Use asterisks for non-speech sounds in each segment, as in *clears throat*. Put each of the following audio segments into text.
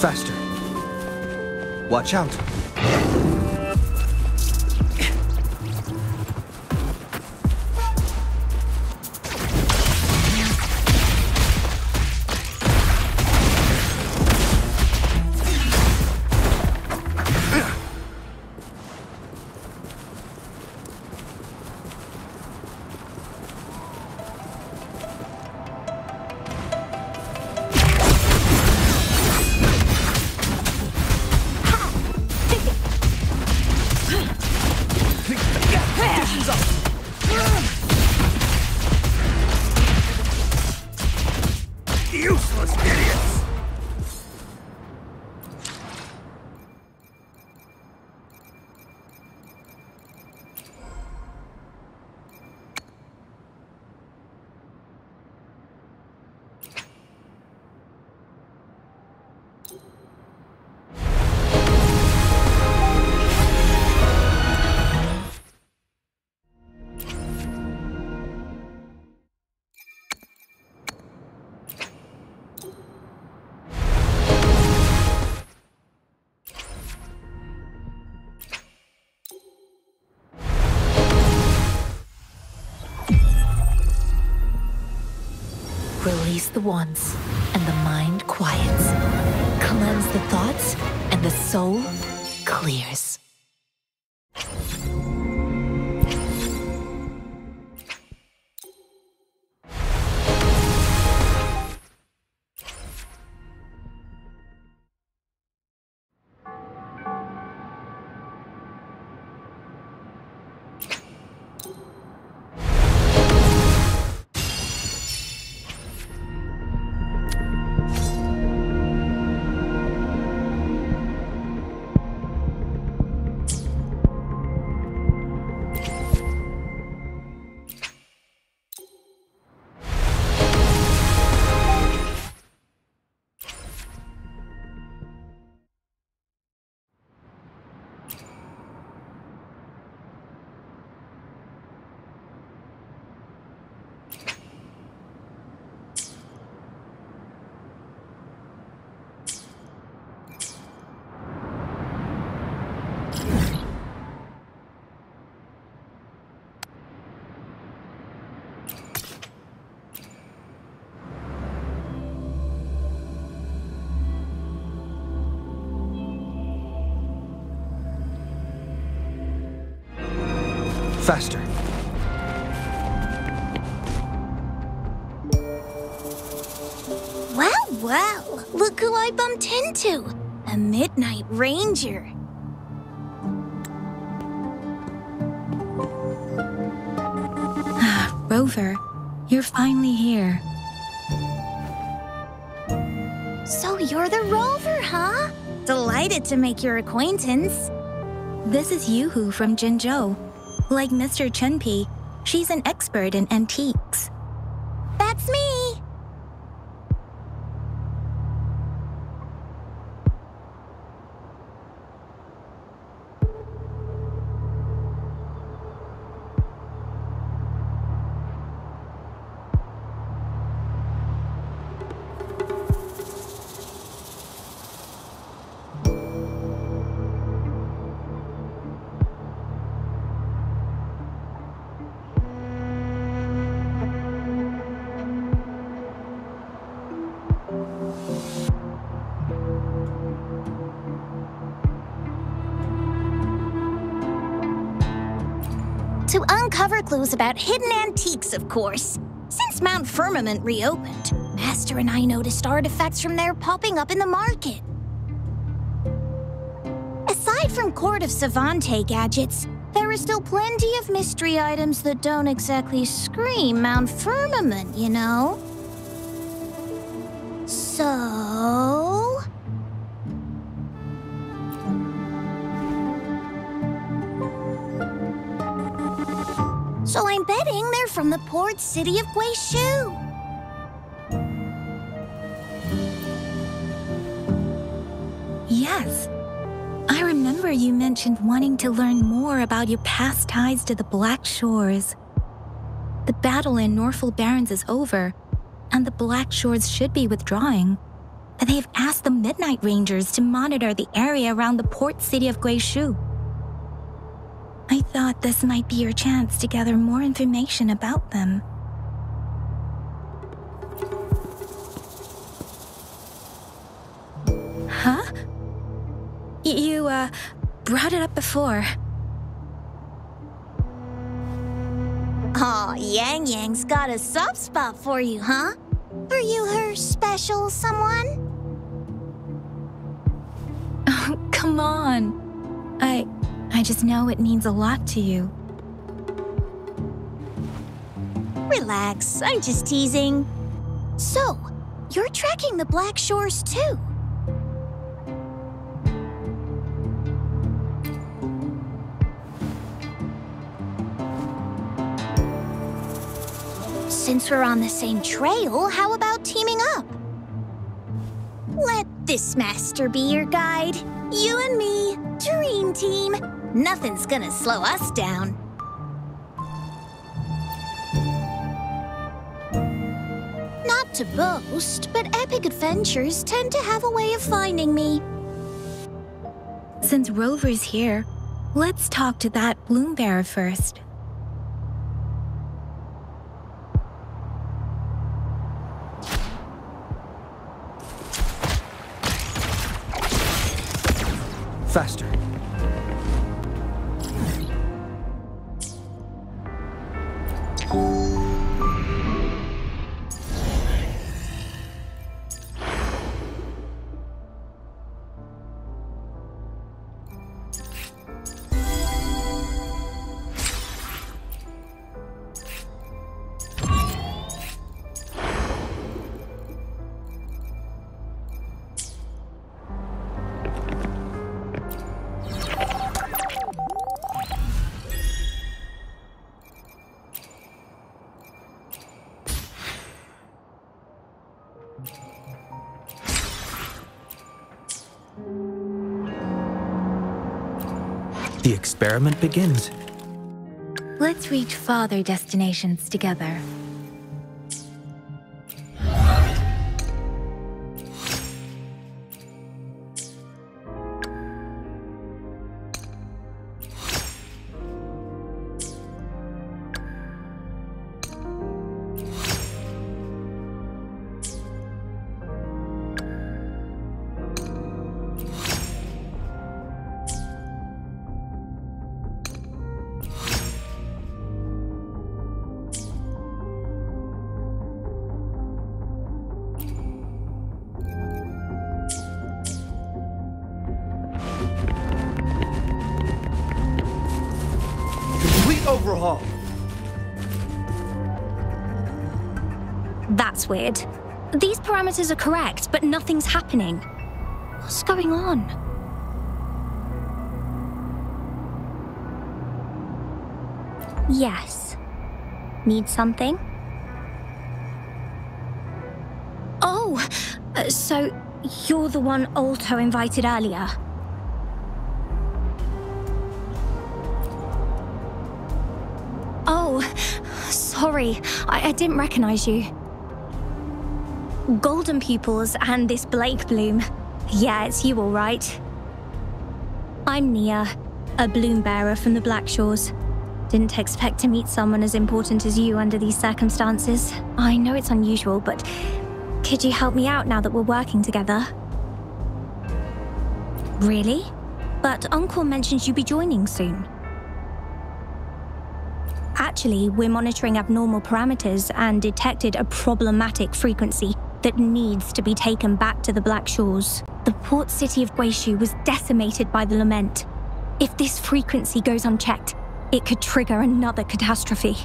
Faster. Watch out. The and the mind quiets. Cleanse the thoughts, and the soul clears. Faster. Well, well, look who I bumped into. A Midnight Ranger. Ah, Rover, you're finally here. So you're the Rover, huh? Delighted to make your acquaintance. This is Youhu from Jinzhou. Like Mr. Chenpi, she's an expert in antiques. Clues about hidden antiques, of course. Since Mount Firmament reopened, Master and I noticed artifacts from there popping up in the market. Aside from Court of Savantae gadgets, there are still plenty of mystery items that don't exactly scream Mount Firmament, you know? Port city of Guixu. Yes. I remember you mentioned wanting to learn more about your past ties to the Black Shores. The battle in Norfall Barrens is over, and the Black Shores should be withdrawing. But They've asked the Midnight Rangers to monitor the area around the port city of Guixu. I thought this might be your chance to gather more information about them. Huh? You, uh, brought it up before. Aw, Yang Yang's got a soft spot for you, huh? Are you her special someone? Oh, *laughs* come on. I. I just know it means a lot to you. Relax, I'm just teasing. So, you're tracking the Black Shores too? Since we're on the same trail, how about teaming up? Let this master be your guide. You and me, dream team. Nothing's gonna slow us down. Not to boast, but epic adventures tend to have a way of finding me. Since Rover's here, let's talk to that Bloombearer first. Faster. Experiment begins. Let's reach farther destinations together. Weird. These parameters are correct, but nothing's happening. What's going on? Yes. Need something? Oh, uh, so you're the one Alto invited earlier. Oh, sorry. I, I didn't recognize you. Golden pupils and this Blake bloom. Yeah, it's you all right. I'm Nia, a bloom bearer from the Black Shores. Didn't expect to meet someone as important as you under these circumstances. I know it's unusual, but could you help me out now that we're working together? Really? But Uncle mentioned you'd be joining soon. Actually, we're monitoring abnormal parameters and detected a problematic frequency that needs to be taken back to the Black Shores. The port city of Guixu was decimated by the lament. If this frequency goes unchecked, it could trigger another catastrophe.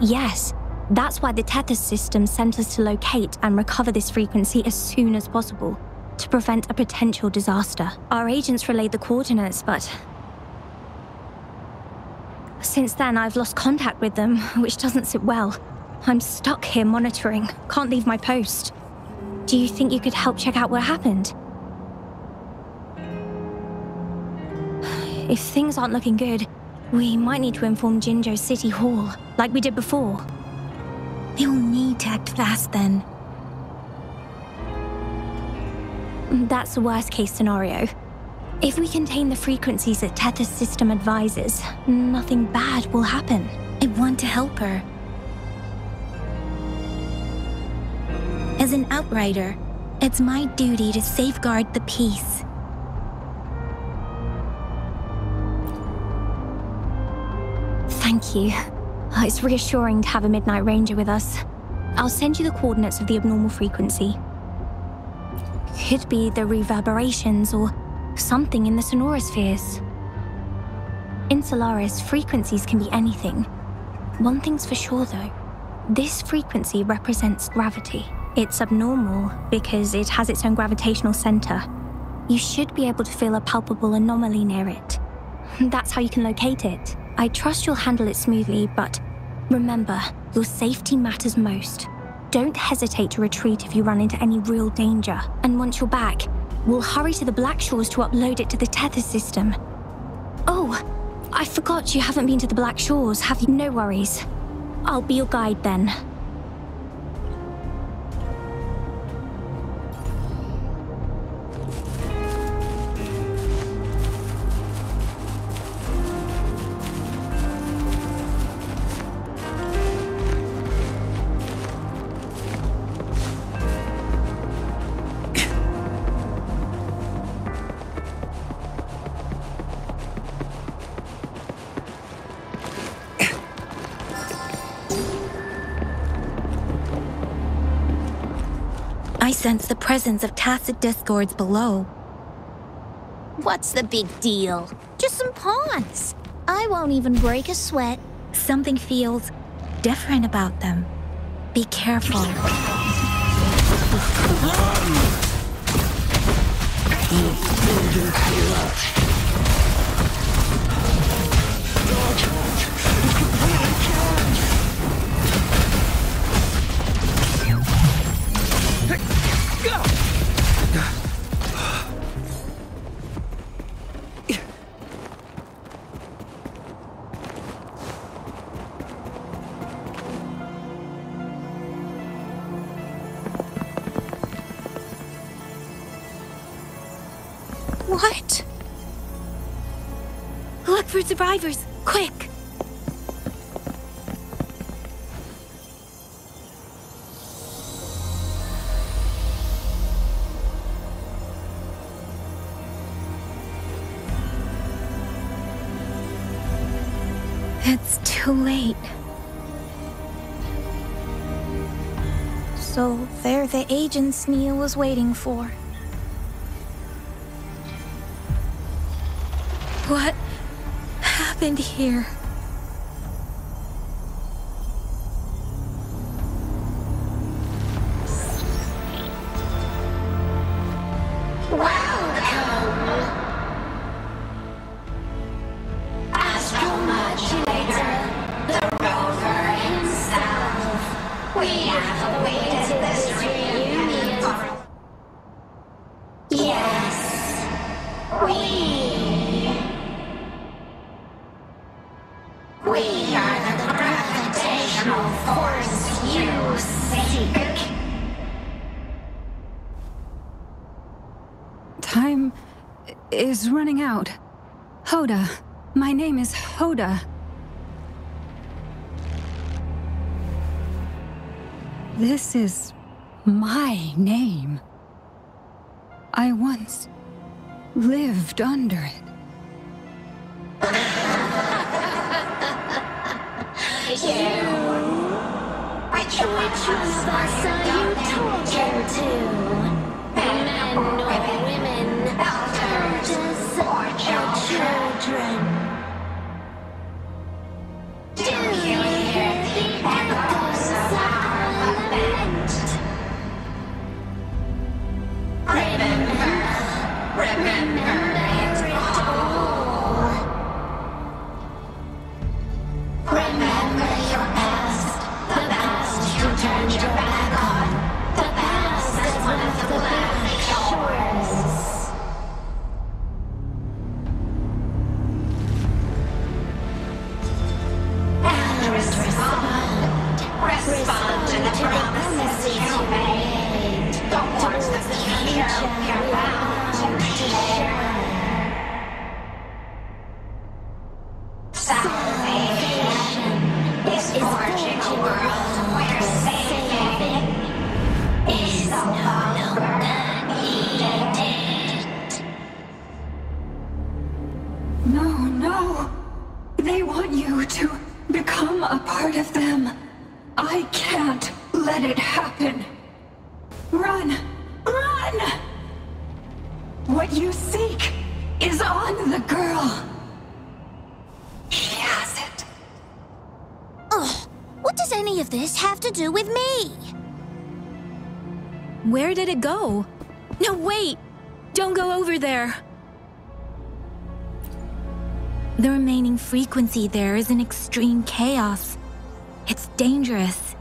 Yes, that's why the Tethys system sent us to locate and recover this frequency as soon as possible to prevent a potential disaster. Our agents relayed the coordinates, but since then, I've lost contact with them, *laughs* which doesn't sit well. I'm stuck here monitoring, can't leave my post. Do you think you could help check out what happened? If things aren't looking good, we might need to inform Jinzhou City Hall, like we did before. We'll need to act fast then. That's the worst case scenario. If we contain the frequencies that Tethys system advises, nothing bad will happen. I want to help her. As an outrider, it's my duty to safeguard the peace. Thank you. It's reassuring to have a Midnight Ranger with us. I'll send you the coordinates of the abnormal frequency. Could be the reverberations or something in the sonorospheres. In Solaris, frequencies can be anything. One thing's for sure though this frequency represents gravity. It's abnormal because it has its own gravitational center. You should be able to feel a palpable anomaly near it. *laughs* That's how you can locate it. I trust you'll handle it smoothly, but remember, your safety matters most. Don't hesitate to retreat if you run into any real danger. And once you're back, we'll hurry to the Black Shores to upload it to the Tethys system. Oh, I forgot you haven't been to the Black Shores, have you? No worries. I'll be your guide then. Sense the presence of Tacet Discords below. What's the big deal? Just some pawns. I won't even break a sweat. Something feels different about them. Be careful. *laughs* What? Agents was waiting for. What happened here? This is my name. I once lived under it. you! Which of us are you talking to? Men or women? Elders or children? Do you hear frequency there is in extreme chaos. It's dangerous.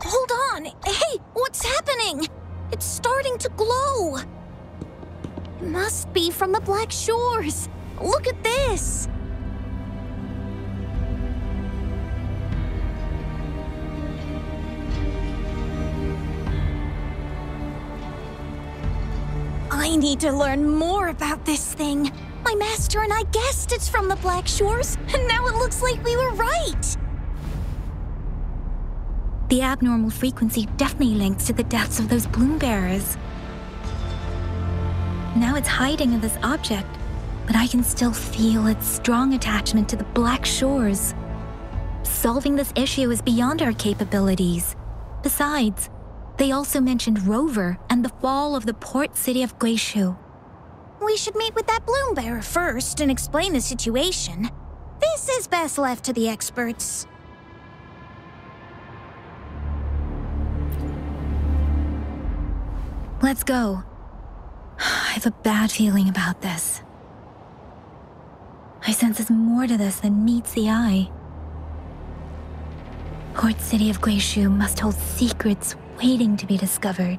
Hold on. Hey, what's happening? It's starting to glow. It must be from the Black Shores. Look at this. I need to learn more about this thing. My master and I guessed it's from the Black Shores, *laughs* and now it looks like we were right. The abnormal frequency definitely links to the deaths of those bloom bearers. Now it's hiding in this object, but I can still feel its strong attachment to the Black Shores. Solving this issue is beyond our capabilities. Besides, they also mentioned Rover and the fall of the port city of Guixu. We should meet with that bloom bearer first and explain the situation. This is best left to the experts. Let's go. *sighs* I have a bad feeling about this. I sense there's more to this than meets the eye. Port City of Guixu must hold secrets waiting to be discovered.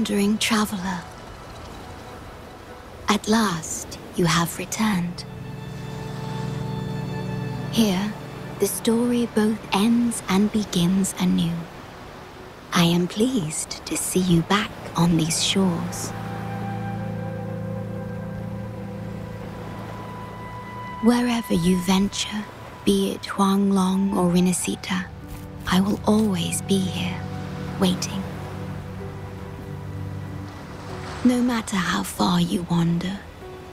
Wandering traveler. At last, you have returned. Here, the story both ends and begins anew. I am pleased to see you back on these shores. Wherever you venture, be it Huanglong or Rinascita, I will always be here, waiting. No matter how far you wander,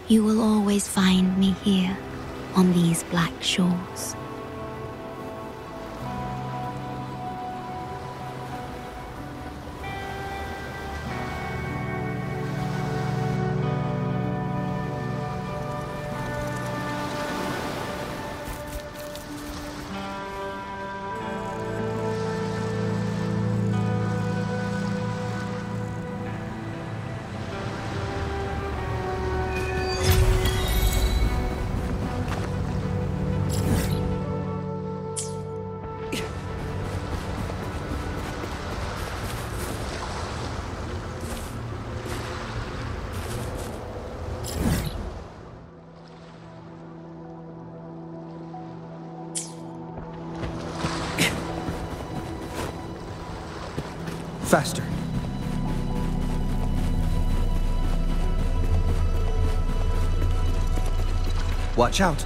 you will always find me here on these black shores. Faster. Watch out.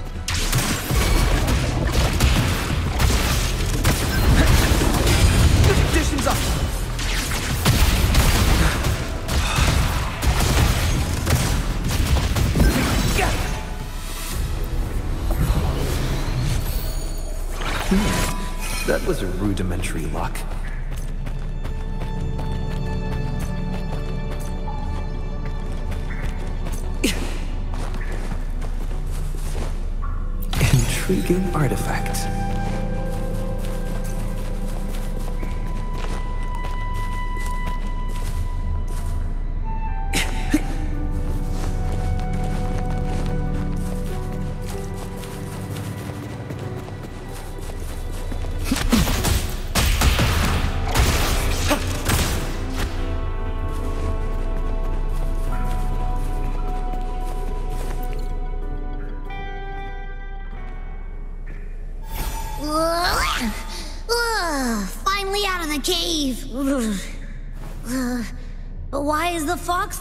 Conditions up. that was a rudimentary lock. Artifact.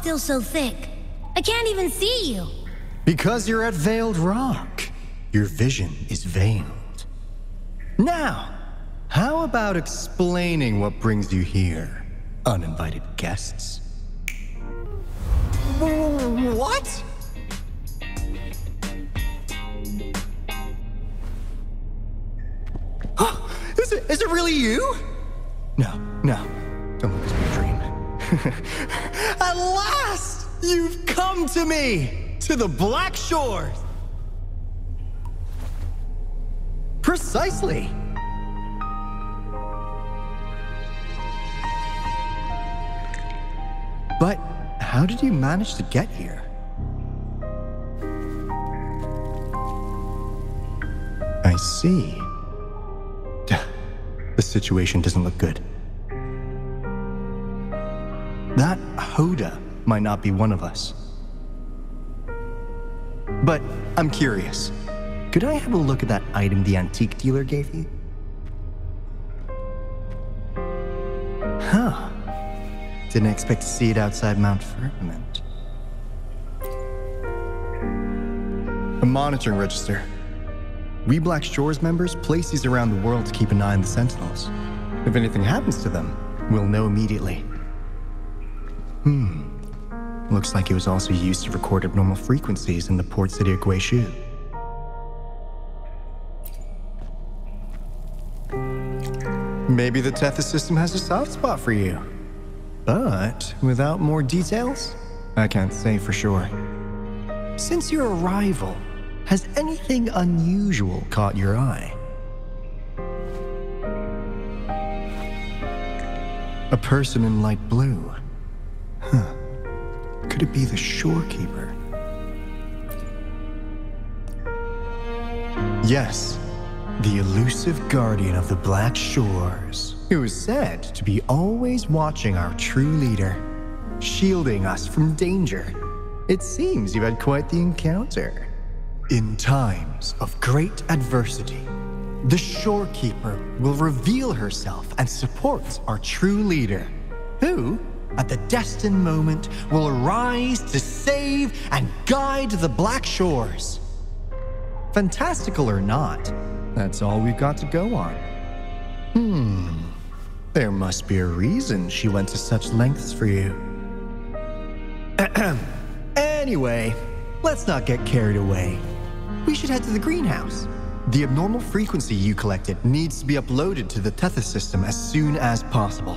Still so thick? I can't even see you. Because you're at Veiled Rock. Your vision is veiled. Now, how about explaining what brings you here, uninvited guests? Shores! Precisely! But how did you manage to get here? I see. *sighs* The situation doesn't look good. That Hoda might not be one of us. But I'm curious. Could I have a look at that item the antique dealer gave you? Huh. Didn't expect to see it outside Mount Firmament. A monitoring register. We Black Shores members place these around the world to keep an eye on the Sentinels. If anything happens to them, we'll know immediately. Hmm. Looks like it was also used to record abnormal frequencies in the port city of Guixu. Maybe the Tethys system has a soft spot for you. But without more details, I can't say for sure. Since your arrival, has anything unusual caught your eye? A person in light blue. Huh. Could it be the shorekeeper? Yes, the elusive guardian of the Black Shores, who is said to be always watching our true leader, shielding us from danger. It seems you had quite the encounter. In times of great adversity, the shorekeeper will reveal herself and support our true leader, who, at the destined moment, will arise to save and guide the Black Shores. Fantastical or not, that's all we've got to go on. Hmm. There must be a reason she went to such lengths for you. *clears throat* anyway, let's not get carried away. We should head to the greenhouse. The abnormal frequency you collected needs to be uploaded to the Tethys system as soon as possible,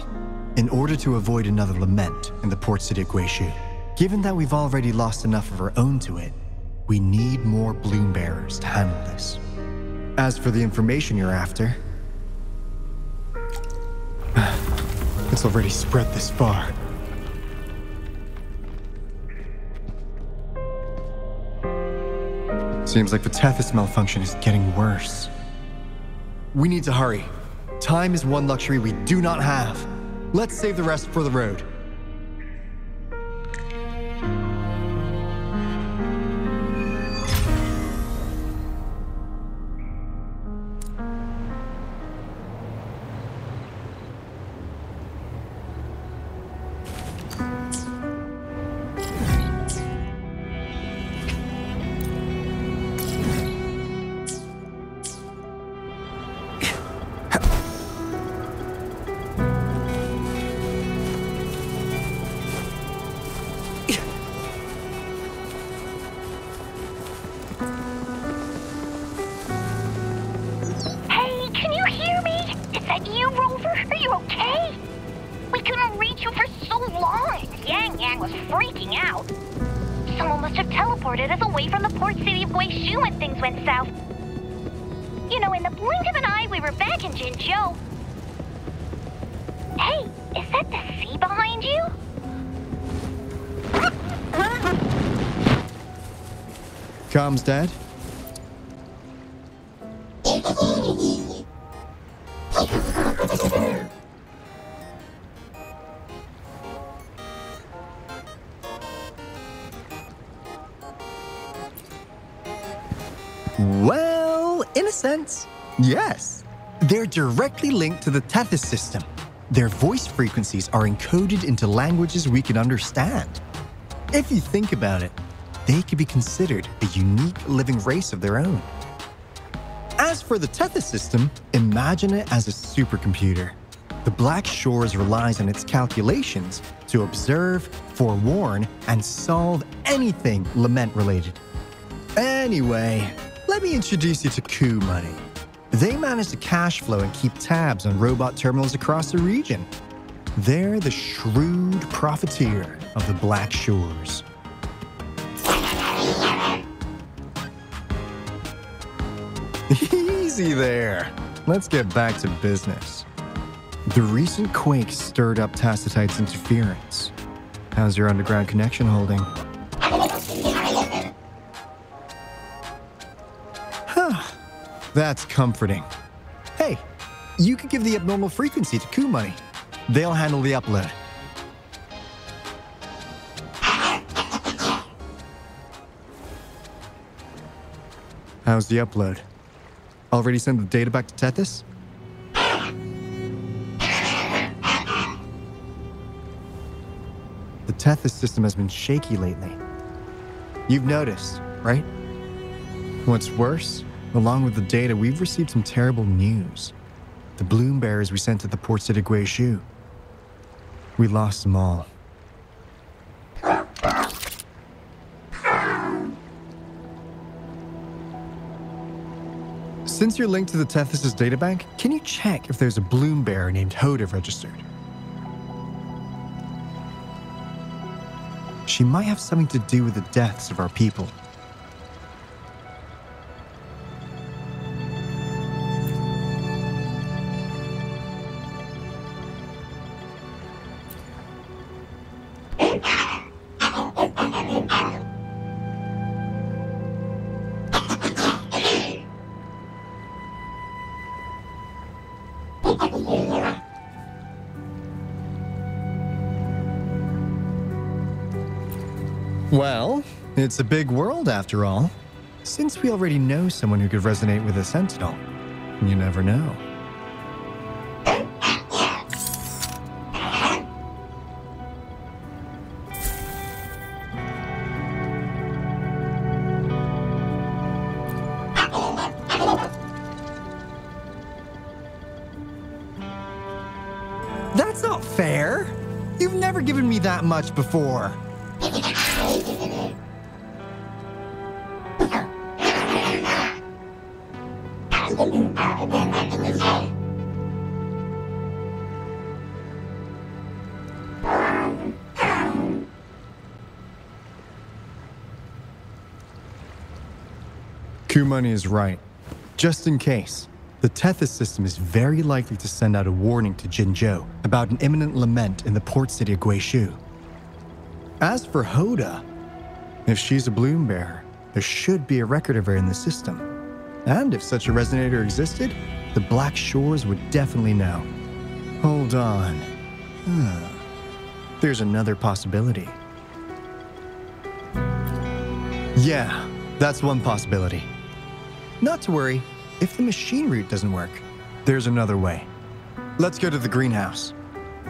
in order to avoid another lament in the port city of Guixu. Given that we've already lost enough of our own to it, we need more bloom bearers to handle this. As for the information you're after, *sighs* it's already spread this far. Seems like the Tethys malfunction is getting worse. We need to hurry. Time is one luxury we do not have. Let's save the rest for the road. Directly linked to the Tethys system. Their voice frequencies are encoded into languages we can understand. If you think about it, they could be considered a unique living race of their own. As for the Tethys system, imagine it as a supercomputer. The Black Shores relies on its calculations to observe, forewarn, and solve anything lament related. Anyway, let me introduce you to Coup Money. They manage to cash flow and keep tabs on robot terminals across the region. They're the shrewd profiteer of the Black Shores. *laughs* Easy there. Let's get back to business. The recent quake stirred up Tacitite's interference. How's your underground connection holding? That's comforting. Hey, you could give the abnormal frequency to Coup Money. They'll handle the upload. How's the upload? Already sent the data back to Tethys? The Tethys system has been shaky lately. You've noticed, right? What's worse, along with the data, we've received some terrible news. The bloom bearers we sent to the port city Guixu. We lost them all. Since you're linked to the Tethys' databank, can you check if there's a bloom bearer named Hoda registered? She might have something to do with the deaths of our people. It's a big world after all. Since we already know someone who could resonate with a sentinel, you never know. That's not fair. You've never given me that much before. Kumani is right. Just in case, the Tethys system is very likely to send out a warning to Jinzhou about an imminent lament in the port city of Guixu. As for Hoda, if she's a bloom bearer, there should be a record of her in the system. And if such a resonator existed, the Black Shores would definitely know. Hold on. Hmm. There's another possibility. Yeah, that's one possibility. Not to worry, if the machine route doesn't work, there's another way. Let's go to the greenhouse.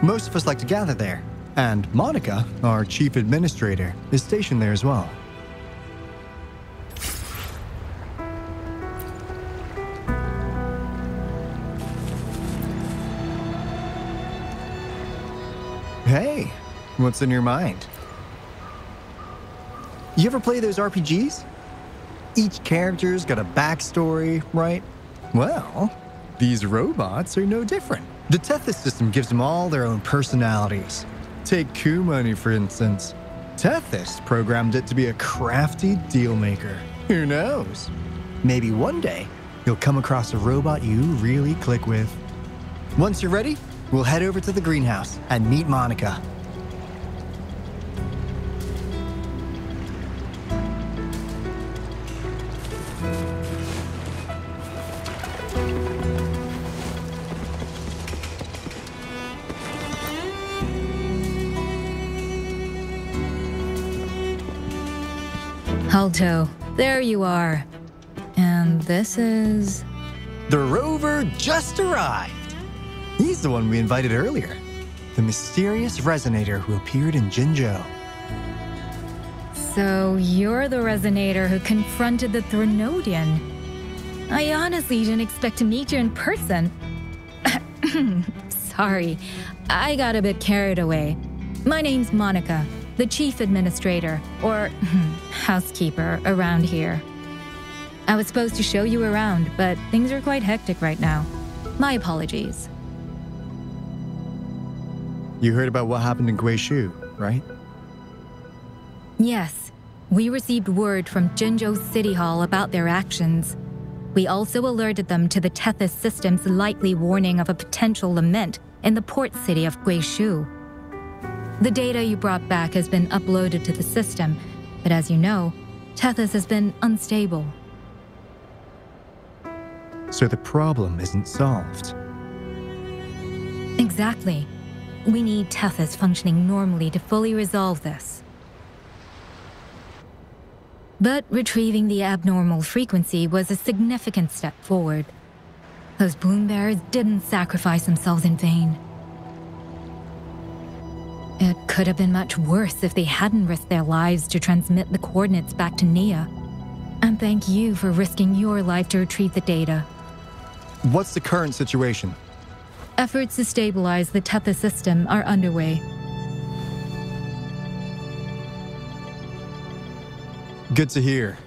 Most of us like to gather there, and Monica, our chief administrator, is stationed there as well. Hey, what's in your mind? You ever play those RPGs? Each character's got a backstory, right? Well, these robots are no different. The Tethys system gives them all their own personalities. Take Kumani, for instance. Tethys programmed it to be a crafty dealmaker. Who knows? Maybe one day you'll come across a robot you really click with. Once you're ready, we'll head over to the greenhouse and meet Monica. Alto, there you are. And this is. The rover just arrived. He's the one we invited earlier. The mysterious resonator who appeared in Jinzhou. So you're the resonator who confronted the Threnodian. I honestly didn't expect to meet you in person. *laughs* Sorry, I got a bit carried away. My name's Monica, the chief administrator, or *laughs* housekeeper, around here. I was supposed to show you around, but things are quite hectic right now. My apologies. You heard about what happened in Guixu, right? Yes, we received word from Jinzhou City Hall about their actions. We also alerted them to the Tethys system's likely warning of a potential lament in the port city of Guixu. The data you brought back has been uploaded to the system, but as you know, Tethys has been unstable. So the problem isn't solved. Exactly. We need Tethys functioning normally to fully resolve this. But retrieving the abnormal frequency was a significant step forward. Those bloom bearers didn't sacrifice themselves in vain. It could have been much worse if they hadn't risked their lives to transmit the coordinates back to Nia. And thank you for risking your life to retrieve the data. What's the current situation? Efforts to stabilize the Tethys system are underway. Good to hear.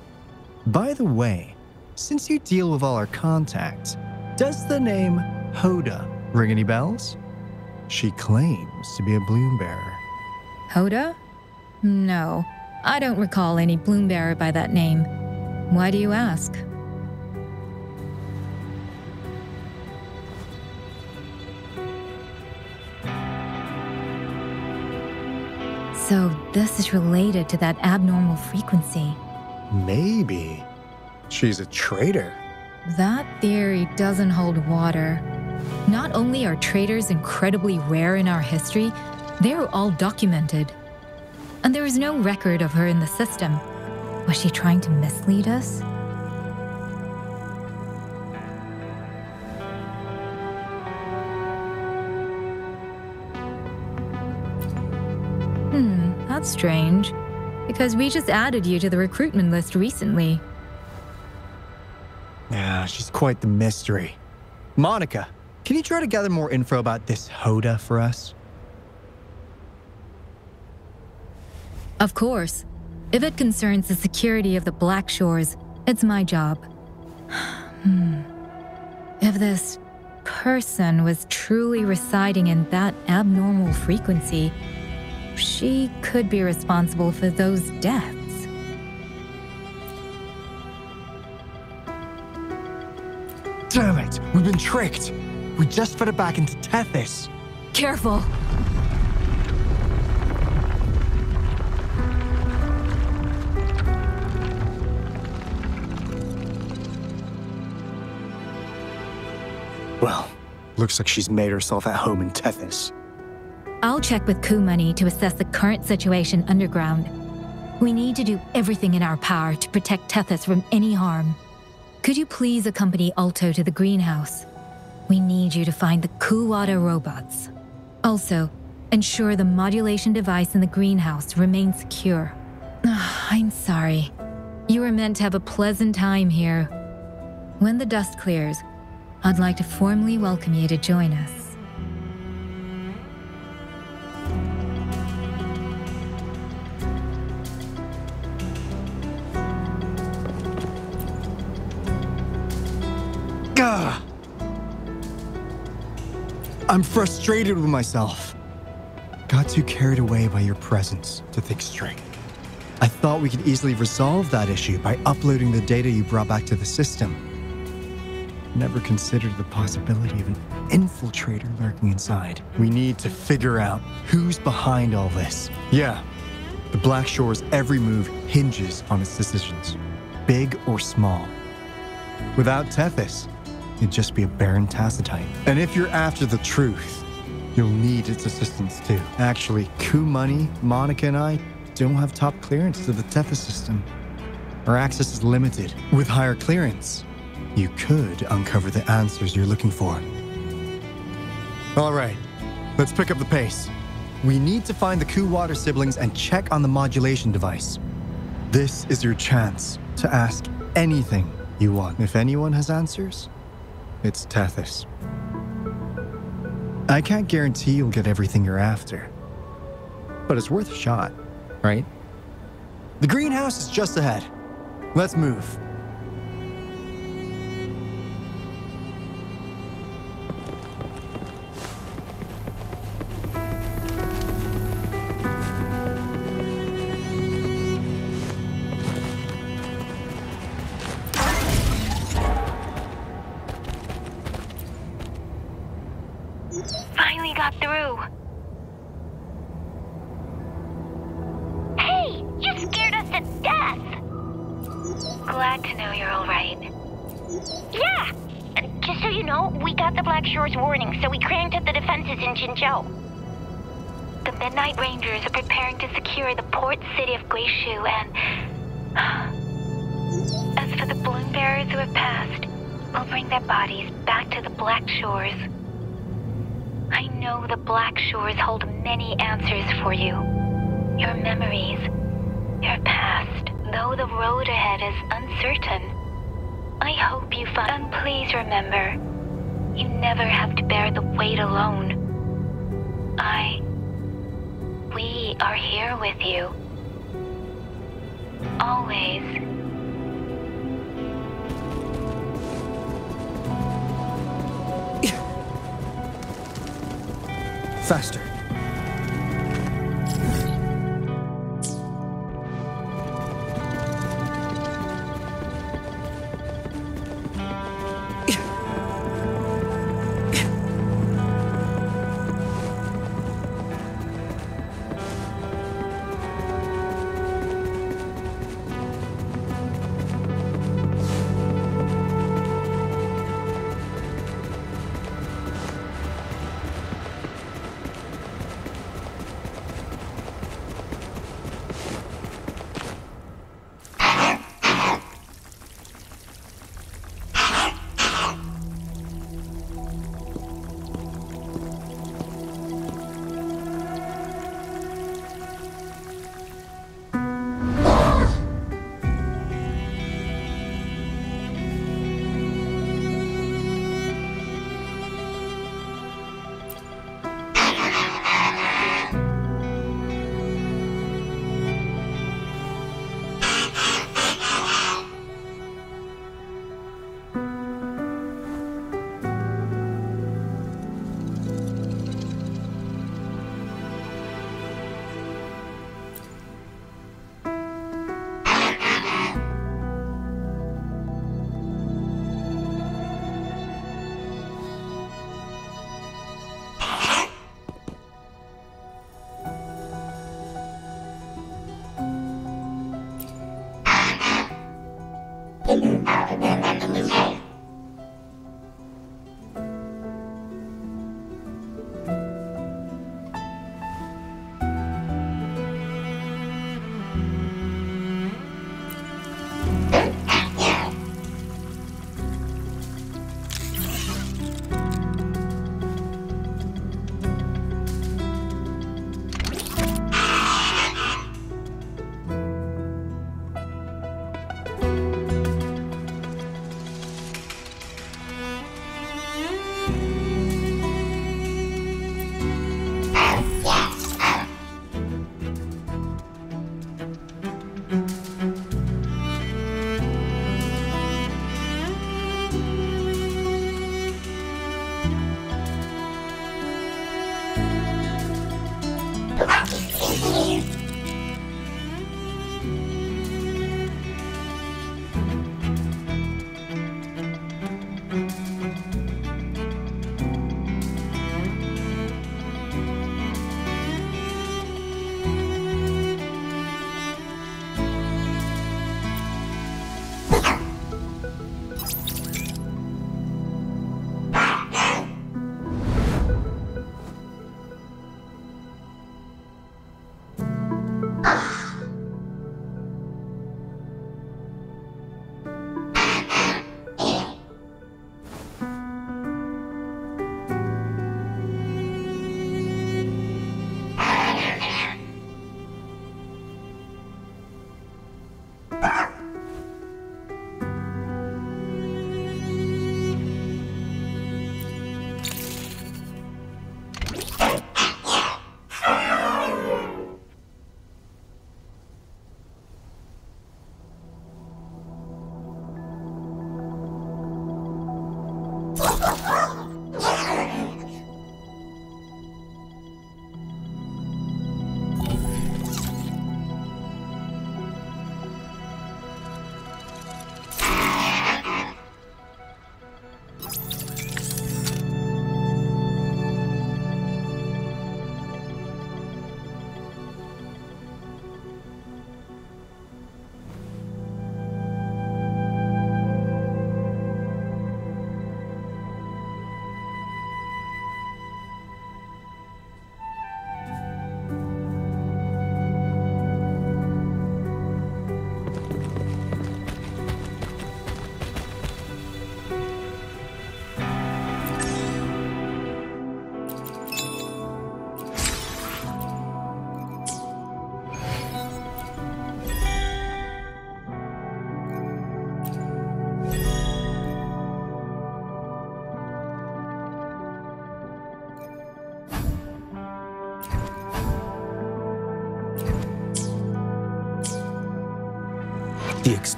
By the way, since you deal with all our contacts, does the name Hoda ring any bells? She claims to be a bloom bearer. Hoda? No, I don't recall any bloom bearer by that name. Why do you ask? So, this is related to that abnormal frequency. Maybe. She's a traitor. That theory doesn't hold water. Not only are traitors incredibly rare in our history, they're all documented. And there is no record of her in the system. Was she trying to mislead us? Hmm, that's strange. Because we just added you to the recruitment list recently. Yeah, she's quite the mystery. Monica, can you try to gather more info about this Hoda for us? Of course. If it concerns the security of the Black Shores, it's my job. *sighs* hmm. If this person was truly residing in that abnormal frequency, she could be responsible for those deaths. Damn it! We've been tricked! We just fed it back into Tethys. Careful! Well, looks like she's made herself at home in Tethys. I'll check with Kumani to assess the current situation underground. We need to do everything in our power to protect Tethys from any harm. Could you please accompany Alto to the greenhouse? We need you to find the Kuwata robots. Also, ensure the modulation device in the greenhouse remains secure. *sighs* I'm sorry. You were meant to have a pleasant time here. When the dust clears, I'd like to formally welcome you to join us. Gah! I'm frustrated with myself. Got too carried away by your presence to think straight. I thought we could easily resolve that issue by uploading the data you brought back to the system. Never considered the possibility of an infiltrator lurking inside. We need to figure out who's behind all this. Yeah, the Black Shore's every move hinges on its decisions, big or small. Without Tethys, it'd just be a barren Tacetite. And if you're after the truth, you'll need its assistance too. Actually, Money, Monica, and I don't have top clearance to the Tethys system. Our access is limited. With higher clearance, you could uncover the answers you're looking for. All right, let's pick up the pace. We need to find the Coup Water siblings and check on the modulation device. This is your chance to ask anything you want. If anyone has answers, it's Tethys. I can't guarantee you'll get everything you're after, but it's worth a shot right? The greenhouse is just ahead. Let's move.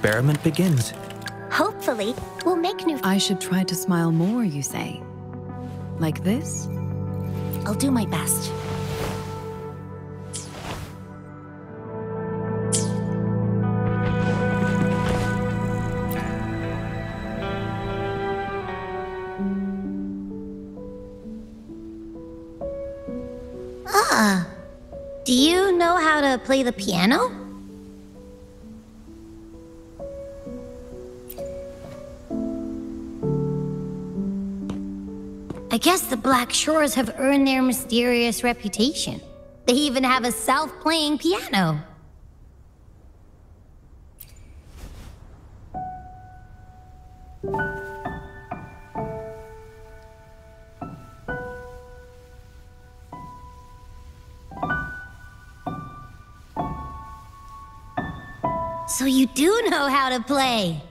Experiment begins. Hopefully, we'll make new. I should try to smile more, you say? Like this? I'll do my best. Ah, do you know how to play the piano? Guess the Black Shores have earned their mysterious reputation. They even have a self playing piano. So you do know how to play.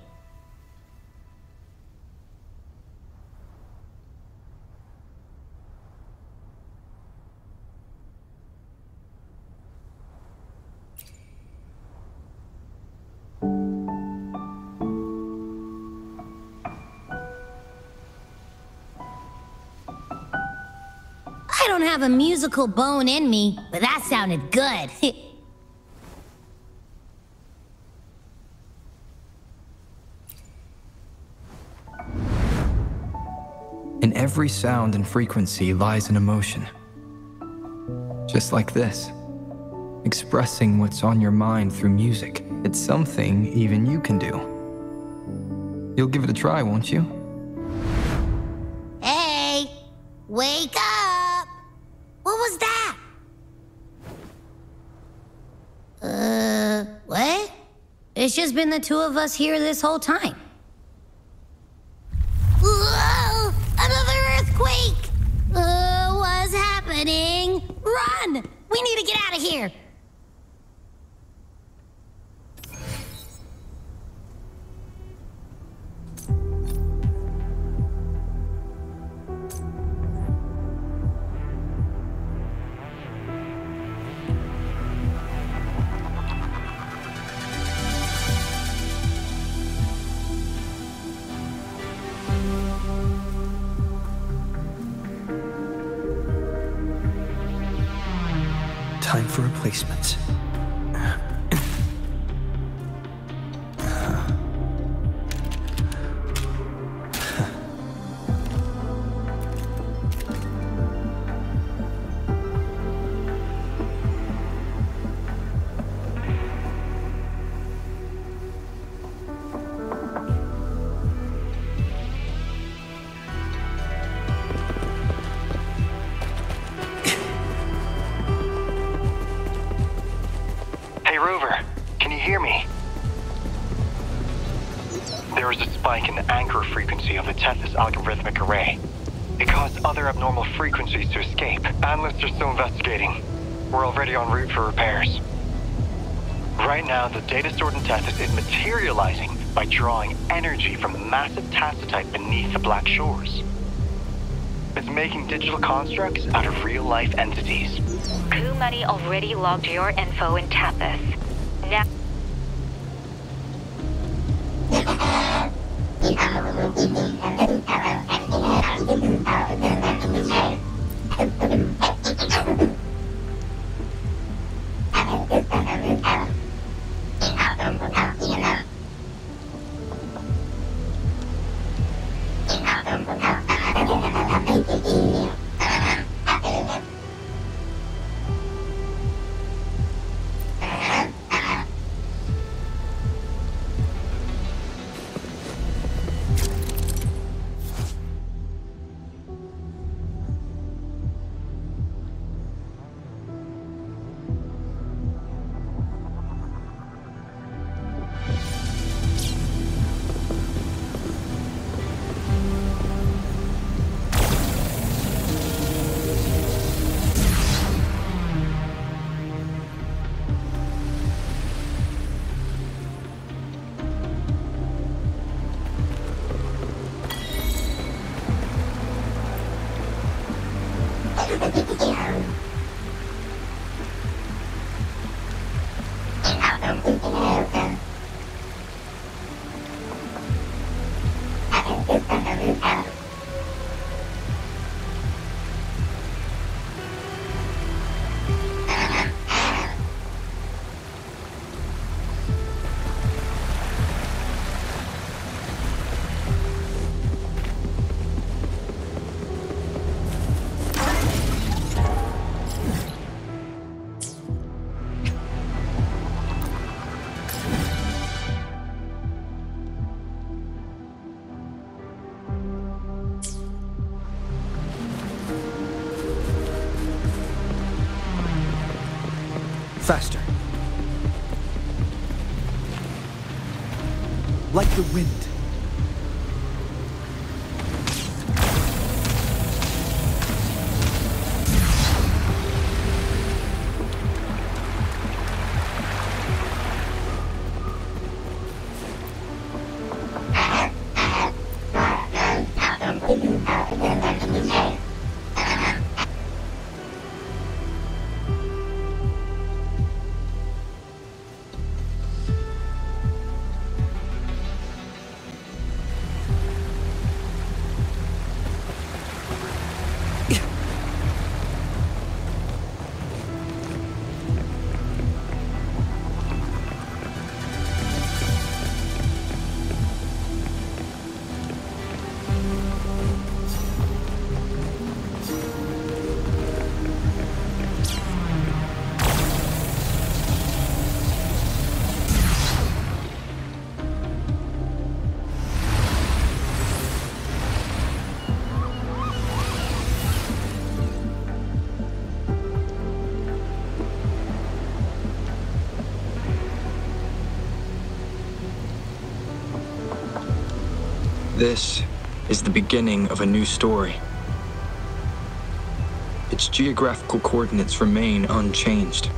Have a musical bone in me, but that sounded good. *laughs* In every sound and frequency lies an emotion. Just like this. Expressing what's on your mind through music. It's something even you can do. You'll give it a try, won't you? Just been the two of us here this whole time. Already en route for repairs. Right now, the data stored in Tethys is materializing by drawing energy from the massive tacetite beneath the Black Shores. It's making digital constructs out of real-life entities. Money already logged your info in Tethys. The wind. This is the beginning of a new story. Its geographical coordinates remain unchanged.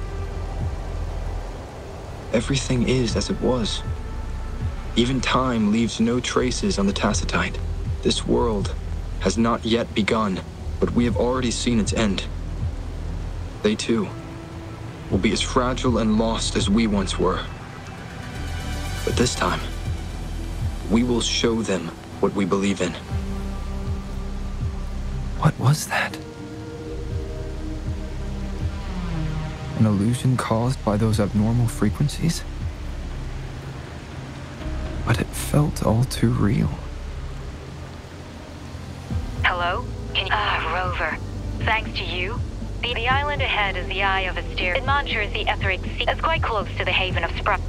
Everything is as it was. Even time leaves no traces on the Tacetite. This world has not yet begun, but we have already seen its end. They too will be as fragile and lost as we once were. But this time, we will show them what we believe in. What was that? An illusion caused by those abnormal frequencies? But it felt all too real. Hello? Can you- Ah, Rover. Thanks to you, the, the island ahead is the Eye of Aster. It monitors the etheric sea. It's quite close to the haven of Spru.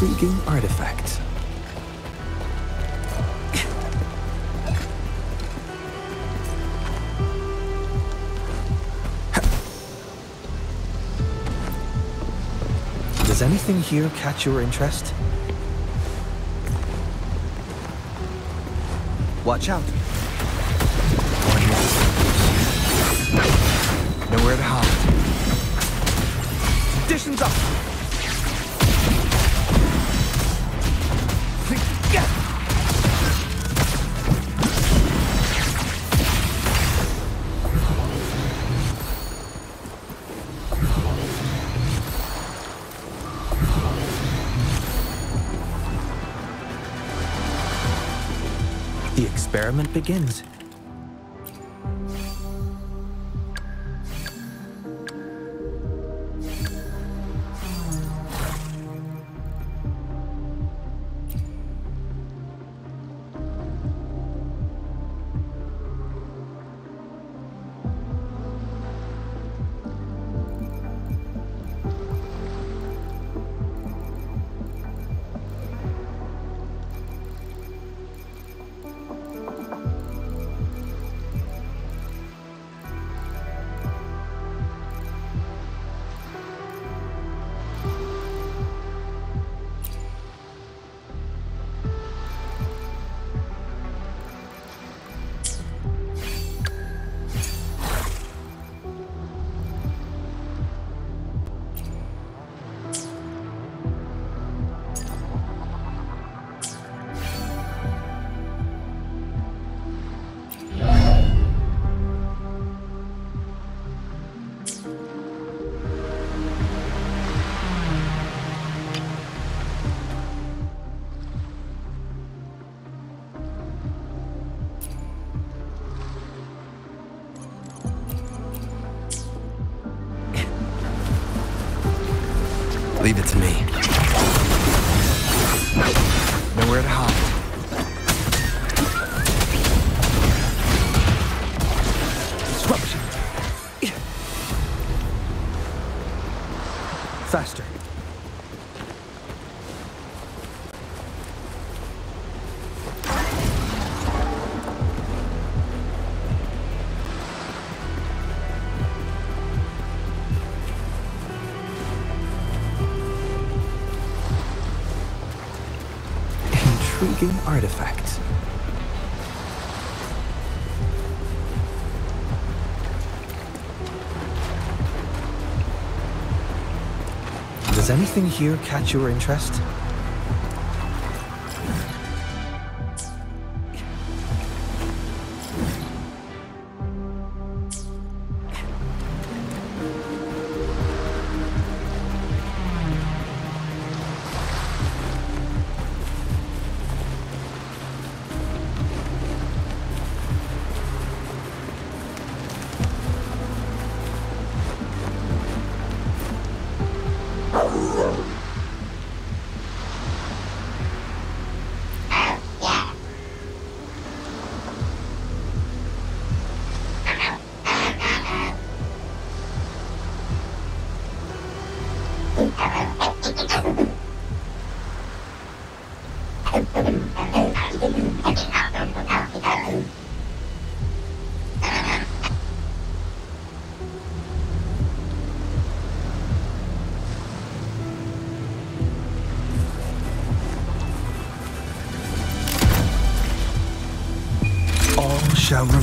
Intriguing artifact. Does anything here catch your interest? Watch out. Experiment begins. Artifact. Does anything here catch your interest? Shall reveal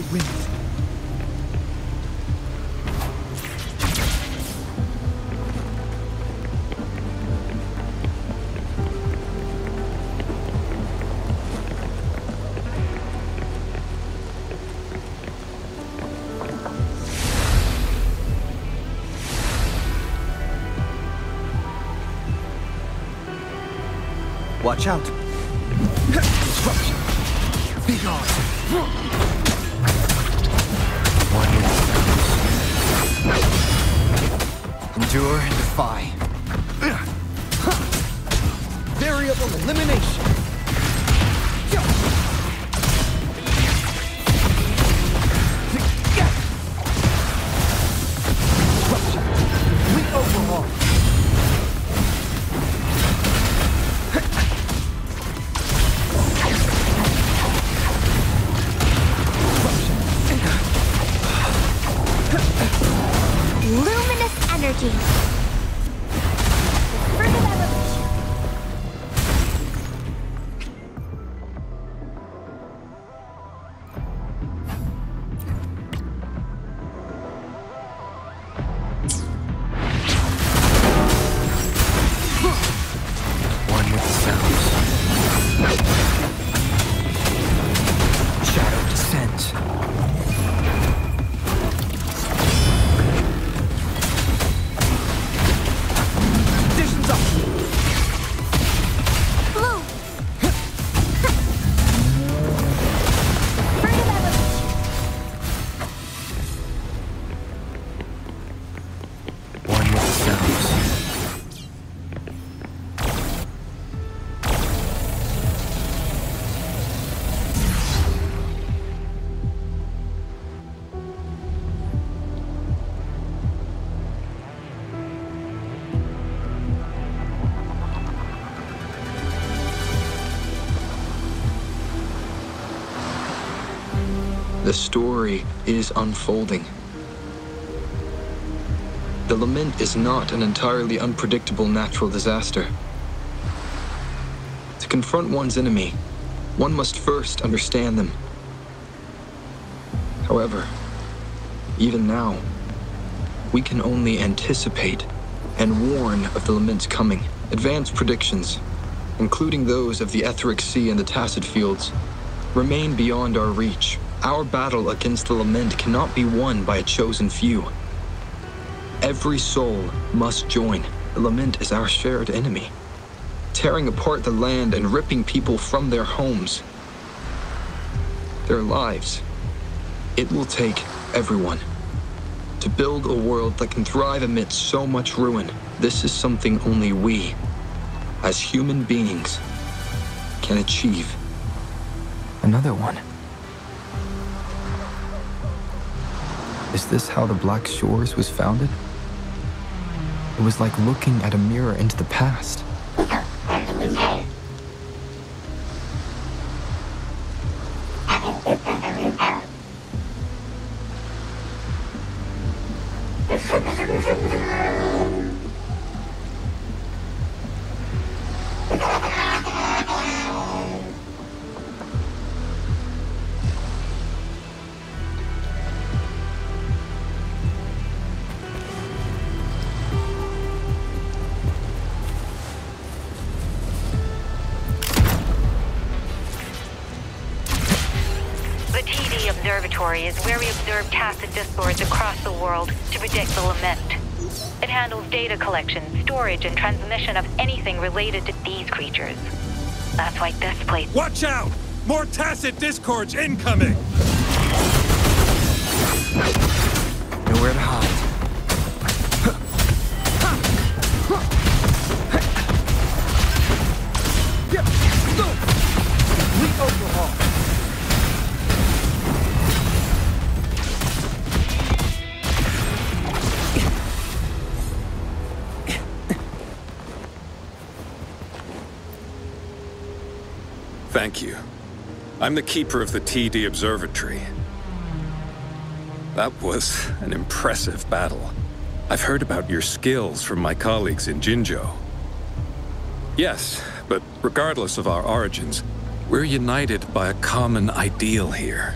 the wind. Watch out. *laughs* Disruption. Be gone. Defy. The story is unfolding. The lament is not an entirely unpredictable natural disaster. To confront one's enemy, one must first understand them. However, even now, we can only anticipate and warn of the lament's coming. Advanced predictions, including those of the Etheric Sea and the Tacet Fields, remain beyond our reach. Our battle against the lament cannot be won by a chosen few. Every soul must join. The lament is our shared enemy, tearing apart the land and ripping people from their homes, their lives. It will take everyone to build a world that can thrive amidst so much ruin. This is something only we, as human beings, can achieve. Another one. Is this how the Black Shores was founded? It was like looking at a mirror into the past. Discords across the world to predict the lament. It handles data collection, storage, and transmission of anything related to these creatures. That's why this place. Watch out! More Tacet Discords incoming! Nowhere to hide. I'm the keeper of the TD Observatory. That was an impressive battle. I've heard about your skills from my colleagues in Jinzhou. Yes, but regardless of our origins, we're united by a common ideal here.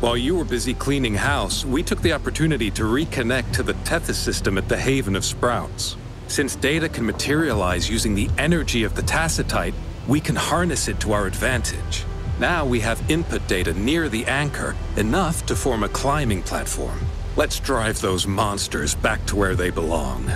While you were busy cleaning house, we took the opportunity to reconnect to the Tethys system at the Haven of Sprouts. Since data can materialize using the energy of the Tacetite, we can harness it to our advantage. Now we have input data near the anchor, enough to form a climbing platform. Let's drive those monsters back to where they belong.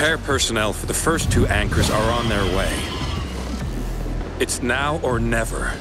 Repair personnel for the first two anchors are on their way. It's now or never.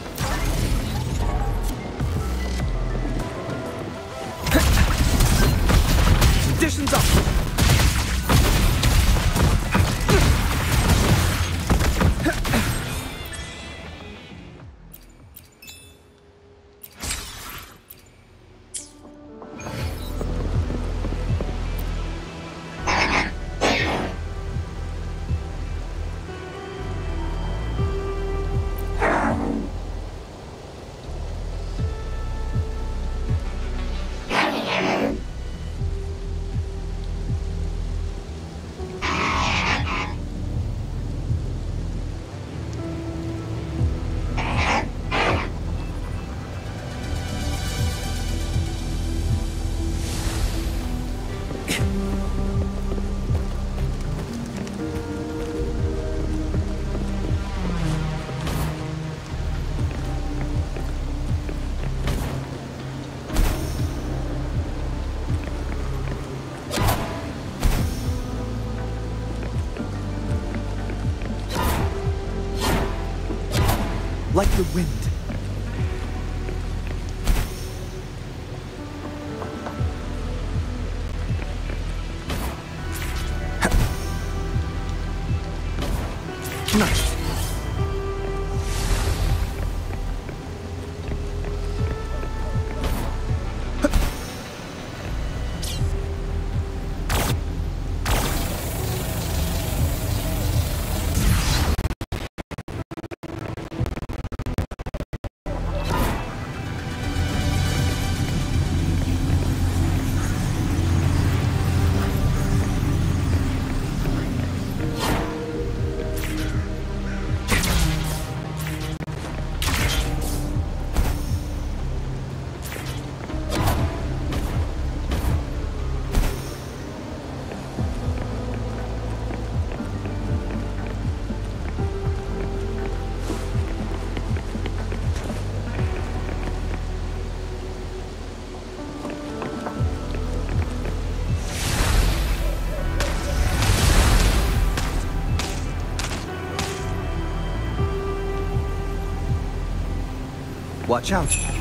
Watch out.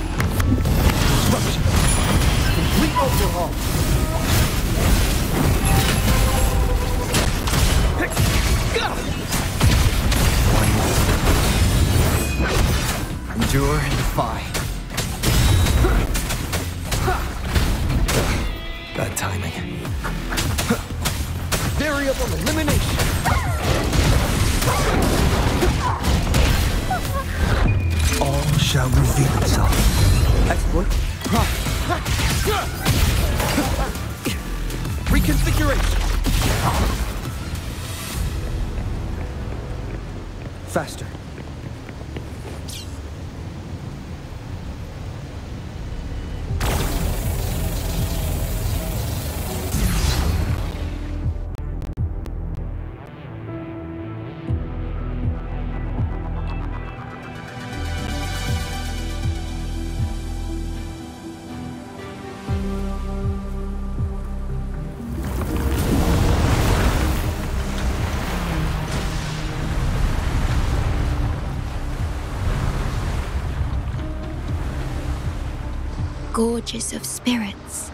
Of spirits.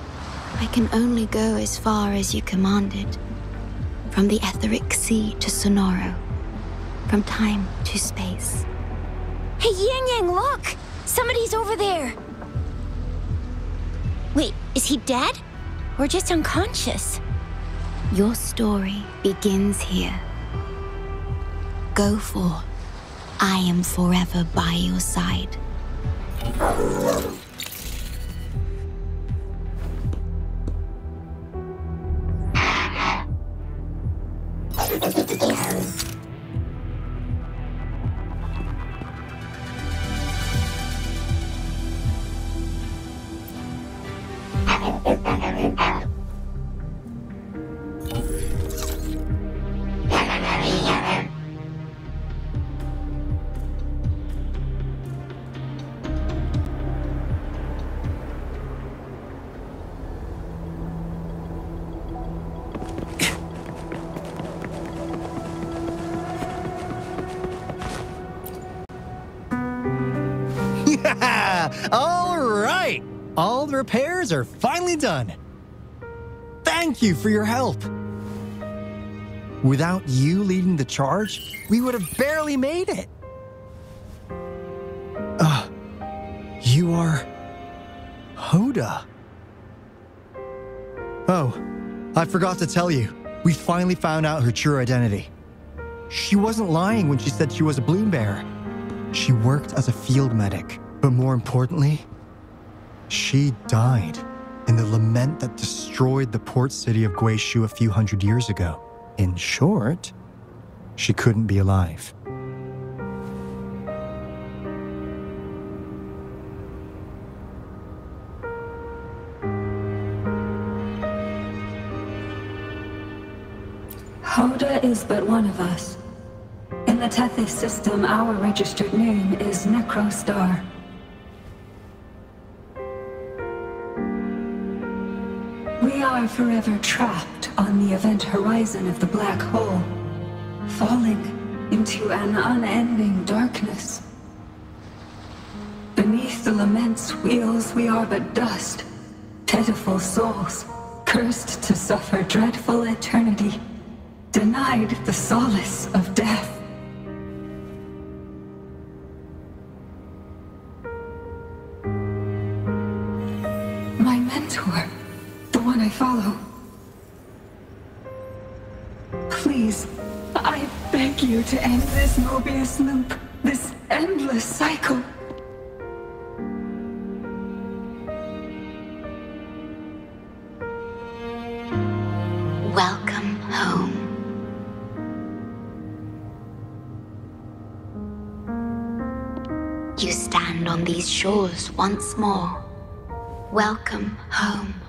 I can only go as far as you commanded. From the etheric sea to Sonoro. From time to space. Hey, Yang Yang, look! Somebody's over there! Wait, is he dead? Or just unconscious? Your story begins here. Go for. I am forever by your side. You for your help. Without you leading the charge, we would have barely made it. Ah, you are Hoda. Oh, I forgot to tell you. We finally found out her true identity. She wasn't lying when she said she was a bloom bearer. She worked as a field medic, but more importantly, she died in the lament that destroyed the port city of Guixu a few hundred years ago. In short, she couldn't be alive. Hoda is but one of us. In the Tethys system, our registered name is Necrostar. Are forever trapped on the event horizon of the black hole, falling into an unending darkness. Beneath the lament's wheels, we are but dust, pitiful souls, cursed to suffer dreadful eternity denied the solace of death. To end this Mobius loop, this endless cycle. Welcome home. You stand on these shores once more. Welcome home.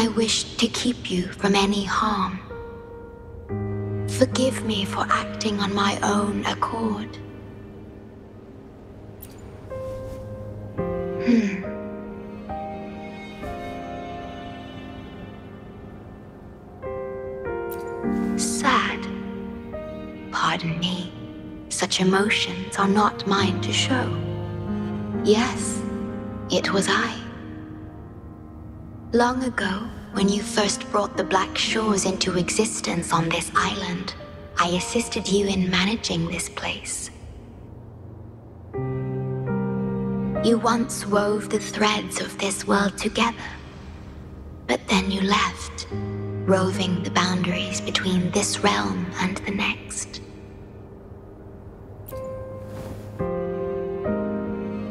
I wish to keep you from any harm. Forgive me for acting on my own accord. Hmm. Sad. Pardon me. Such emotions are not mine to show. Yes, it was I. Long ago, when you first brought the Black Shores into existence on this island, I assisted you in managing this place. You once wove the threads of this world together, but then you left, roving the boundaries between this realm and the next.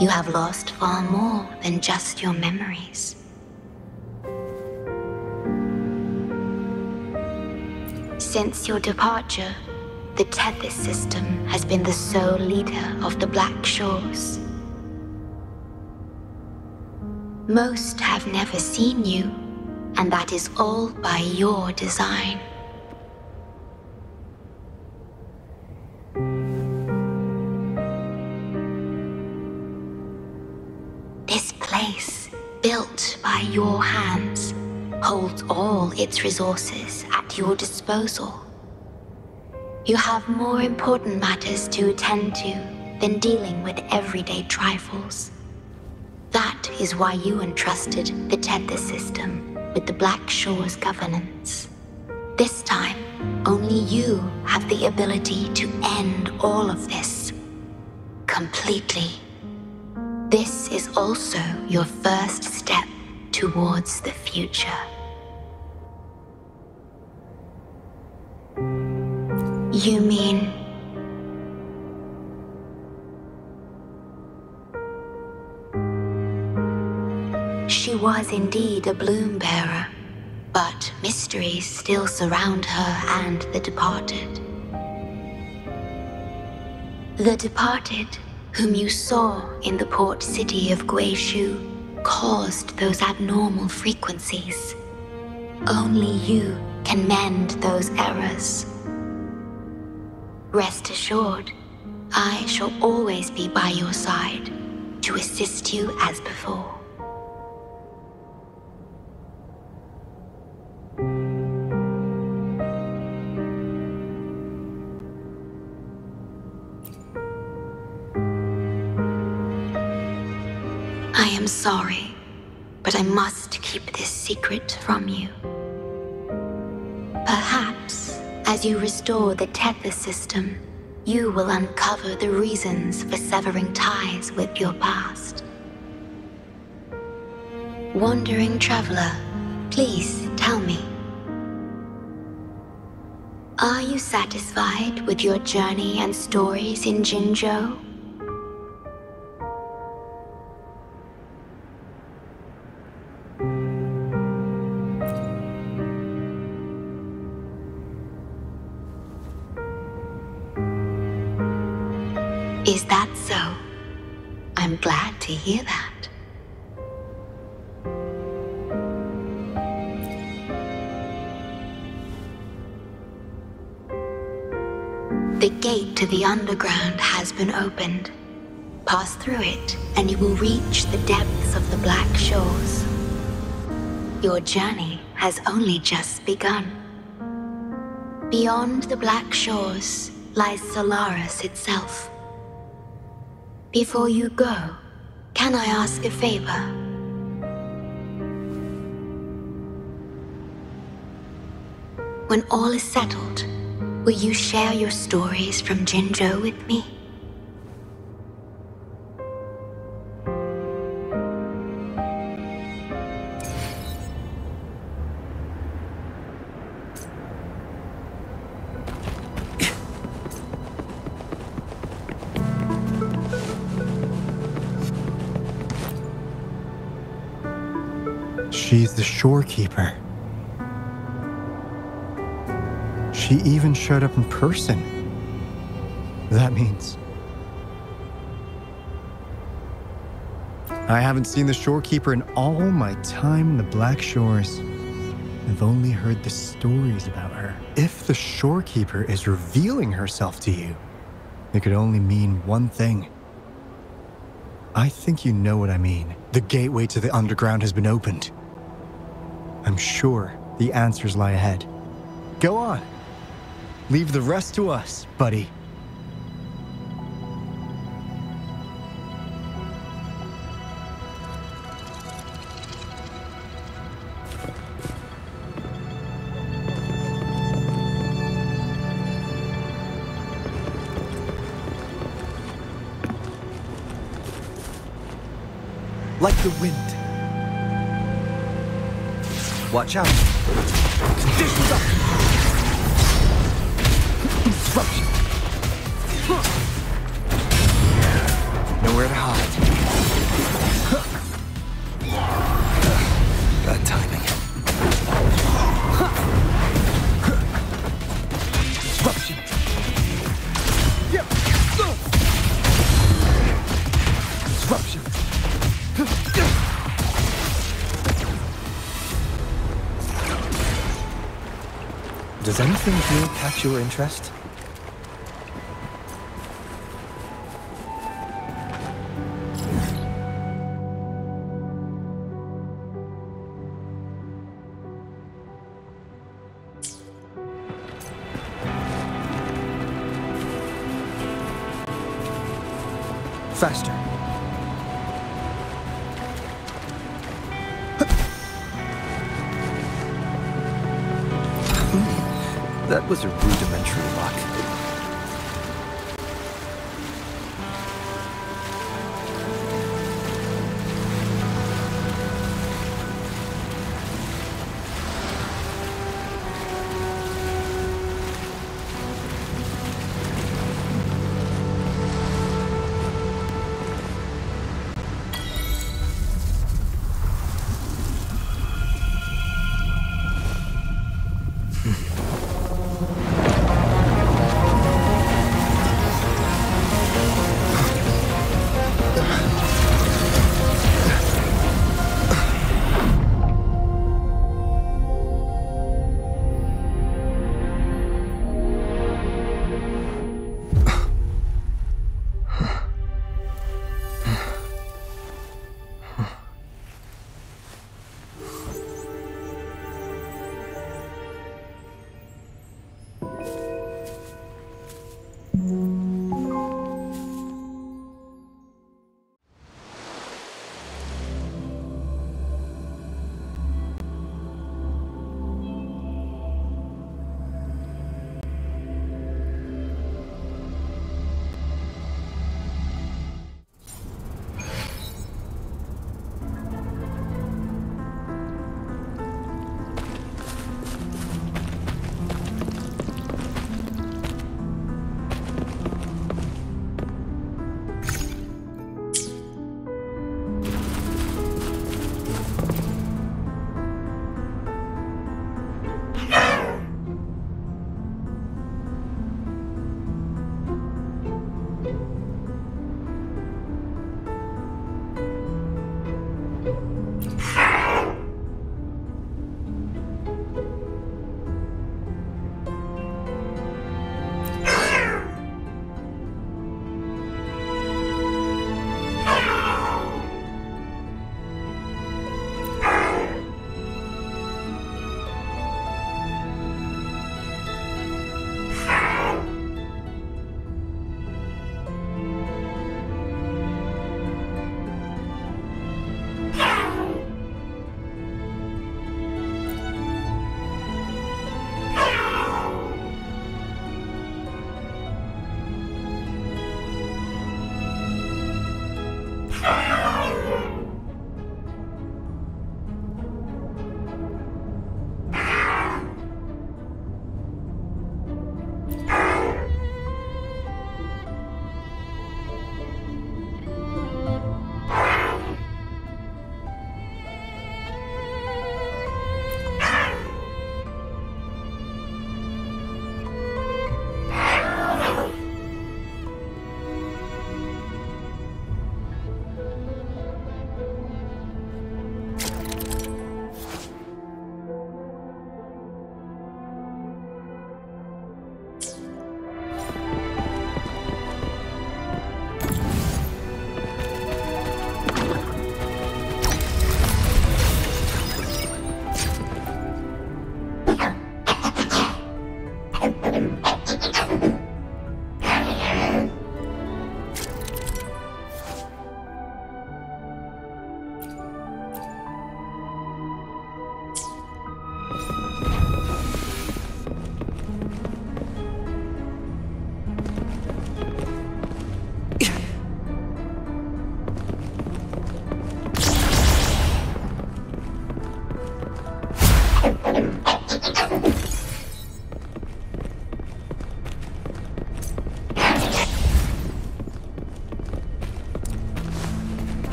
You have lost far more than just your memories. Since your departure, the Tethys system has been the sole leader of the Black Shores. Most have never seen you, and that is all by your design. This place, built by your hands, holds all its resources at your disposal. You have more important matters to attend to than dealing with everyday trifles. That is why you entrusted the Tethys system with the Black Shores governance. This time, only you have the ability to end all of this. Completely. This is also your first step towards the future. You mean She was indeed a bloom bearer, but mysteries still surround her and the departed. The departed, whom you saw in the port city of Guixu, caused those abnormal frequencies. Only you can mend those errors. Rest assured, I shall always be by your side to assist you as before. I am sorry, but I must keep this secret from you. Perhaps, as you restore the Tethys system, you will uncover the reasons for severing ties with your past. Wandering traveler, please tell me. Are you satisfied with your journey and stories in Jinzhou? Is that so? I'm glad to hear that. The gate to the underground has been opened. Pass through it, and you will reach the depths of the Black Shores. Your journey has only just begun. Beyond the Black Shores lies Solaris itself. Before you go, can I ask a favor? When all is settled, will you share your stories from Jinzhou with me? Shorekeeper. She even showed up in person. That means. I haven't seen the shorekeeper in all my time in the Black Shores. I've only heard the stories about her. If the shorekeeper is revealing herself to you, it could only mean one thing. I think you know what I mean. The gateway to the underground has been opened. I'm sure the answers lie ahead. Go on. Leave the rest to us, buddy. Like the wind. Watch out. Your interest?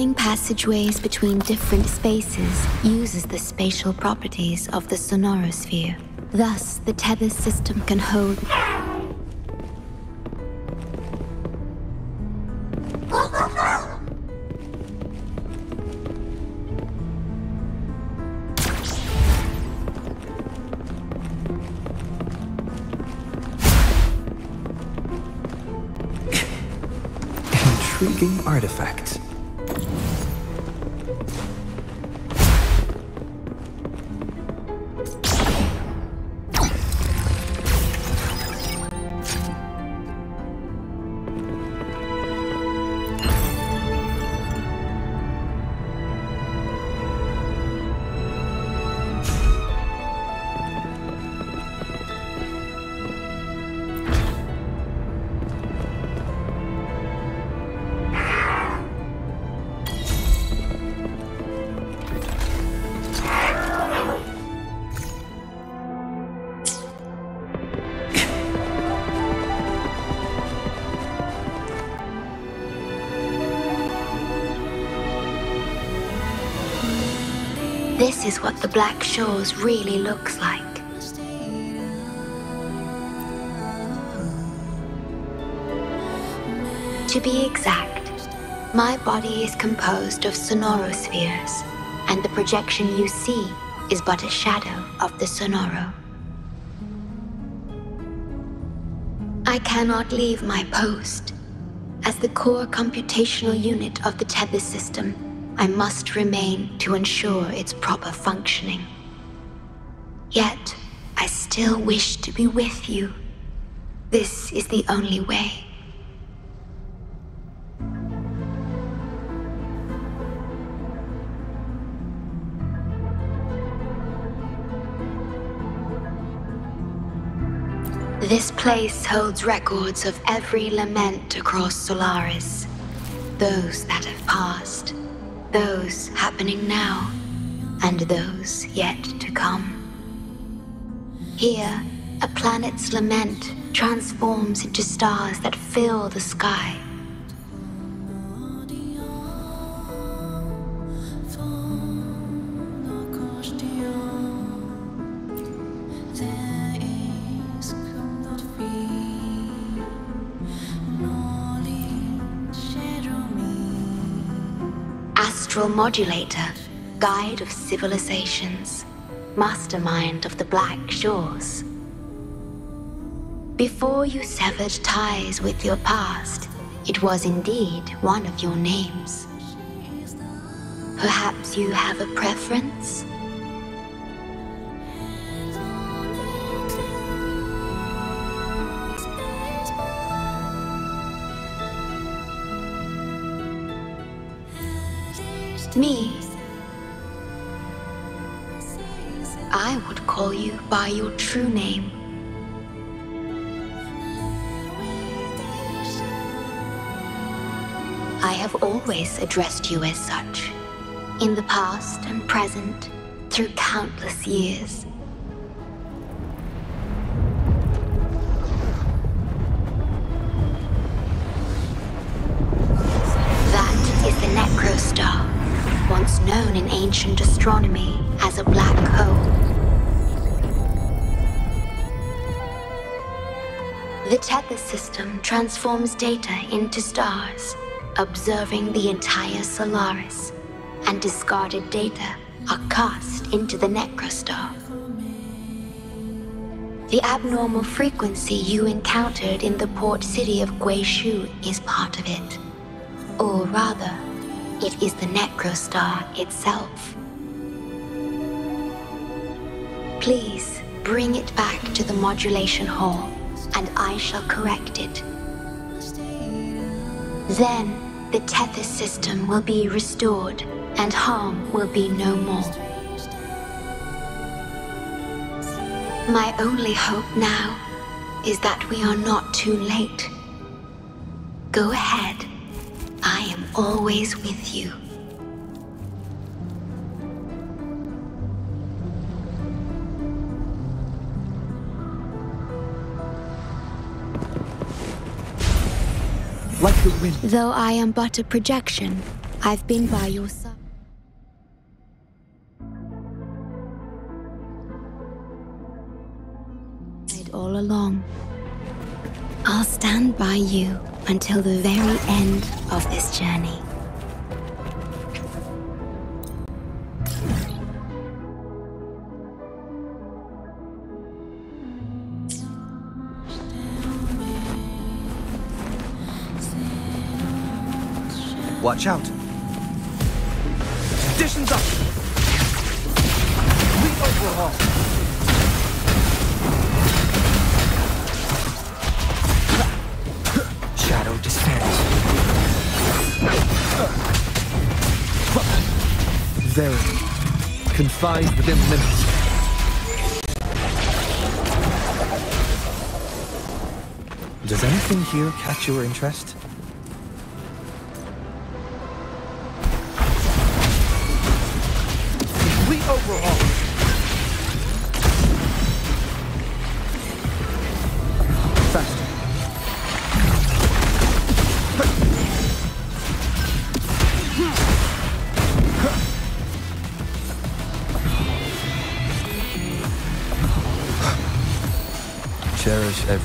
Opening passageways between different spaces uses the spatial properties of the sonorosphere. Thus, the Tethys system can hold Intriguing artifacts. Black Shores really looks like. To be exact, my body is composed of sonorospheres, and the projection you see is but a shadow of the sonoro. I cannot leave my post. As the core computational unit of the Tethys system, I must remain to ensure its proper functioning. Yet, I still wish to be with you. This is the only way. This place holds records of every lament across Solaris. Those that have passed, those happening now, and those yet to come. Here, a planet's lament transforms into stars that fill the sky. Modulator, Guide of Civilizations, Mastermind of the Black Shores. Before you severed ties with your past, it was indeed one of your names. Perhaps you have a preference? Me? I would call you by your true name. I have always addressed you as such, in the past and present, through countless years. Astronomy as a black hole. The Tethys system transforms data into stars, observing the entire Solaris, and discarded data are cast into the Necrostar. The abnormal frequency you encountered in the port city of Guixu is part of it. Or rather, it is the Necrostar itself. Please bring it back to the modulation hall, and I shall correct it. Then, the Tethys system will be restored, and harm will be no more. My only hope now is that we are not too late. Go ahead. I am always with you. Though I am but a projection, I've been by your side. all along. I'll stand by you until the very end of this journey. Watch out! Conditions up! We overhaul! Shadow descends. Verity. Confined within limits. Does anything here catch your interest?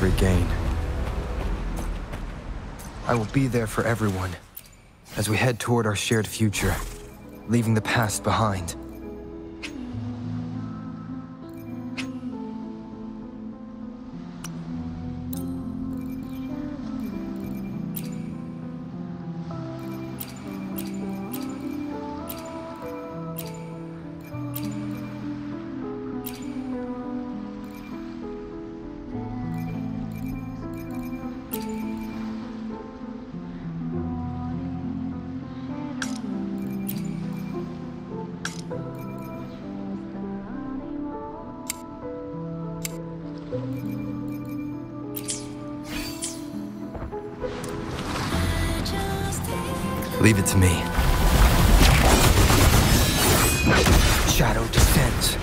Every gain. I will be there for everyone as we head toward our shared future, leaving the past behind. Me. Shadow descends.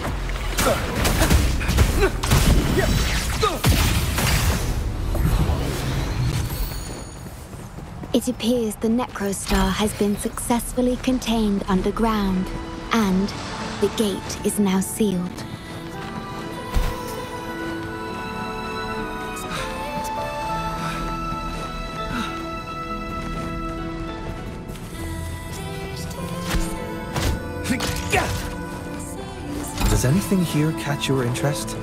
It appears the Necrostar has been successfully contained underground, and the gate is now sealed. Does anything here catch your interest?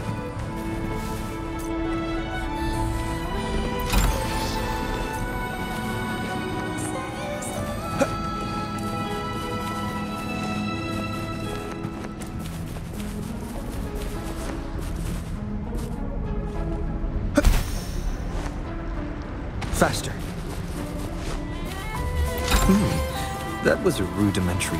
Faster. Hmm, that was a rudimentary.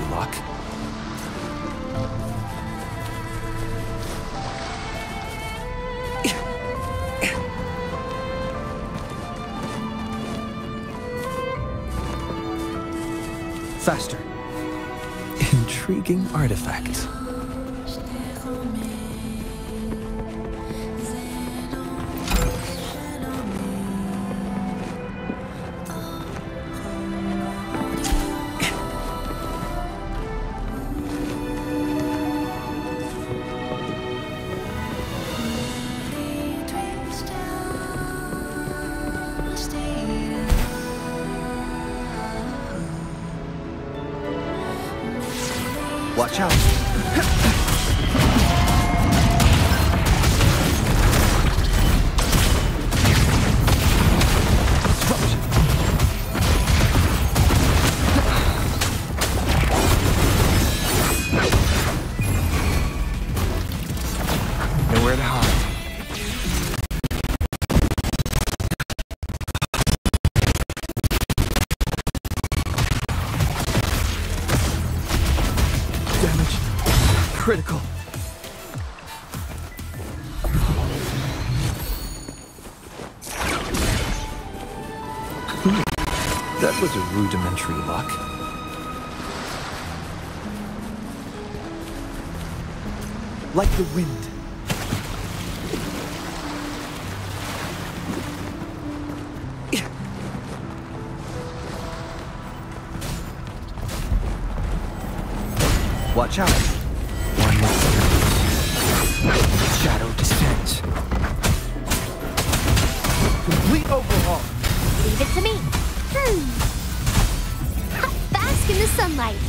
That was a rudimentary lock. Like the wind. Watch out! One with Shadow descends. Complete overhaul! Leave it to me. Hmm. Bask in the sunlight.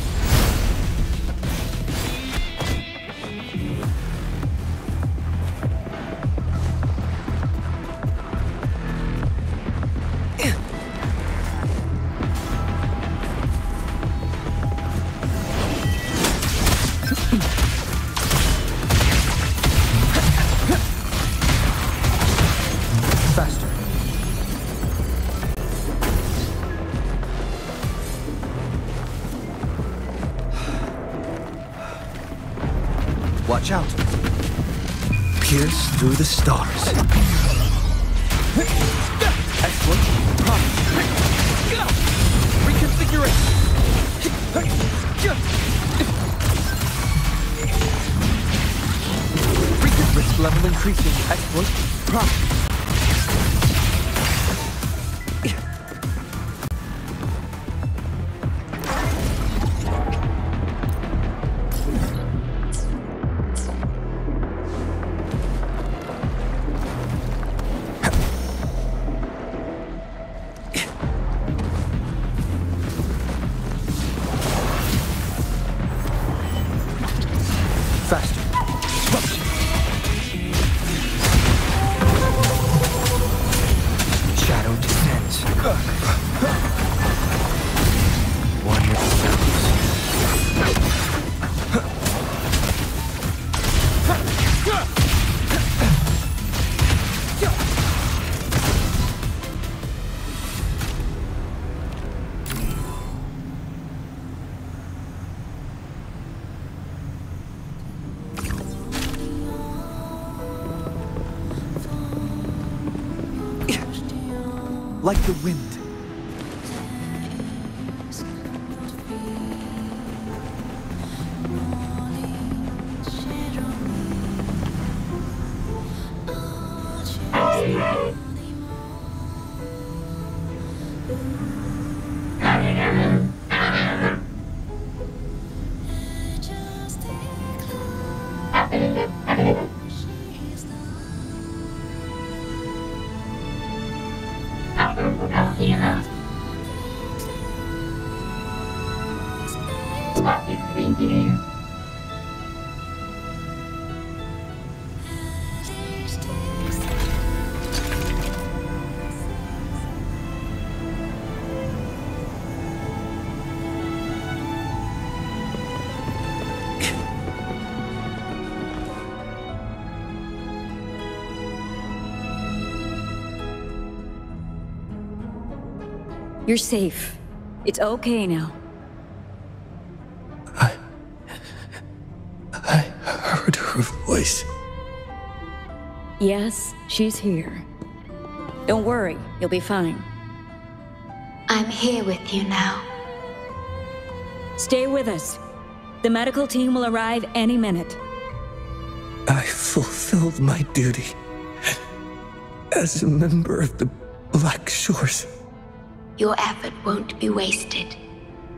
You're safe. It's okay now. I I heard her voice. Yes, she's here. Don't worry, you'll be fine. I'm here with you now. Stay with us. The medical team will arrive any minute. I fulfilled my duty as a member of the Black Shores. Your effort won't be wasted.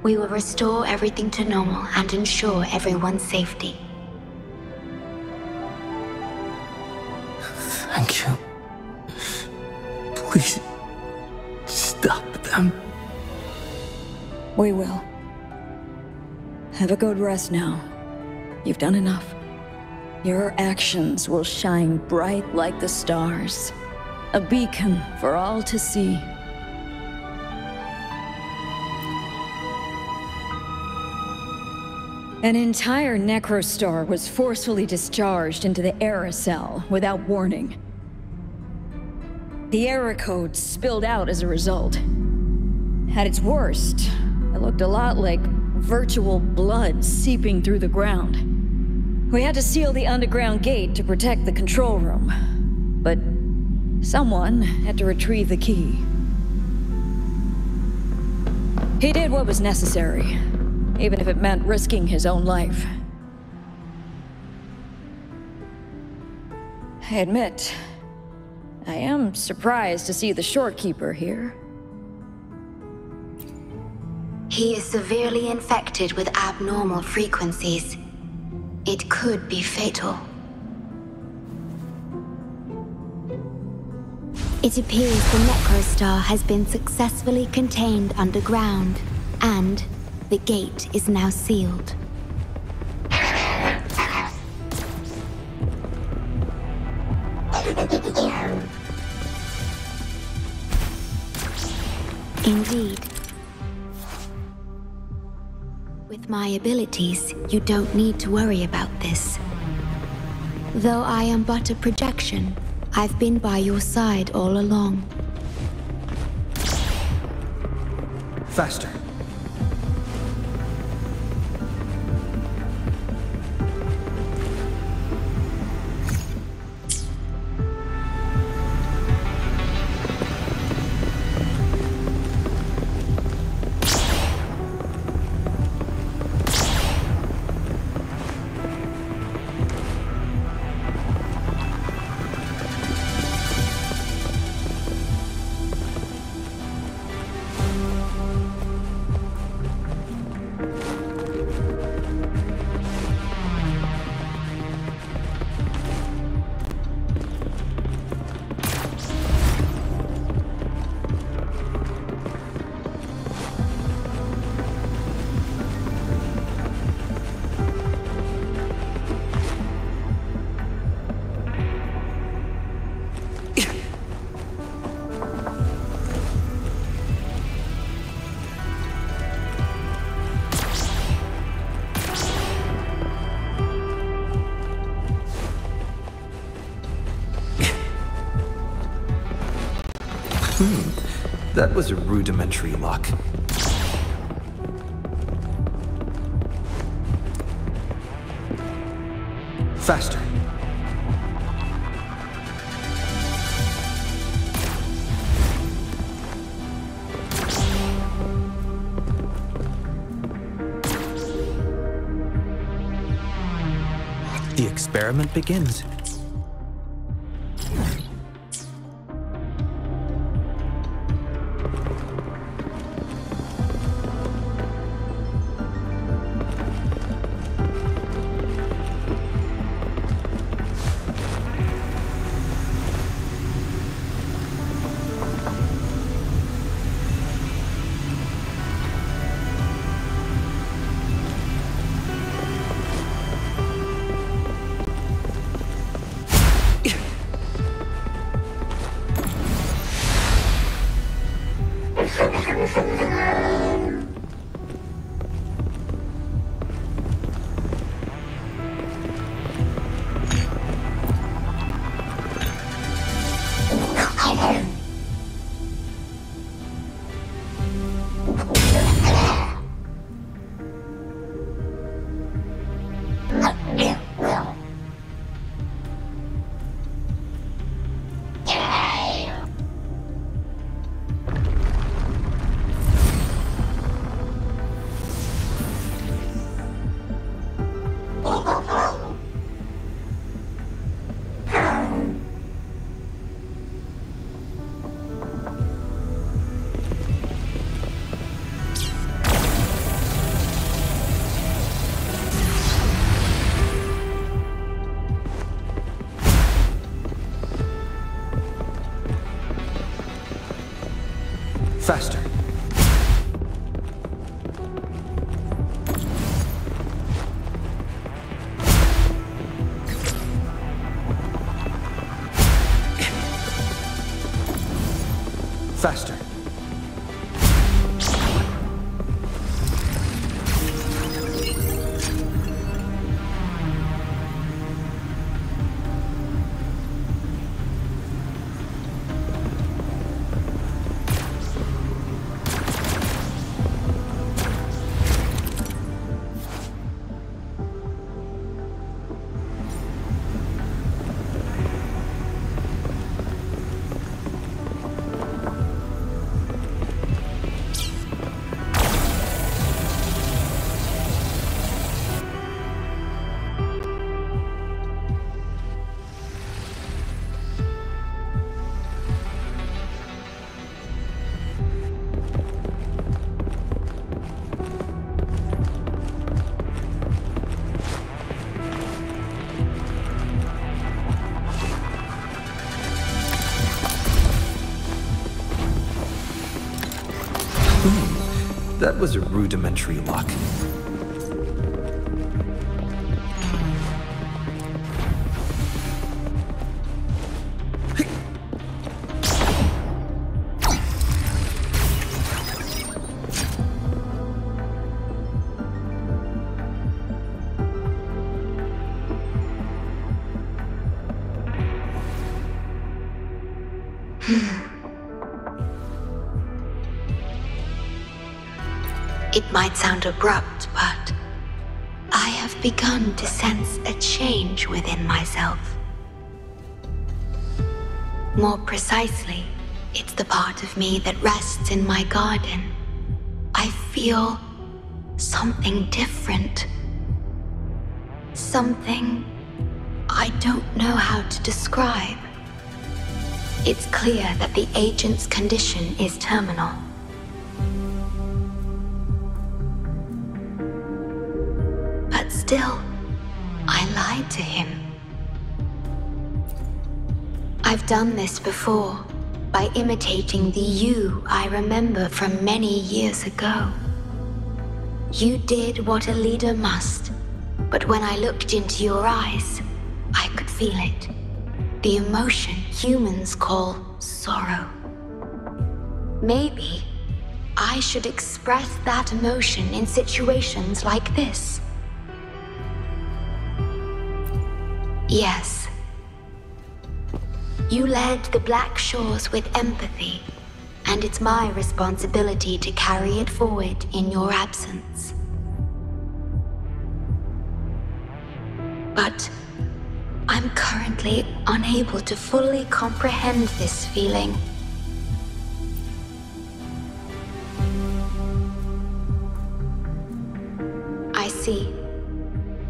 We will restore everything to normal and ensure everyone's safety. Thank you. Please stop them. We will. Have a good rest now. You've done enough. Your actions will shine bright like the stars. A beacon for all to see. An entire Necrostar was forcefully discharged into the Era Cell without warning. The Era Code spilled out as a result. At its worst, it looked a lot like virtual blood seeping through the ground. We had to seal the underground gate to protect the control room. But someone had to retrieve the key. He did what was necessary, even if it meant risking his own life. I admit, I am surprised to see the Shorekeeper here. He is severely infected with abnormal frequencies. It could be fatal. It appears the Necrostar has been successfully contained underground, and the gate is now sealed. Indeed. With my abilities, you don't need to worry about this. Though I am but a projection, I've been by your side all along. Faster. That was a rudimentary lock. Faster. The experiment begins. That was a rudimentary lock. Abrupt, but I have begun to sense a change within myself. More precisely, it's the part of me that rests in my garden. I feel something different. Something I don't know how to describe. It's clear that the agent's condition is terminal. Still, I lied to him. I've done this before by imitating the you I remember from many years ago. You did what a leader must, but when I looked into your eyes, I could feel it. The emotion humans call sorrow. Maybe I should express that emotion in situations like this. Yes. You led the Black Shores with empathy, and it's my responsibility to carry it forward in your absence. But I'm currently unable to fully comprehend this feeling. I see.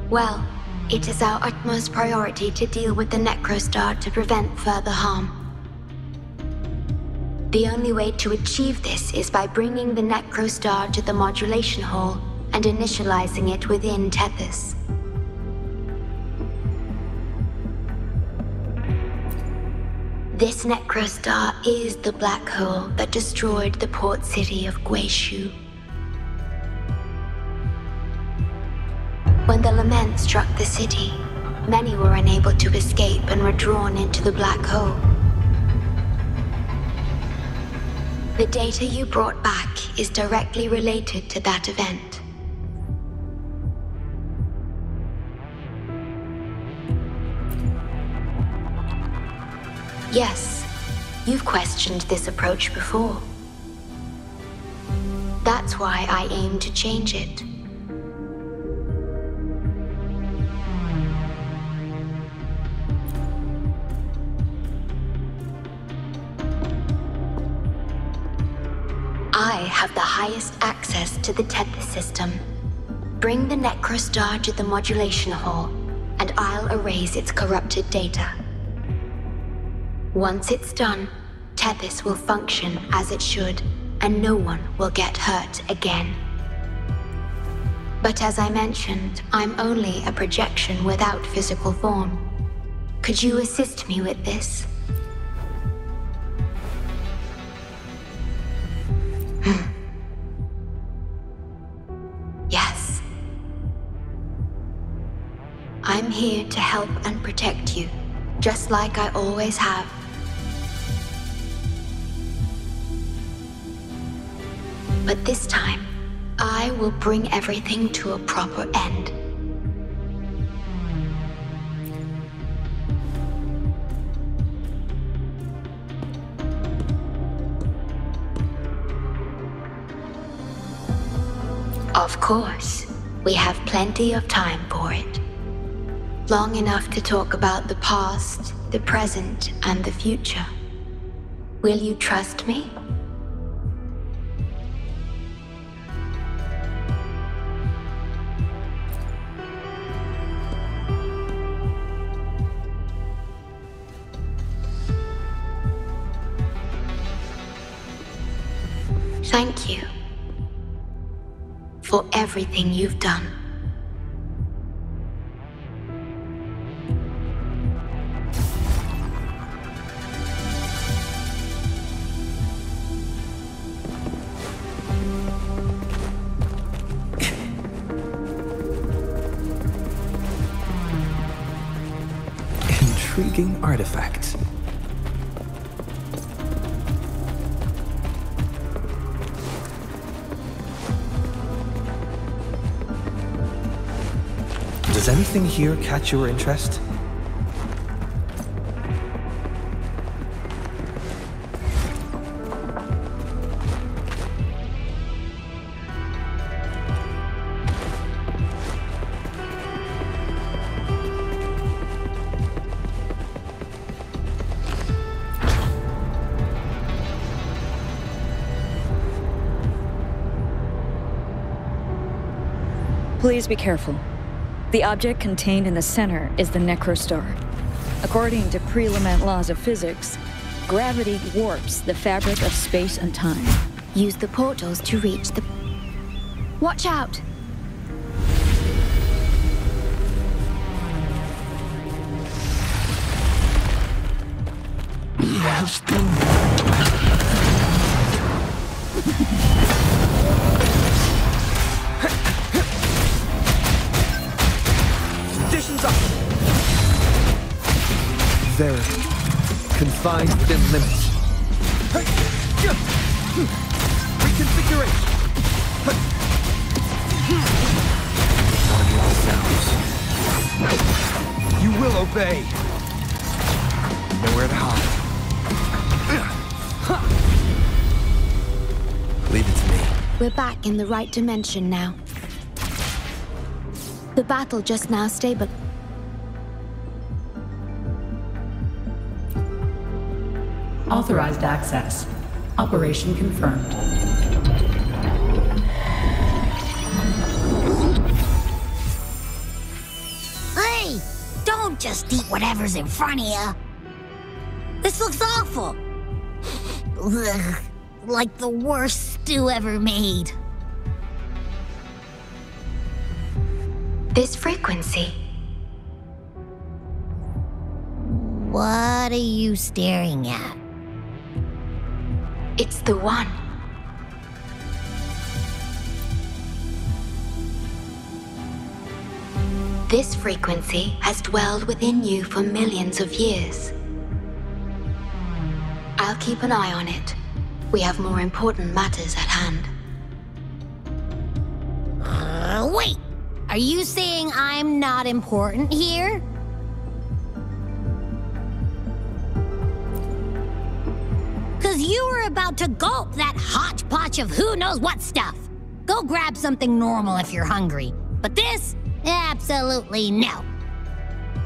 Well, it is our utmost priority to deal with the Necrostar to prevent further harm. The only way to achieve this is by bringing the Necrostar to the modulation hall and initializing it within Tethys. This Necrostar is the black hole that destroyed the port city of Guixu. When the lament struck the city, many were unable to escape and were drawn into the black hole. The data you brought back is directly related to that event. Yes, you've questioned this approach before. That's why I aim to change it. Have the highest access to the Tethys system. Bring the Necrostar to the modulation hall, and I'll erase its corrupted data. Once it's done, Tethys will function as it should, and no one will get hurt again. But as I mentioned, I'm only a projection without physical form. Could you assist me with this? *sighs* yes. I'm here to help and protect you, just like I always have. But this time, I will bring everything to a proper end. Of course, we have plenty of time for it. Long enough to talk about the past, the present, and the future. Will you trust me? Thank you for everything you've done. Intriguing artifacts. Does anything here catch your interest? Please be careful. The object contained in the center is the Necrostar. According to pre-Lament laws of physics, gravity warps the fabric of space and time. Use the portals to reach the... Watch out! Within limits. Reconfiguration! Sounds. You will obey! Nowhere to hide. Leave it to me. We're back in the right dimension now. The battle just now stable. Authorized access. Operation confirmed. Hey! Don't just eat whatever's in front of you. This looks awful. Ugh, *laughs* like the worst stew ever made. This frequency. What are you staring at? It's the one. This frequency has dwelled within you for millions of years. I'll keep an eye on it. We have more important matters at hand. Uh, wait! Are you saying I'm not important here? About to gulp that hodgepodge of who knows what stuff. Go grab something normal if you're hungry. But this? Absolutely no.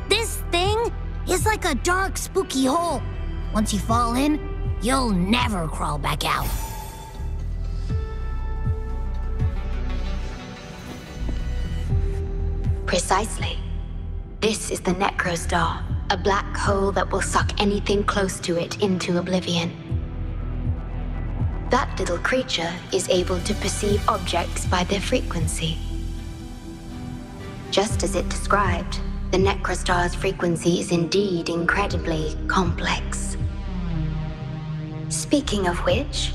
This thing is like a dark, spooky hole. Once you fall in, you'll never crawl back out. Precisely. This is the Necrostar, a black hole that will suck anything close to it into oblivion. That little creature is able to perceive objects by their frequency. Just as it described, the Necrostar's frequency is indeed incredibly complex. Speaking of which,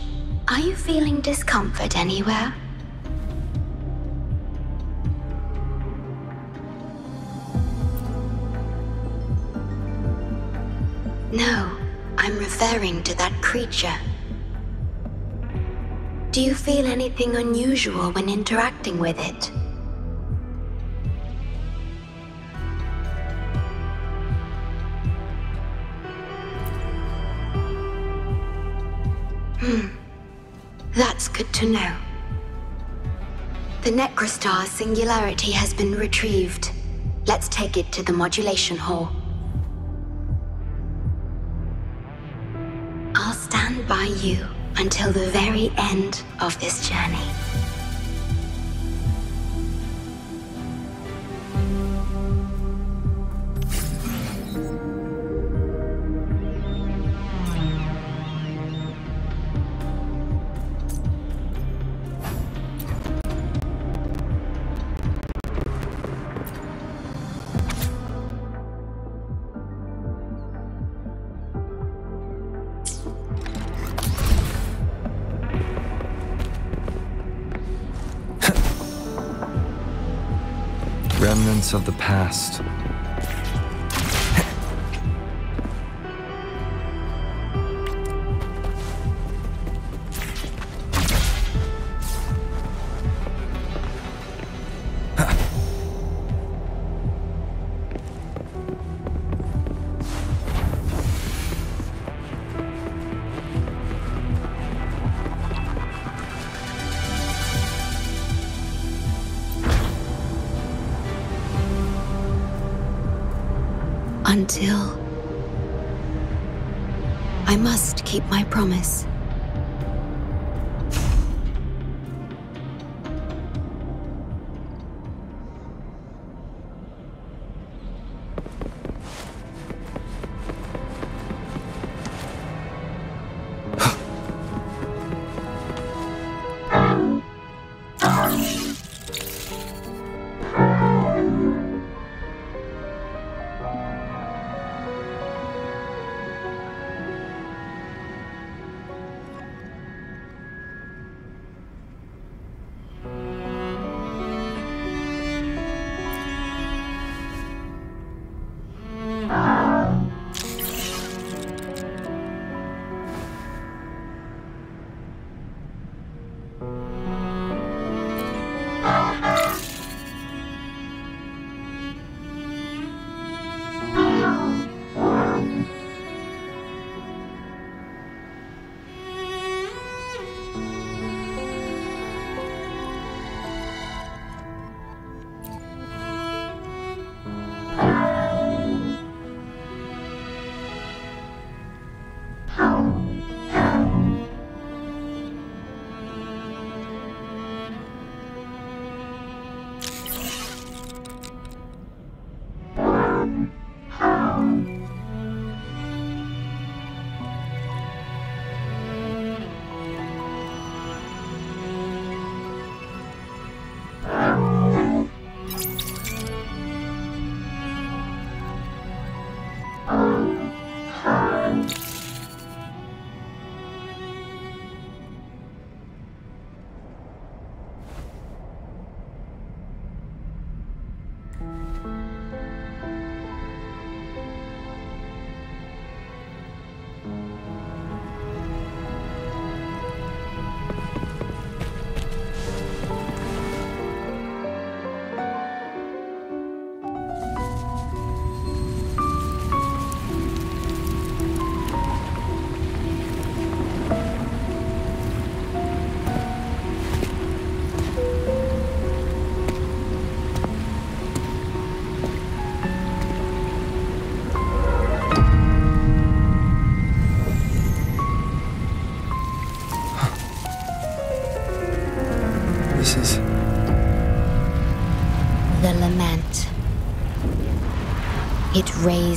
are you feeling discomfort anywhere? No, I'm referring to that creature. Do you feel anything unusual when interacting with it? Hmm. That's good to know. The Necrostar singularity has been retrieved. Let's take it to the modulation hall. I'll stand by you until the very end of this journey. Of the past. Keep my promise.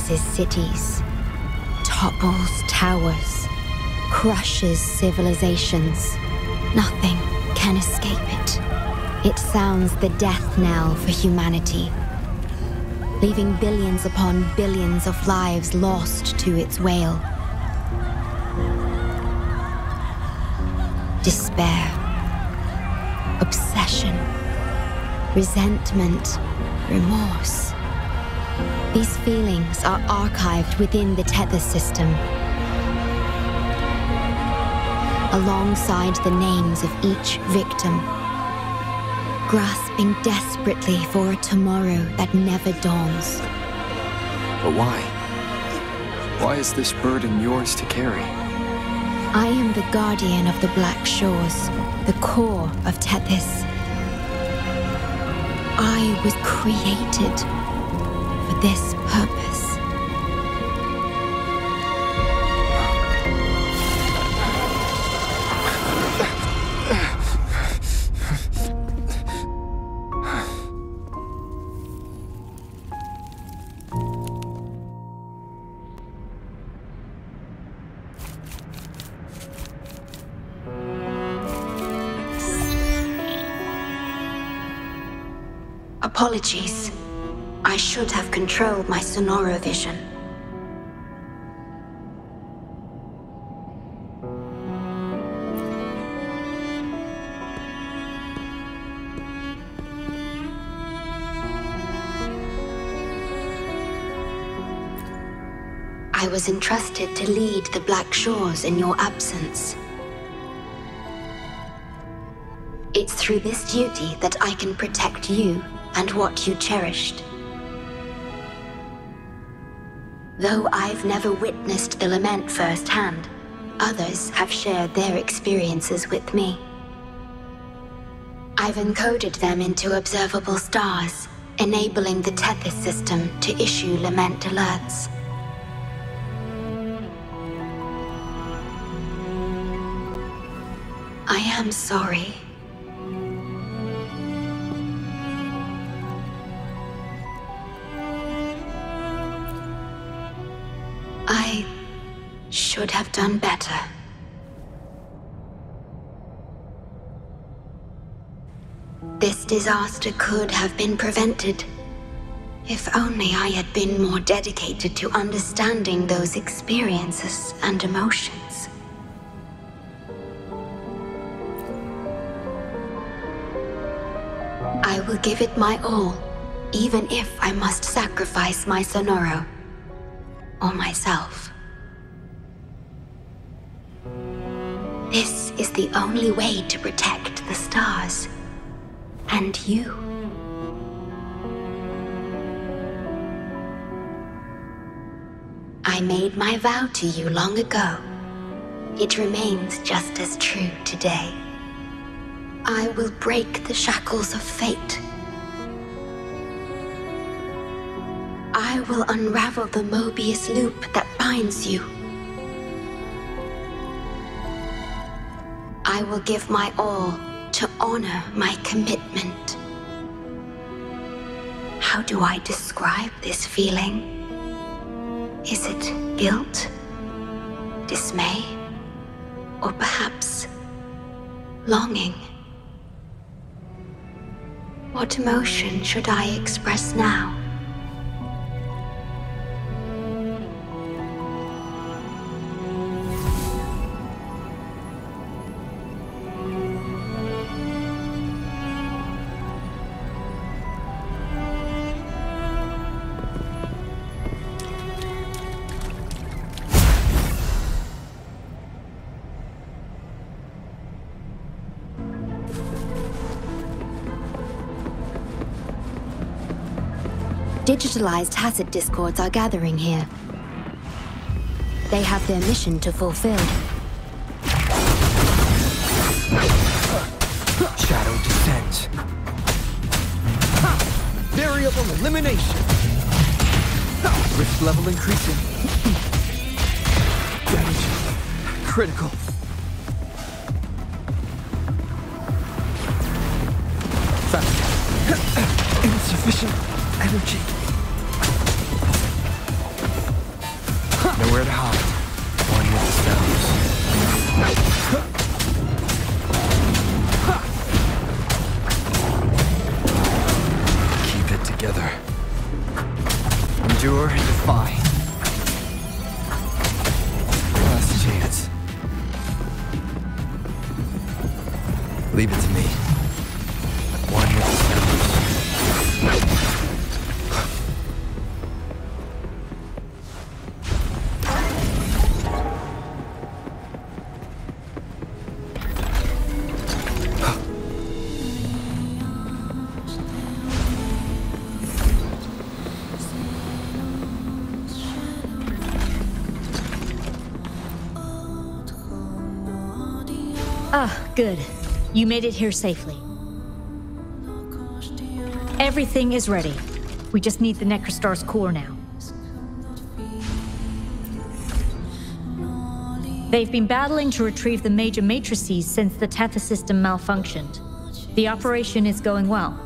It raises cities, topples towers, crushes civilizations. Nothing can escape it. It sounds the death knell for humanity, leaving billions upon billions of lives lost to its wail. Despair, obsession, resentment, remorse. These feelings are archived within the Tethys system, alongside the names of each victim, grasping desperately for a tomorrow that never dawns. But why? Why is this burden yours to carry? I am the guardian of the Black Shores, the core of Tethys. I was created this purpose. Apologies. I should have controlled my Sonoro vision. I was entrusted to lead the Black Shores in your absence. It's through this duty that I can protect you and what you cherished. I've never witnessed the lament firsthand, others have shared their experiences with me. I've encoded them into observable stars, enabling the Tethys system to issue lament alerts. I am sorry. Disaster could have been prevented. If only I had been more dedicated to understanding those experiences and emotions. I will give it my all, even if I must sacrifice my Sonoro. Or myself. This is the only way to protect the stars. And you. I made my vow to you long ago. It remains just as true today. I will break the shackles of fate. I will unravel the Mobius loop that binds you. I will give my all to honor my commitment. How do I describe this feeling? Is it guilt? Dismay? Or perhaps longing? What emotion should I express now? Digitalized Tacet Discords are gathering here. They have their mission to fulfill. Shadow descends. Variable elimination. Rift level increasing. Damage. Critical. Insufficient energy. Nowhere to hide. Good. You made it here safely. Everything is ready. We just need the Necrostar's core now. They've been battling to retrieve the major matrices since the Tethys system malfunctioned. The operation is going well.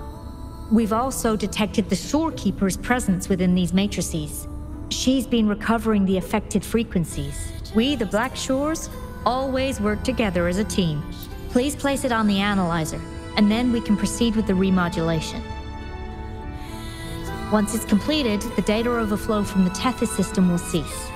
We've also detected the Shorekeeper's presence within these matrices. She's been recovering the affected frequencies. We, the Black Shores, always work together as a team. Please place it on the analyzer, and then we can proceed with the remodulation. Once it's completed, the data overflow from the Tethys system will cease.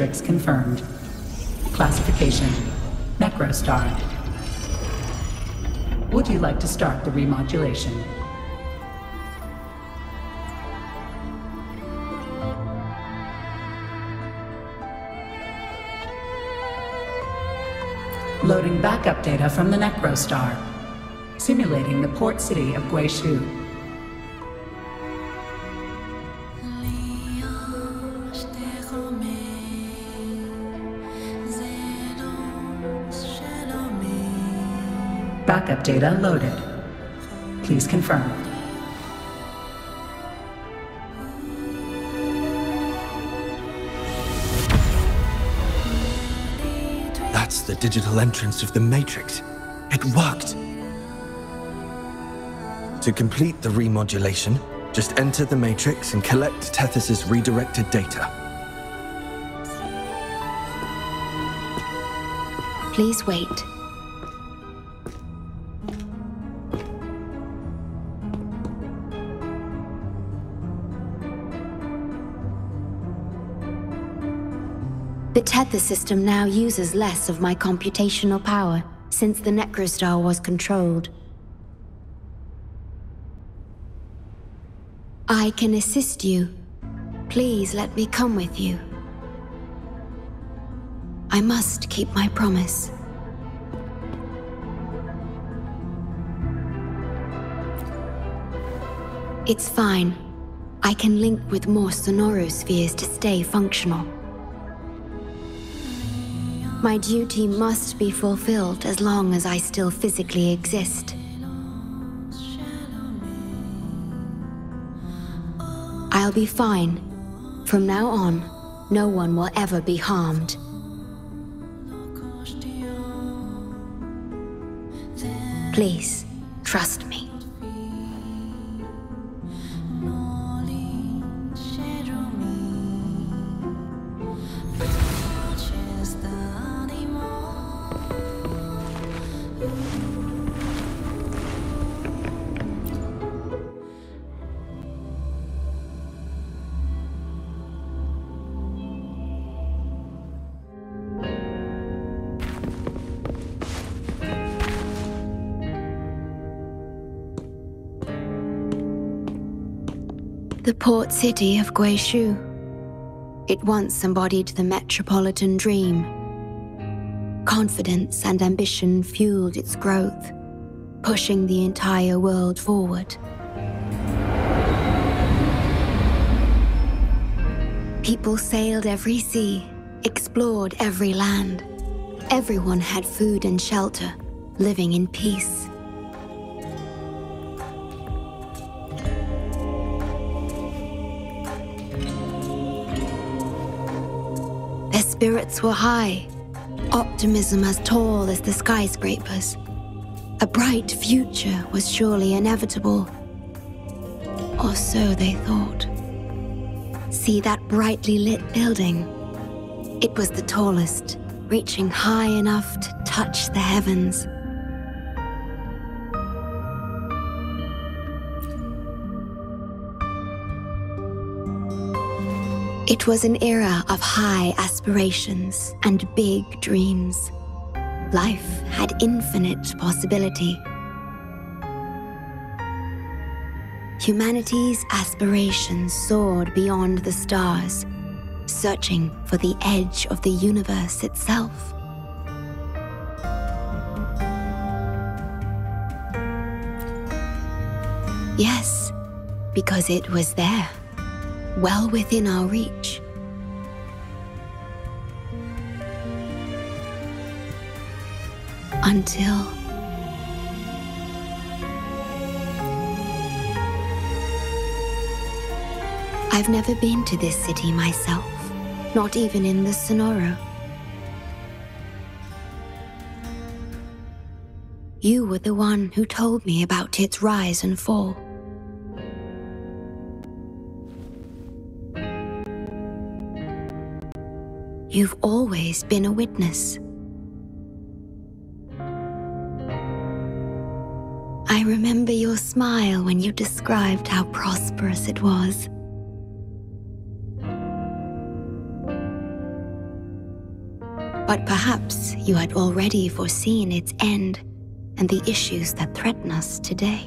matrix confirmed. Classification, Necrostar. Would you like to start the remodulation? Loading backup data from the Necrostar, simulating the port city of Guixu. Backup data loaded. Please confirm. That's the digital entrance of the Matrix. It worked. To complete the remodulation, just enter the Matrix and collect Tethys' redirected data. Please wait. The system now uses less of my computational power since the Necrostar was controlled. I can assist you. Please let me come with you. I must keep my promise. It's fine. I can link with more Sonoro spheres to stay functional. My duty must be fulfilled as long as I still physically exist. I'll be fine. From now on, no one will ever be harmed. Please, trust me. Port city of Guixu. It once embodied the metropolitan dream. Confidence and ambition fueled its growth, pushing the entire world forward. People sailed every sea, explored every land. Everyone had food and shelter, living in peace. Spirits were high, optimism as tall as the skyscrapers. A bright future was surely inevitable. Or so they thought. See that brightly lit building? It was the tallest, reaching high enough to touch the heavens. It was an era of high aspirations and big dreams. Life had infinite possibility. Humanity's aspirations soared beyond the stars, searching for the edge of the universe itself. Yes, because it was there, well within our reach. Until. I've never been to this city myself, not even in the Sonoro. You were the one who told me about its rise and fall. You've always been a witness. I remember your smile when you described how prosperous it was. But perhaps you had already foreseen its end and the issues that threaten us today.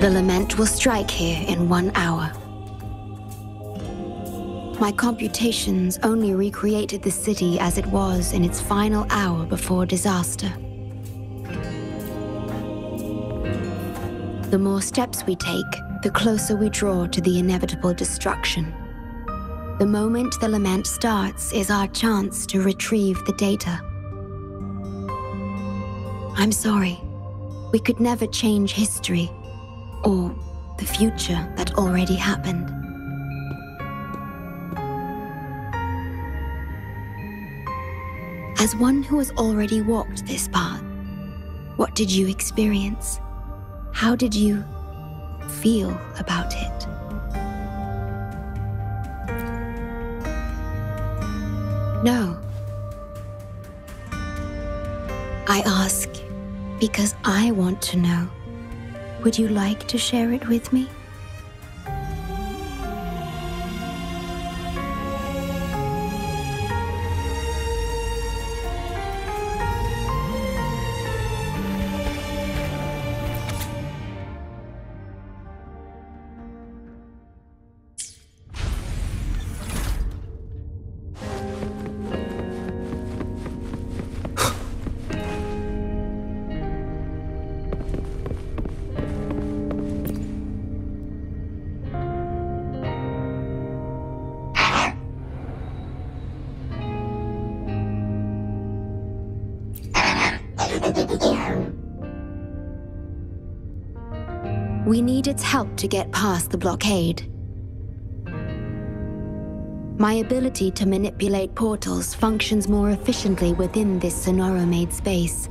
The lament will strike here in one hour. My computations only recreated the city as it was in its final hour before disaster. The more steps we take, the closer we draw to the inevitable destruction. The moment the lament starts is our chance to retrieve the data. I'm sorry. We could never change history or the future that already happened. As one who has already walked this path, what did you experience? How did you feel about it? No. I ask because I want to know. Would you like to share it with me? Its help to get past the blockade. My ability to manipulate portals functions more efficiently within this Sonoro-made space.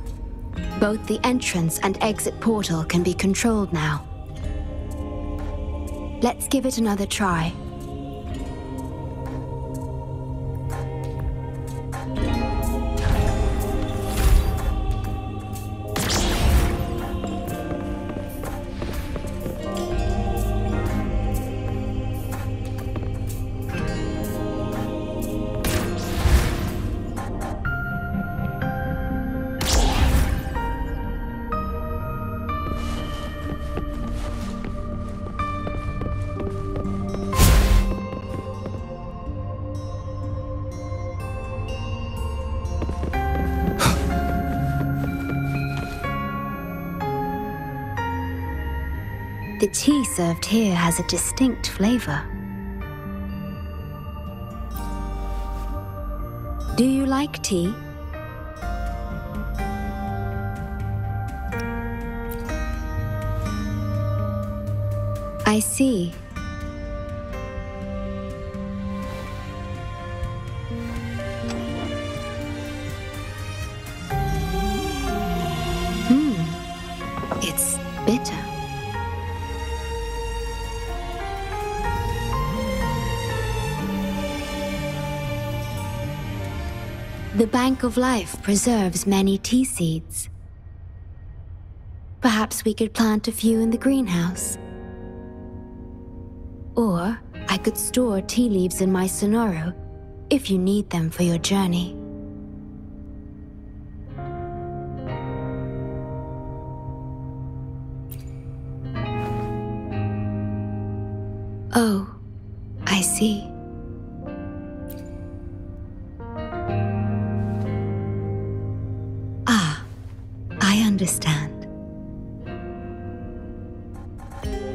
Both the entrance and exit portal can be controlled now. Let's give it another try. Served here has a distinct flavor. Do you like tea? I see. Bank of Life preserves many tea seeds. Perhaps we could plant a few in the greenhouse. Or I could store tea leaves in my Sonoro if you need them for your journey.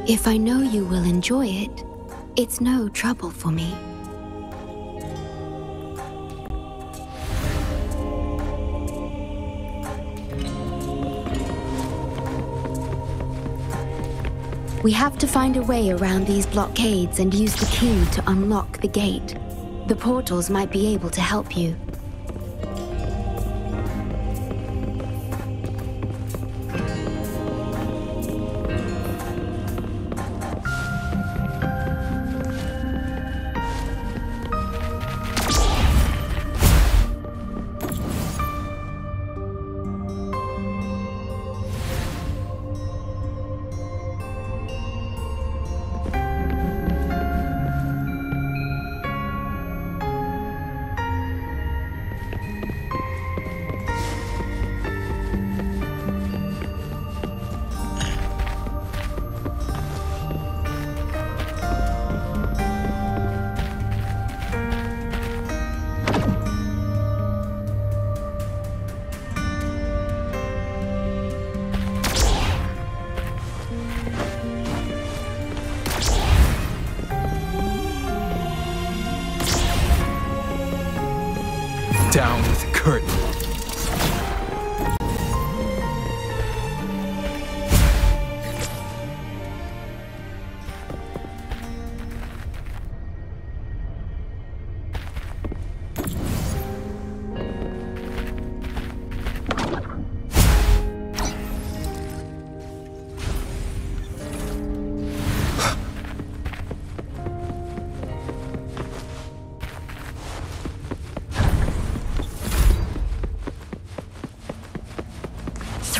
If I know you will enjoy it, it's no trouble for me. We have to find a way around these blockades and use the key to unlock the gate. The portals might be able to help you.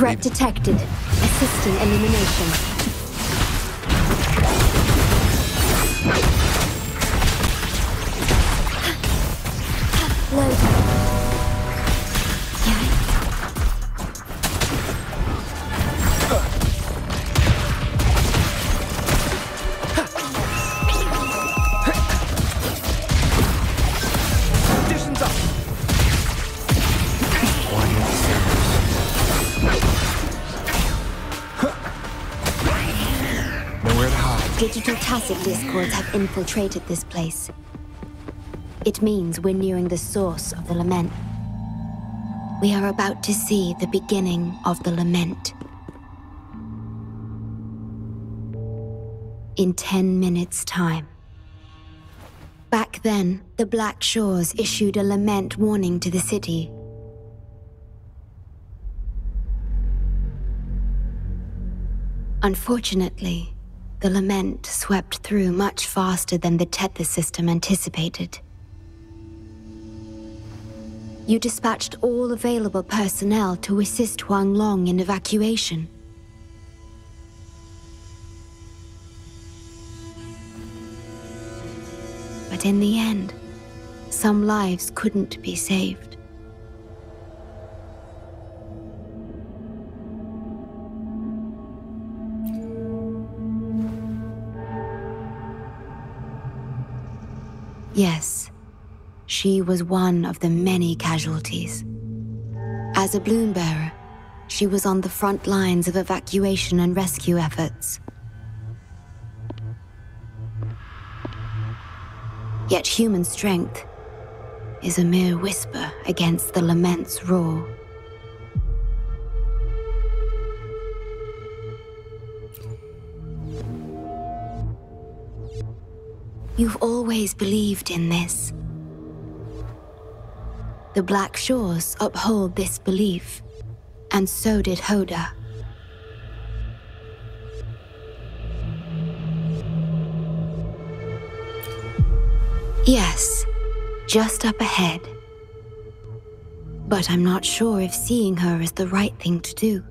Threat detected. Assisting elimination. Digital discords have infiltrated this place. It means we're nearing the source of the lament. We are about to see the beginning of the lament. In 10 minutes' time. Back then, the Black Shores issued a lament warning to the city. Unfortunately, the lament swept through much faster than the Tethys system anticipated. You dispatched all available personnel to assist Huanglong in evacuation. But in the end, some lives couldn't be saved. Yes, she was one of the many casualties. As a bloom bearer, she was on the front lines of evacuation and rescue efforts. Yet human strength is a mere whisper against the lament's roar. You've always believed in this. The Black Shores uphold this belief, and so did Hoda. Yes, just up ahead. But I'm not sure if seeing her is the right thing to do.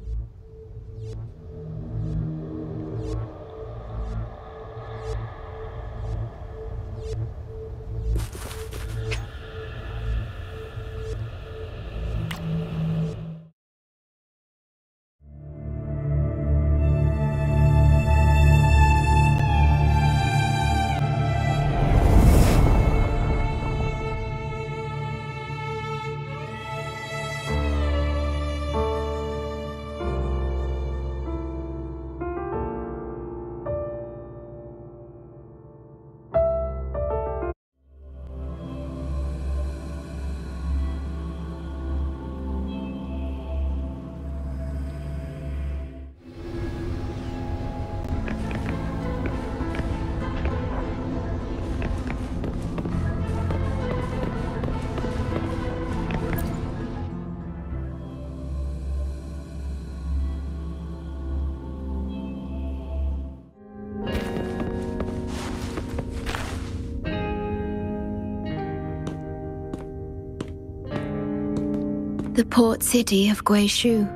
Port city of Guixu.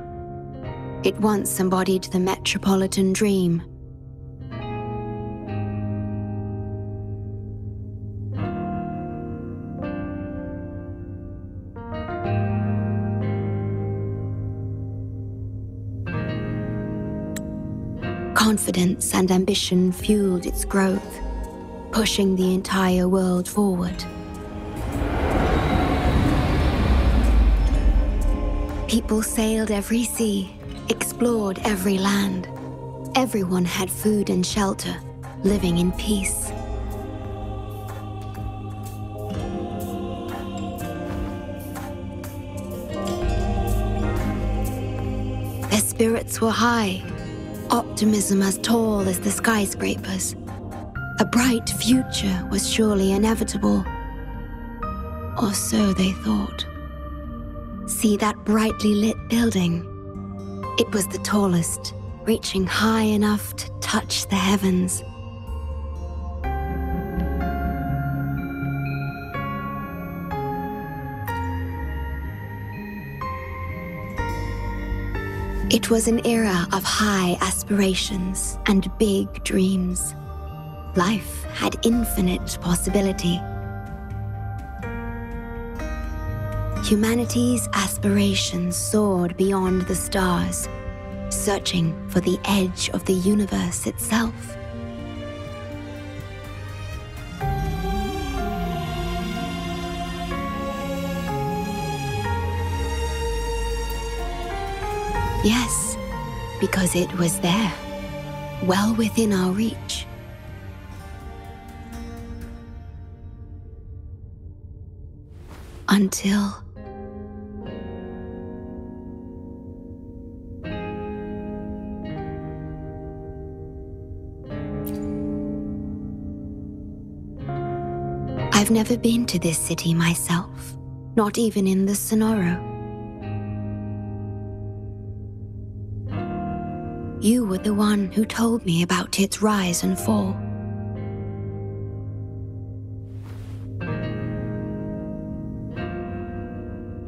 It once embodied the metropolitan dream. Confidence and ambition fueled its growth, pushing the entire world forward. People sailed every sea, explored every land. Everyone had food and shelter, living in peace. Their spirits were high, optimism as tall as the skyscrapers. A bright future was surely inevitable, or so they thought. See that brightly lit building? It was the tallest, reaching high enough to touch the heavens. It was an era of high aspirations and big dreams. Life had infinite possibility. Humanity's aspirations soared beyond the stars, searching for the edge of the universe itself. Yes, because it was there, well within our reach. Until. I've never been to this city myself, not even in the Sonoro. You were the one who told me about its rise and fall.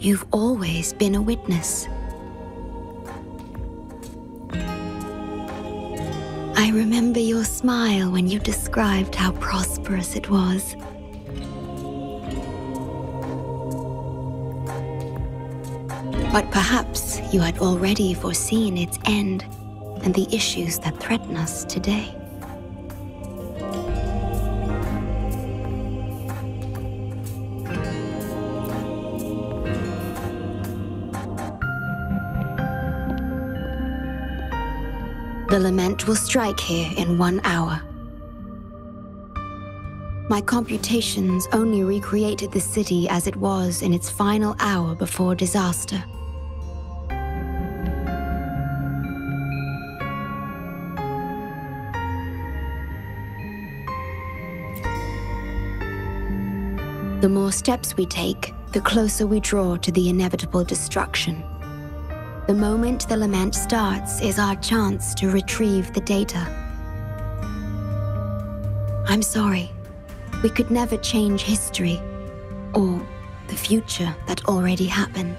You've always been a witness. I remember your smile when you described how prosperous it was. But perhaps you had already foreseen its end and the issues that threaten us today. The lament will strike here in one hour. My computations only recreated the city as it was in its final hour before disaster. The more steps we take, the closer we draw to the inevitable destruction. The moment the lament starts is our chance to retrieve the data. I'm sorry. We could never change history or the future that already happened.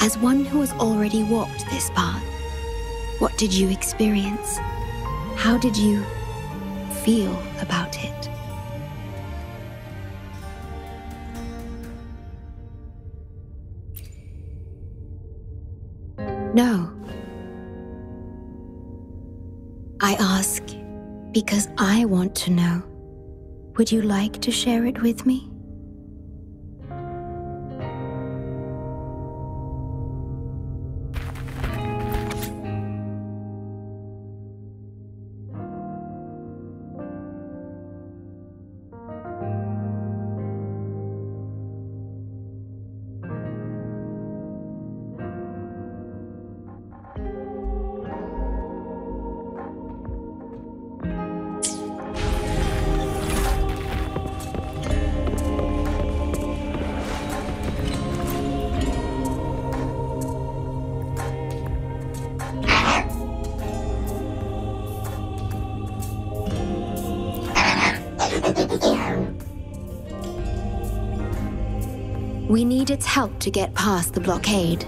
As one who has already walked this path, what did you experience? How did you feel about it? No. I ask because I want to know. Would you like to share it with me? We need its help to get past the blockade.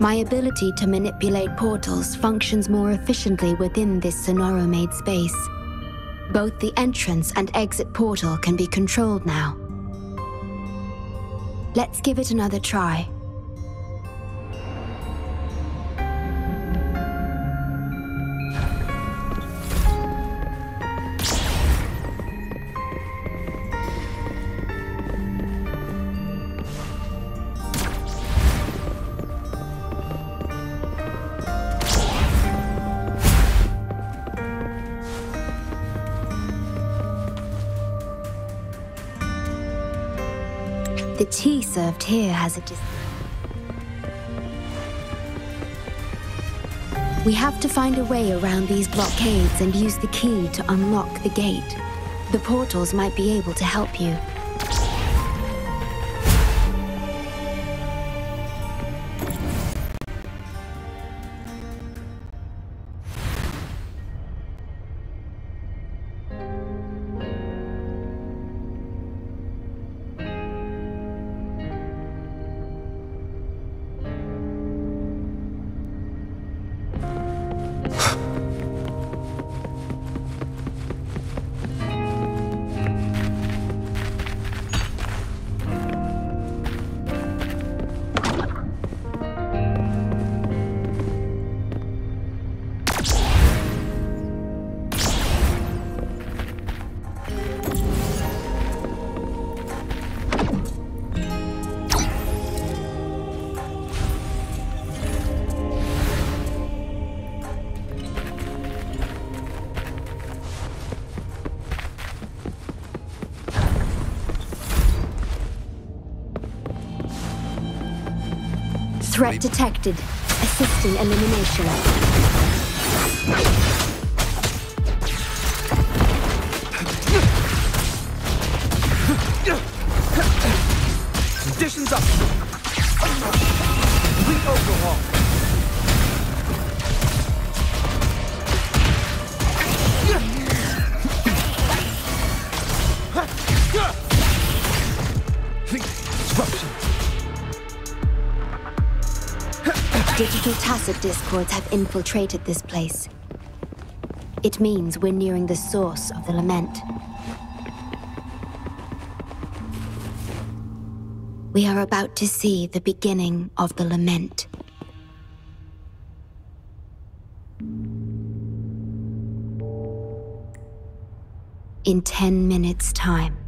My ability to manipulate portals functions more efficiently within this Sonoro-made space. Both the entrance and exit portal can be controlled now. Let's give it another try. Served here has a. We have to find a way around these blockades and use the key to unlock the gate. The portals might be able to help you. Threat detected. Assisting elimination. Discords have infiltrated this place. It means we're nearing the source of the lament. We are about to see the beginning of the lament. In 10 minutes' time.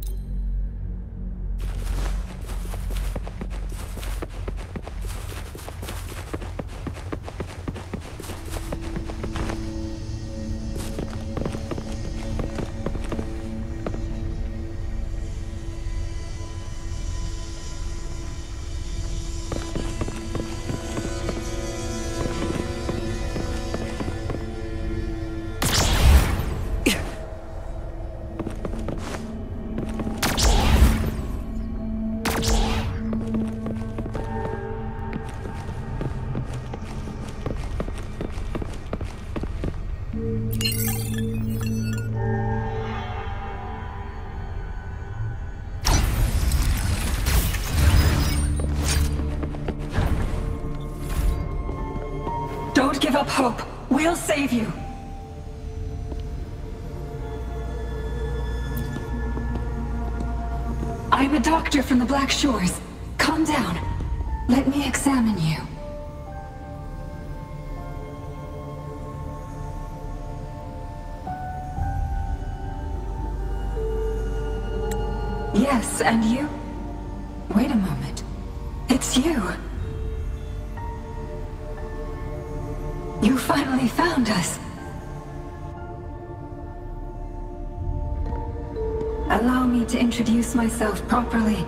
Introduce myself properly.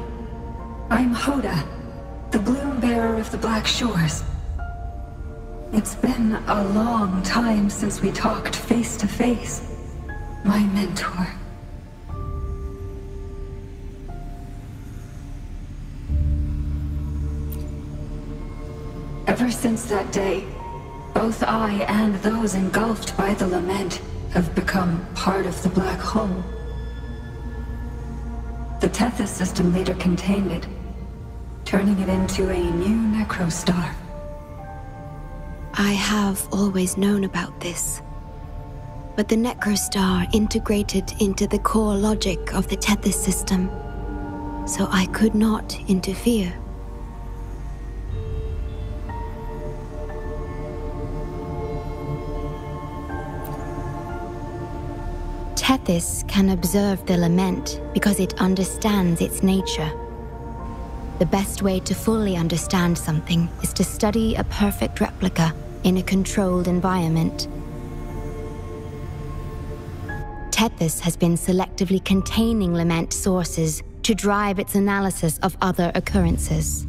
I'm Hoda, the Bloom Bearer of the Black Shores. It's been a long time since we talked face to face, my mentor. Ever since that day, both I and those engulfed by the lament have become part of the black hole. The Tethys system later contained it, turning it into a new necrostar. I have always known about this. But the Necrostar integrated into the core logic of the Tethys system, so I could not interfere. Tethys can observe the lament because it understands its nature. The best way to fully understand something is to study a perfect replica in a controlled environment. Tethys has been selectively containing lament sources to to drive its analysis of other occurrences.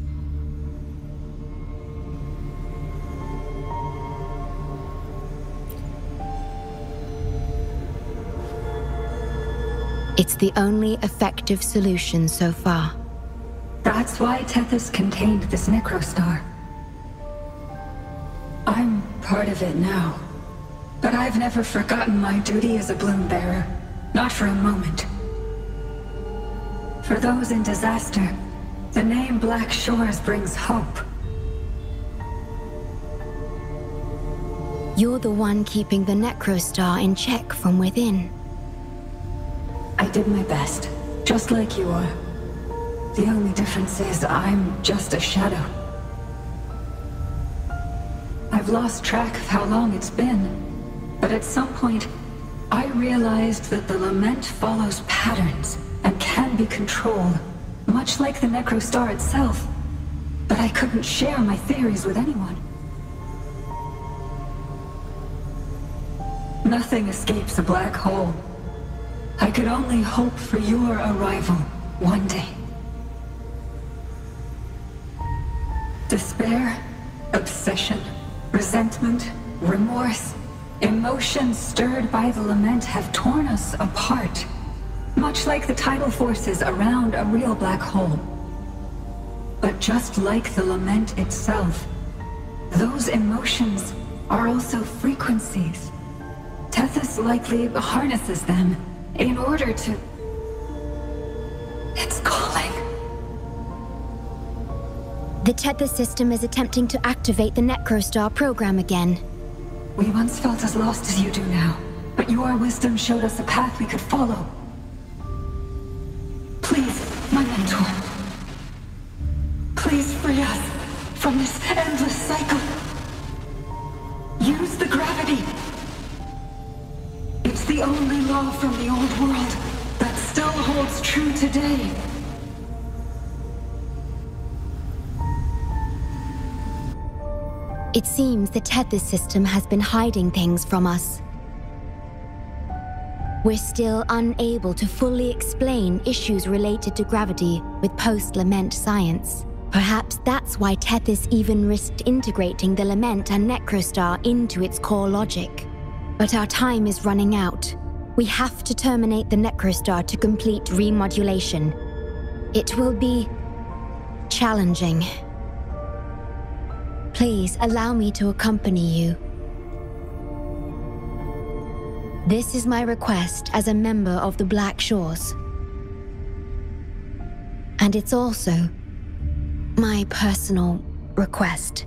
It's the only effective solution so far. That's why Tethys contained this Necrostar. I'm part of it now. But I've never forgotten my duty as a bloom bearer. Not for a moment. For those in disaster, the name Black Shores brings hope. You're the one keeping the Necrostar in check from within. I did my best, just like you are. The only difference is I'm just a shadow. I've lost track of how long it's been, but at some point, I realized that the lament follows patterns and can be controlled, much like the Necrostar itself. But I couldn't share my theories with anyone. Nothing escapes a black hole. I could only hope for your arrival one day. Despair, obsession, resentment, remorse, emotions stirred by the lament have torn us apart, much like the tidal forces around a real black hole. But just like the lament itself, those emotions are also frequencies. Tethys likely harnesses them in order to... It's calling. The Tethys system is attempting to activate the Necrostar program again. We once felt as lost as you do now, but your wisdom showed us a path we could follow. Please, my mentor. Please free us from this endless cycle. Use the gravity. It's the only law from the old world that still holds true today. It seems the Tethys system has been hiding things from us. We're still unable to fully explain issues related to gravity with post-lament science. Perhaps that's why Tethys even risked integrating the Lament and Necrostar into its core logic. But our time is running out. We have to terminate the Necrostar to complete remodulation. It will be... challenging. Please allow me to accompany you. This is my request as a member of the Black Shores. And it's also my personal request.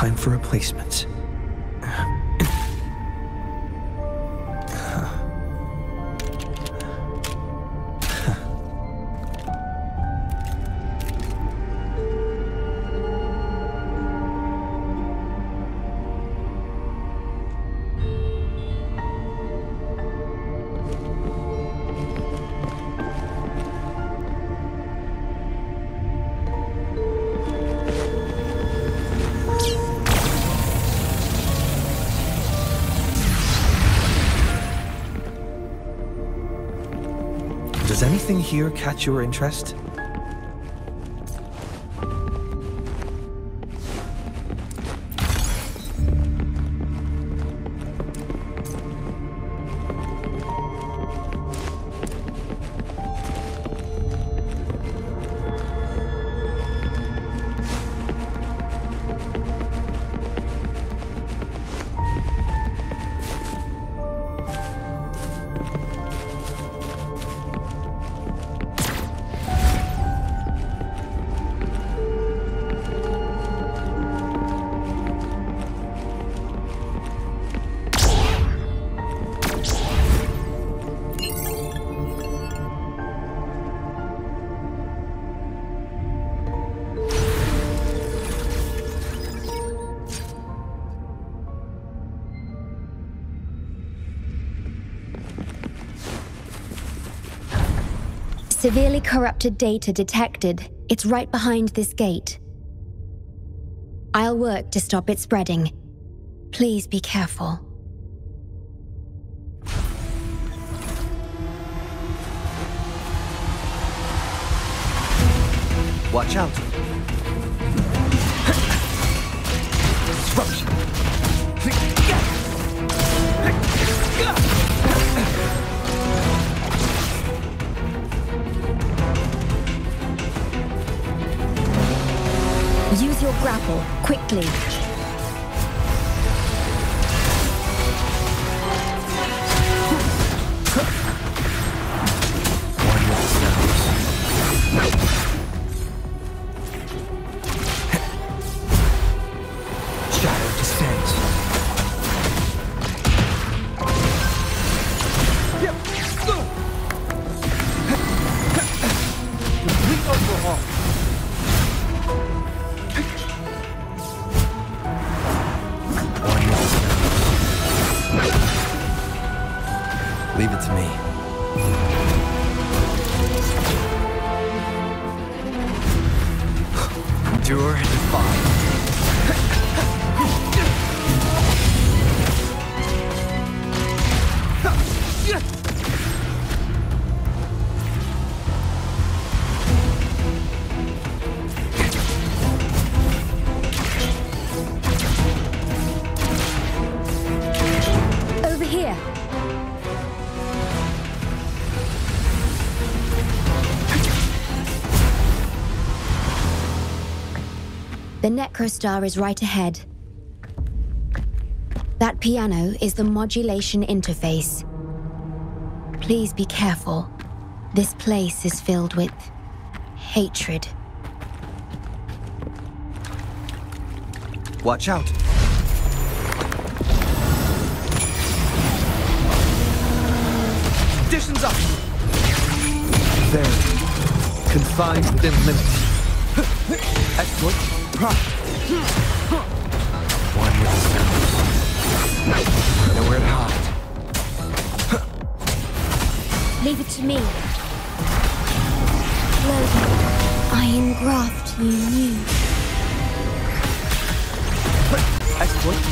Time for replacements. Does anything here catch your interest? Severely corrupted data detected. It's right behind this gate. I'll work to stop it spreading. Please be careful. Watch out. Quickly. Necrostar is right ahead. That piano is the modulation interface. Please be careful. This place is filled with hatred. Watch out. Conditions up. There. Confined within limits. *laughs* Exploit. One with the sounds. Nowhere to hide. Leave it to me. Logan, I engraft you new. Exploit.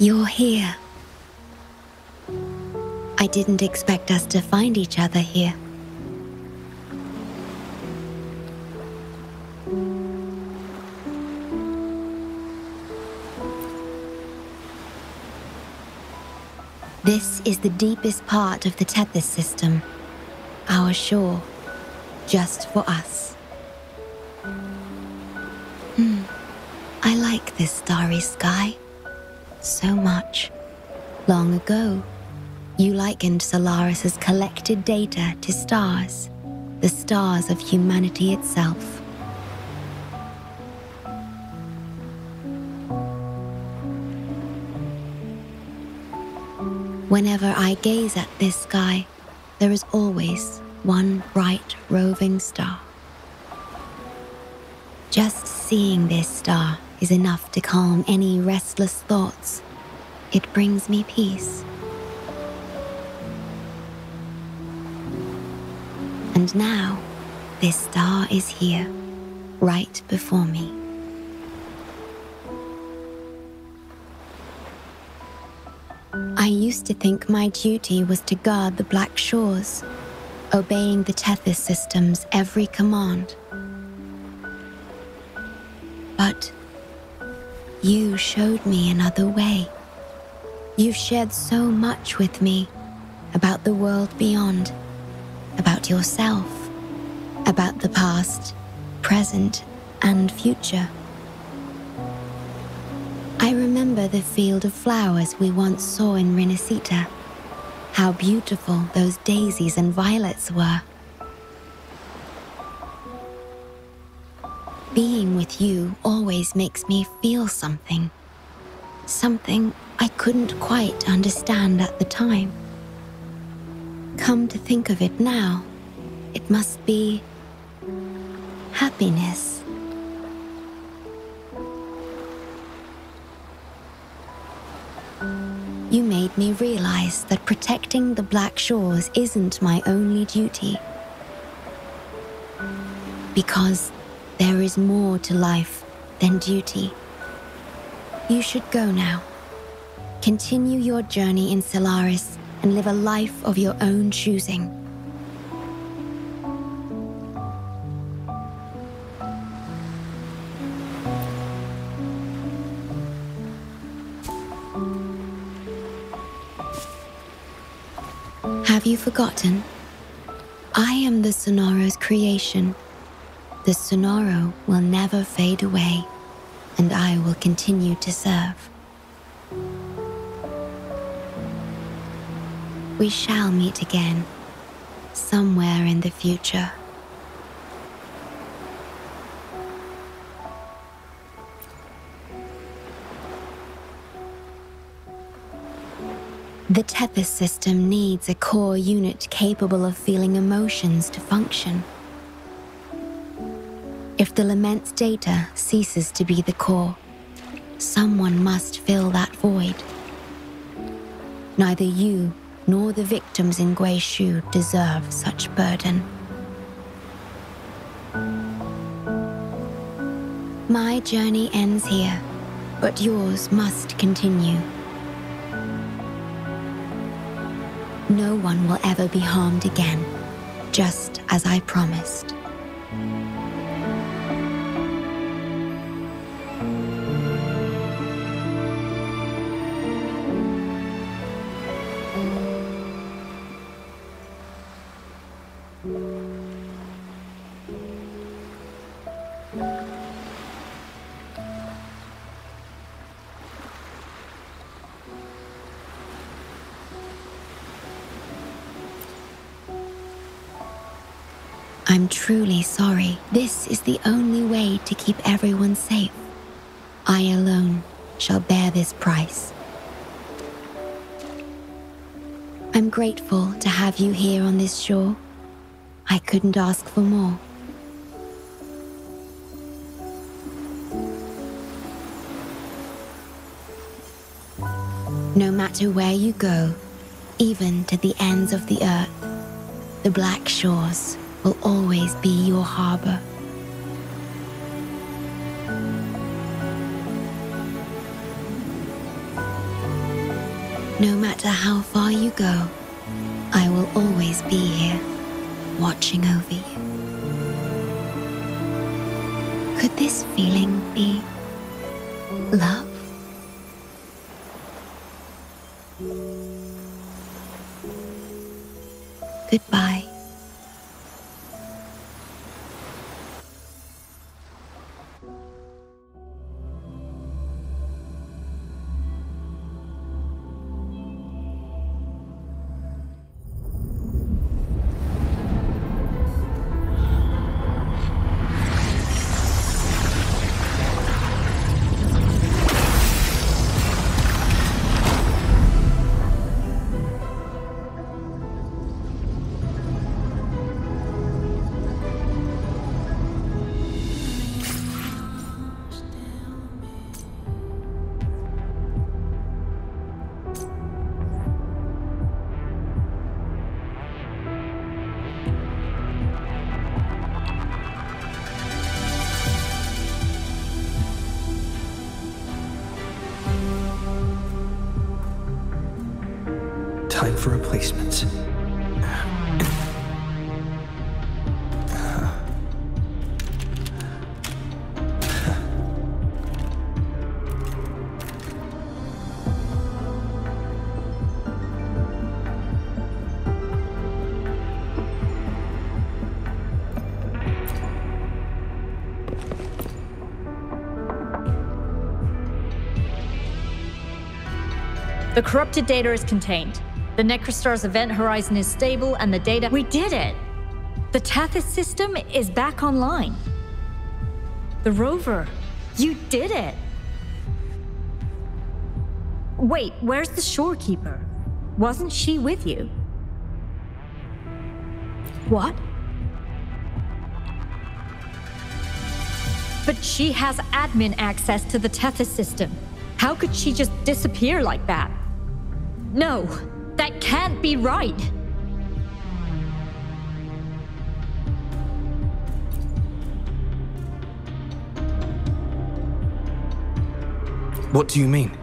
You're here. I didn't expect us to find each other here. This is the deepest part of the Tethys system. Our shore. Just for us. Hmm. I like this starry sky. Long ago, you likened Solaris's collected data to stars, the stars of humanity itself. Whenever I gaze at this sky, there is always one bright roving star. Just seeing this star is enough to calm any restless thoughts. It brings me peace. And now, this star is here, right before me. I used to think my duty was to guard the Black Shores, obeying the Tethys system's every command. But you showed me another way. You've shared so much with me about the world beyond, about yourself, about the past, present, and future. I remember the field of flowers we once saw in Rinascita. How beautiful those daisies and violets were. Being with you always makes me feel something. Something I couldn't quite understand at the time. Come to think of it now, it must be happiness. You made me realize that protecting the Black Shores isn't my only duty. Because there is more to life than duty. You should go now. Continue your journey in Solaris and live a life of your own choosing. Have you forgotten? I am the Sonoro's creation the Sonoro will never fade away, and I will continue to serve. We shall meet again, somewhere in the future. The Tethys system needs a core unit capable of feeling emotions to function. If the lament's data ceases to be the core, someone must fill that void. Neither you nor the victims in Guixu deserve such burden. My journey ends here, but yours must continue. No one will ever be harmed again, just as I promised. Truly sorry. This is the only way to keep everyone safe. I alone shall bear this price. I'm grateful to have you here on this shore. I couldn't ask for more. No matter where you go, even to the ends of the earth, the Black Shores will always be your harbor. No matter how far you go, I will always be here, watching over you. Could this feeling be love? Goodbye. The corrupted data is contained. The Necrostar's event horizon is stable and the data. We did it! The Tethys system is back online. The rover. You did it! Wait, where's the shorekeeper? Wasn't she with you? What? But she has admin access to the Tethys system. How could she just disappear like that? No, that can't be right. What do you mean?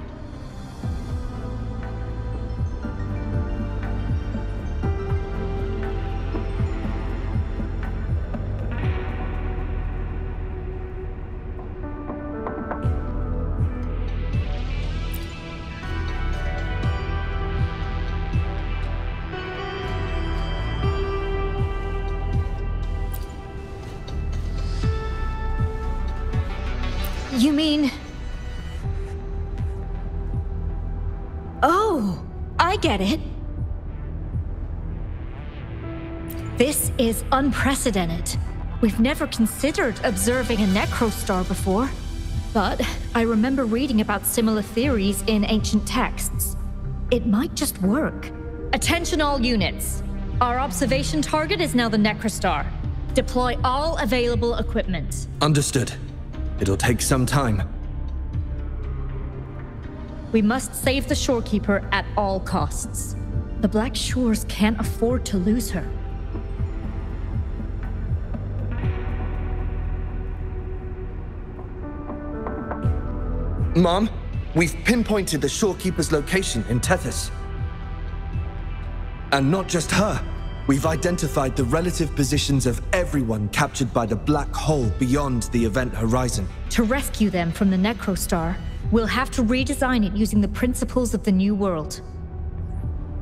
Unprecedented. We've never considered observing a necrostar before. But I remember reading about similar theories in ancient texts. It might just work. Attention, all units. Our observation target is now the necrostar. Deploy all available equipment. Understood. It'll take some time. We must save the shorekeeper at all costs. The Black Shores can't afford to lose her. Mom, we've pinpointed the shorekeeper's location in Tethys. And not just her. We've identified the relative positions of everyone captured by the black hole beyond the event horizon. To rescue them from the Necrostar, we'll have to redesign it using the principles of the New World.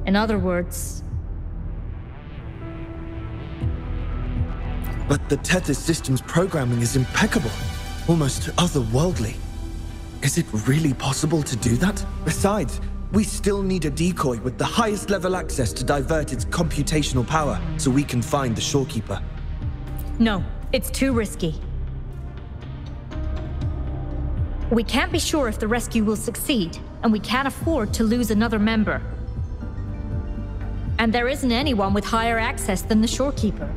In other words, But the Tethys system's programming is impeccable, almost otherworldly. Is it really possible to do that? Besides, we still need a decoy with the highest level access to divert its computational power so we can find the shorekeeper. No, it's too risky. We can't be sure if the rescue will succeed, and we can't afford to lose another member. And there isn't anyone with higher access than the shorekeeper.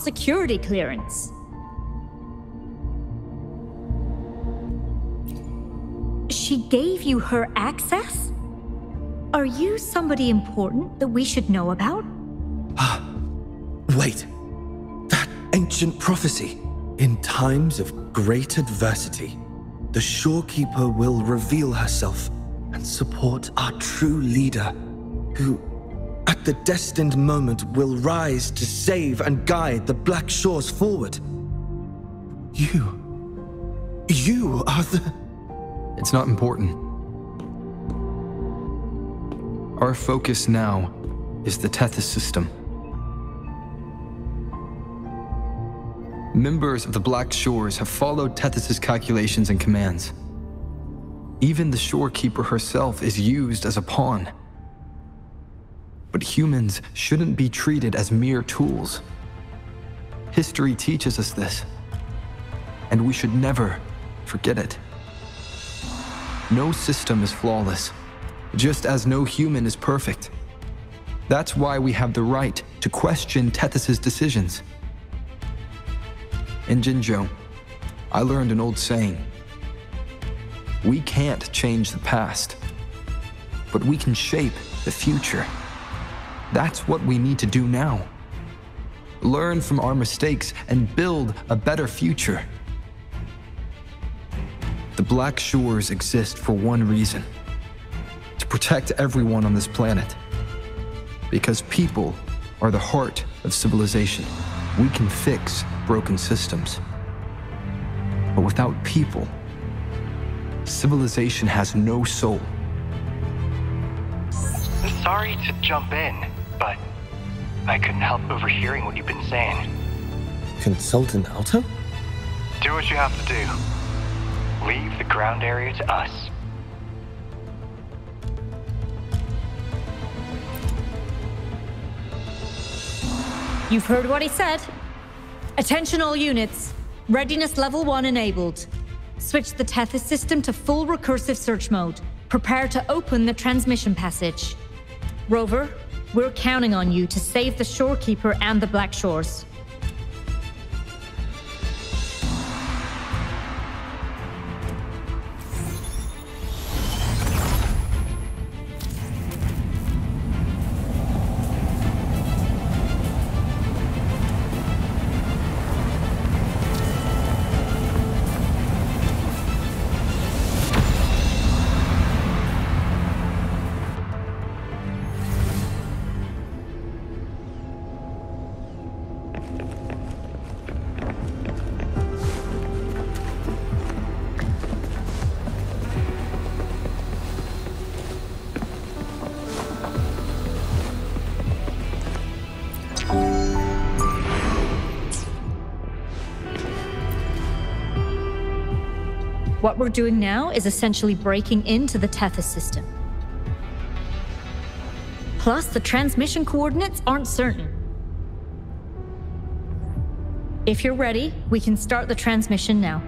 Security clearance? She gave you her access? Are you somebody important that we should know about? Ah, Wait. That ancient prophecy. In times of great adversity, the Shorekeeper will reveal herself and support our true leader, who at the destined moment will rise to save and guide the Black Shores forward. You. You are the. It's not important. Our focus now is the Tethys system. Members of the Black Shores have followed Tethys' calculations and commands. Even the Shorekeeper herself is used as a pawn. But humans shouldn't be treated as mere tools. History teaches us this, and we should never forget it. No system is flawless, just as no human is perfect. That's why we have the right to question Tethys' decisions. In Jinzhou, I learned an old saying. We can't change the past, but we can shape the future. That's what we need to do now. Learn from our mistakes and build a better future. The Black Shores exist for one reason to protect everyone on this planet. Because people are the heart of civilization. We can fix broken systems. But without people, civilization has no soul. Sorry to jump in, but I couldn't help overhearing what you've been saying. Consultant Aalto? Do what you have to do. Leave the ground area to us. You've heard what he said. Attention all units. Readiness level 1 enabled. Switch the Tethys system to full recursive search mode. Prepare to open the transmission passage. Rover, we're counting on you to save the Shorekeeper and the Black Shores. We're doing now is essentially breaking into the Tethys system. Plus, the transmission coordinates aren't certain. If you're ready, we can start the transmission now.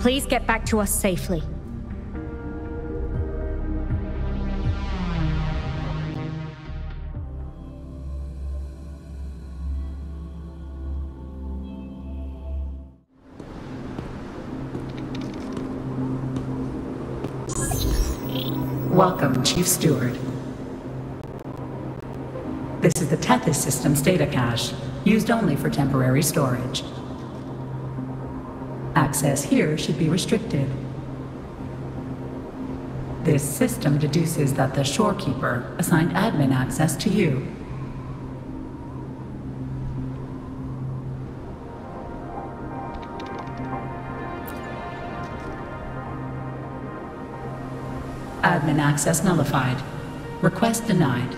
Please get back to us safely. Welcome, Chief Steward. This is the Tethys System's data cache, used only for temporary storage. Access here should be restricted. This system deduces that the Shorekeeper assigned admin access to you. Admin access nullified. Request denied.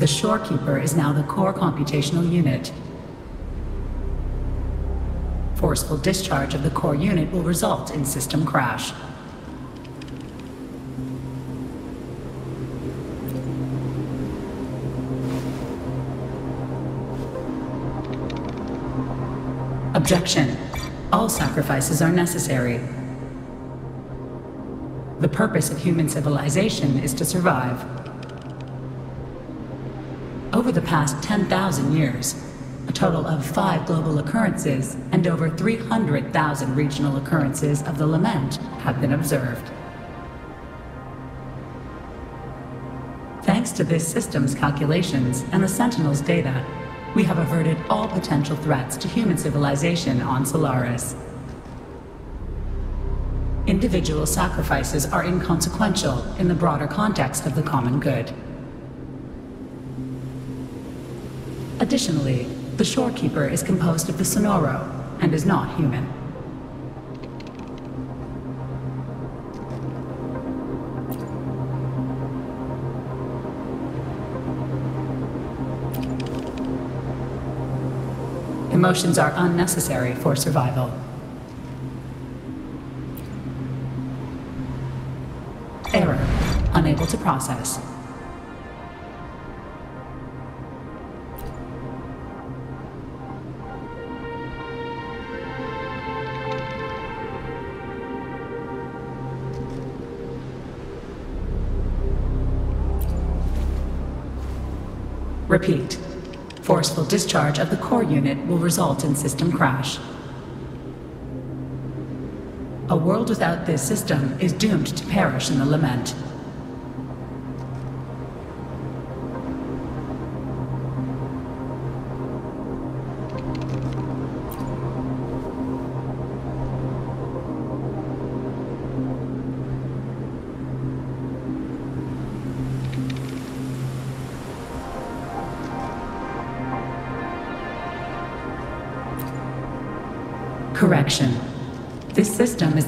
The Shorekeeper is now the core computational unit. Forceful discharge of the core unit will result in system crash. Objection. All sacrifices are necessary. The purpose of human civilization is to survive. Over the past 10,000 years, a total of five global occurrences and over 300,000 regional occurrences of the lament have been observed. Thanks to this system's calculations and the Sentinel's data, we have averted all potential threats to human civilization on Solaris. Individual sacrifices are inconsequential in the broader context of the common good. Additionally, the Shorekeeper is composed of the Sonoro and is not human. Emotions are unnecessary for survival. Error. Unable to process. Repeat. Forceful discharge of the core unit will result in system crash. A world without this system is doomed to perish in the lament.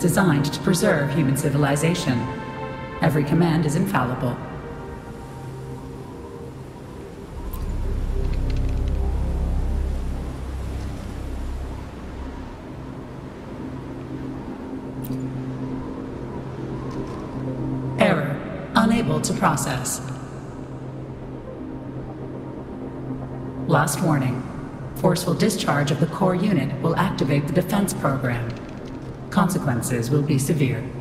Designed to preserve human civilization. Every command is infallible. Error. Unable to process. Last warning. Forceful discharge of the core unit will activate the defense program. Consequences will be severe.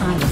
In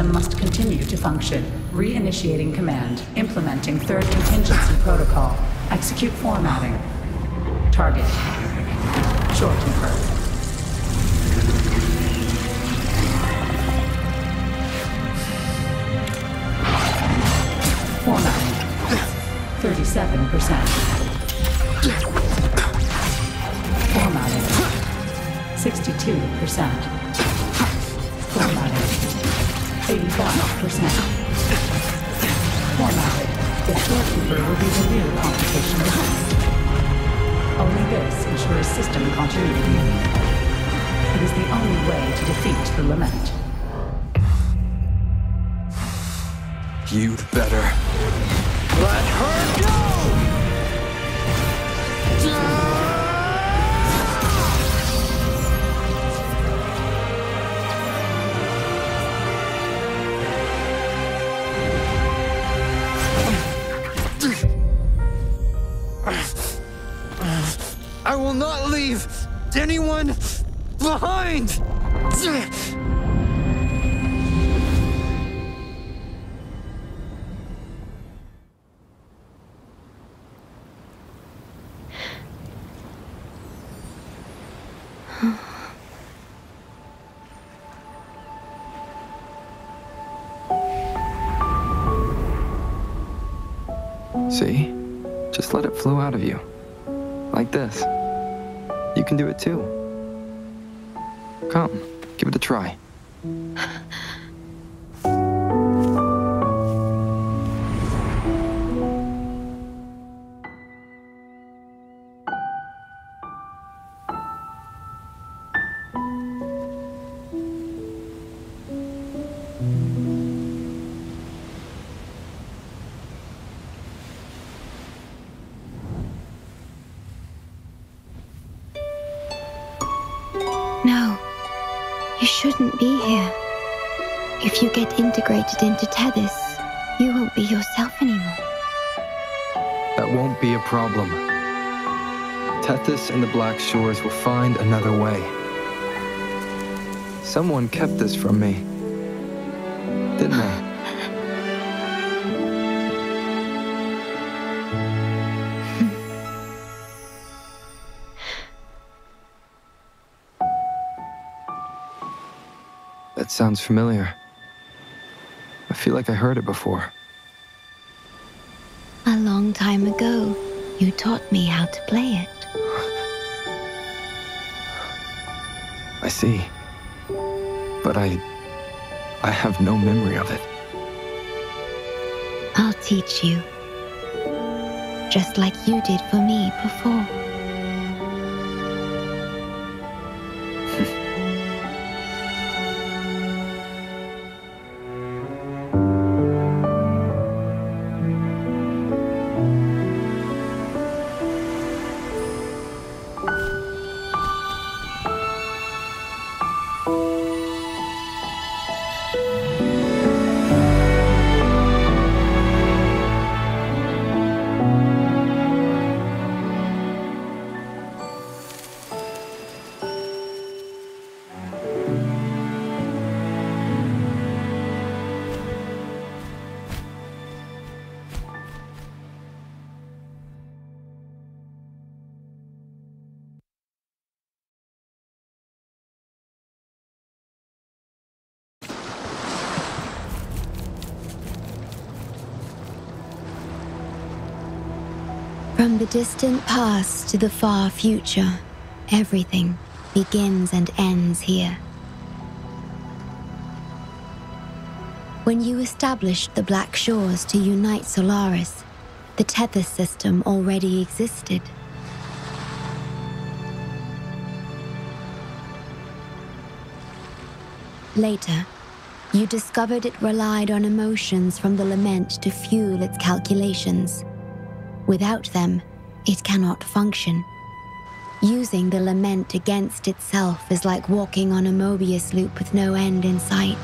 system must continue to function. Reinitiating command. Implementing third contingency protocol. Execute formatting. Target. Shorekeeper. Formatting. 37%. Formatting. 62%. 85%. Formatted. The Shorekeeper will be the new computational host. Only this ensures system continuity. It is the only way to defeat the lament. You'd better. Let her go! I will not leave anyone behind! See? Just let it flow out of you. Like this. You can do it too. Come, give it a try. *laughs* into Tethys, you won't be yourself anymore. That won't be a problem. Tethys and the Black Shores will find another way. Someone kept this from me, didn't they? *laughs* That sounds familiar. I feel like I heard it before. A long time ago, you taught me how to play it. I see. But I. I have no memory of it. I'll teach you. Just like you did for me before. Distant past to the far future, everything begins and ends here. When you established the Black Shores to unite Solaris, the Tethys system already existed. Later, you discovered it relied on emotions from the lament to fuel its calculations. Without them, it cannot function. Using the lament against itself is like walking on a Mobius loop with no end in sight.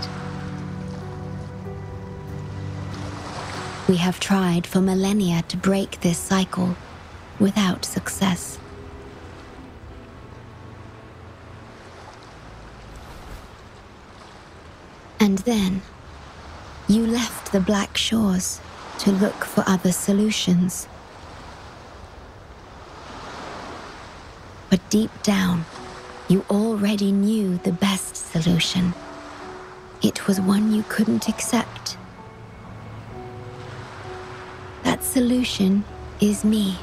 We have tried for millennia to break this cycle without success. And then, you left the Black Shores to look for other solutions. But deep down, you already knew the best solution. It was one you couldn't accept. That solution is me.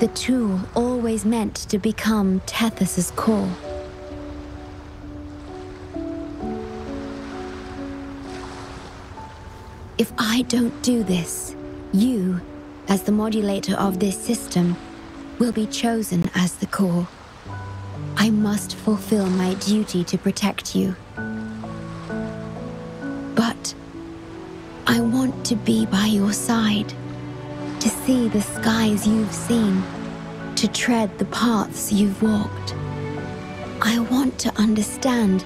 The tool always meant to become Tethys's core. If I don't do this, you, as the modulator of this system, will be chosen as the core. I must fulfill my duty to protect you. But I want to be by your side, to see the skies you've seen, to tread the paths you've walked. I want to understand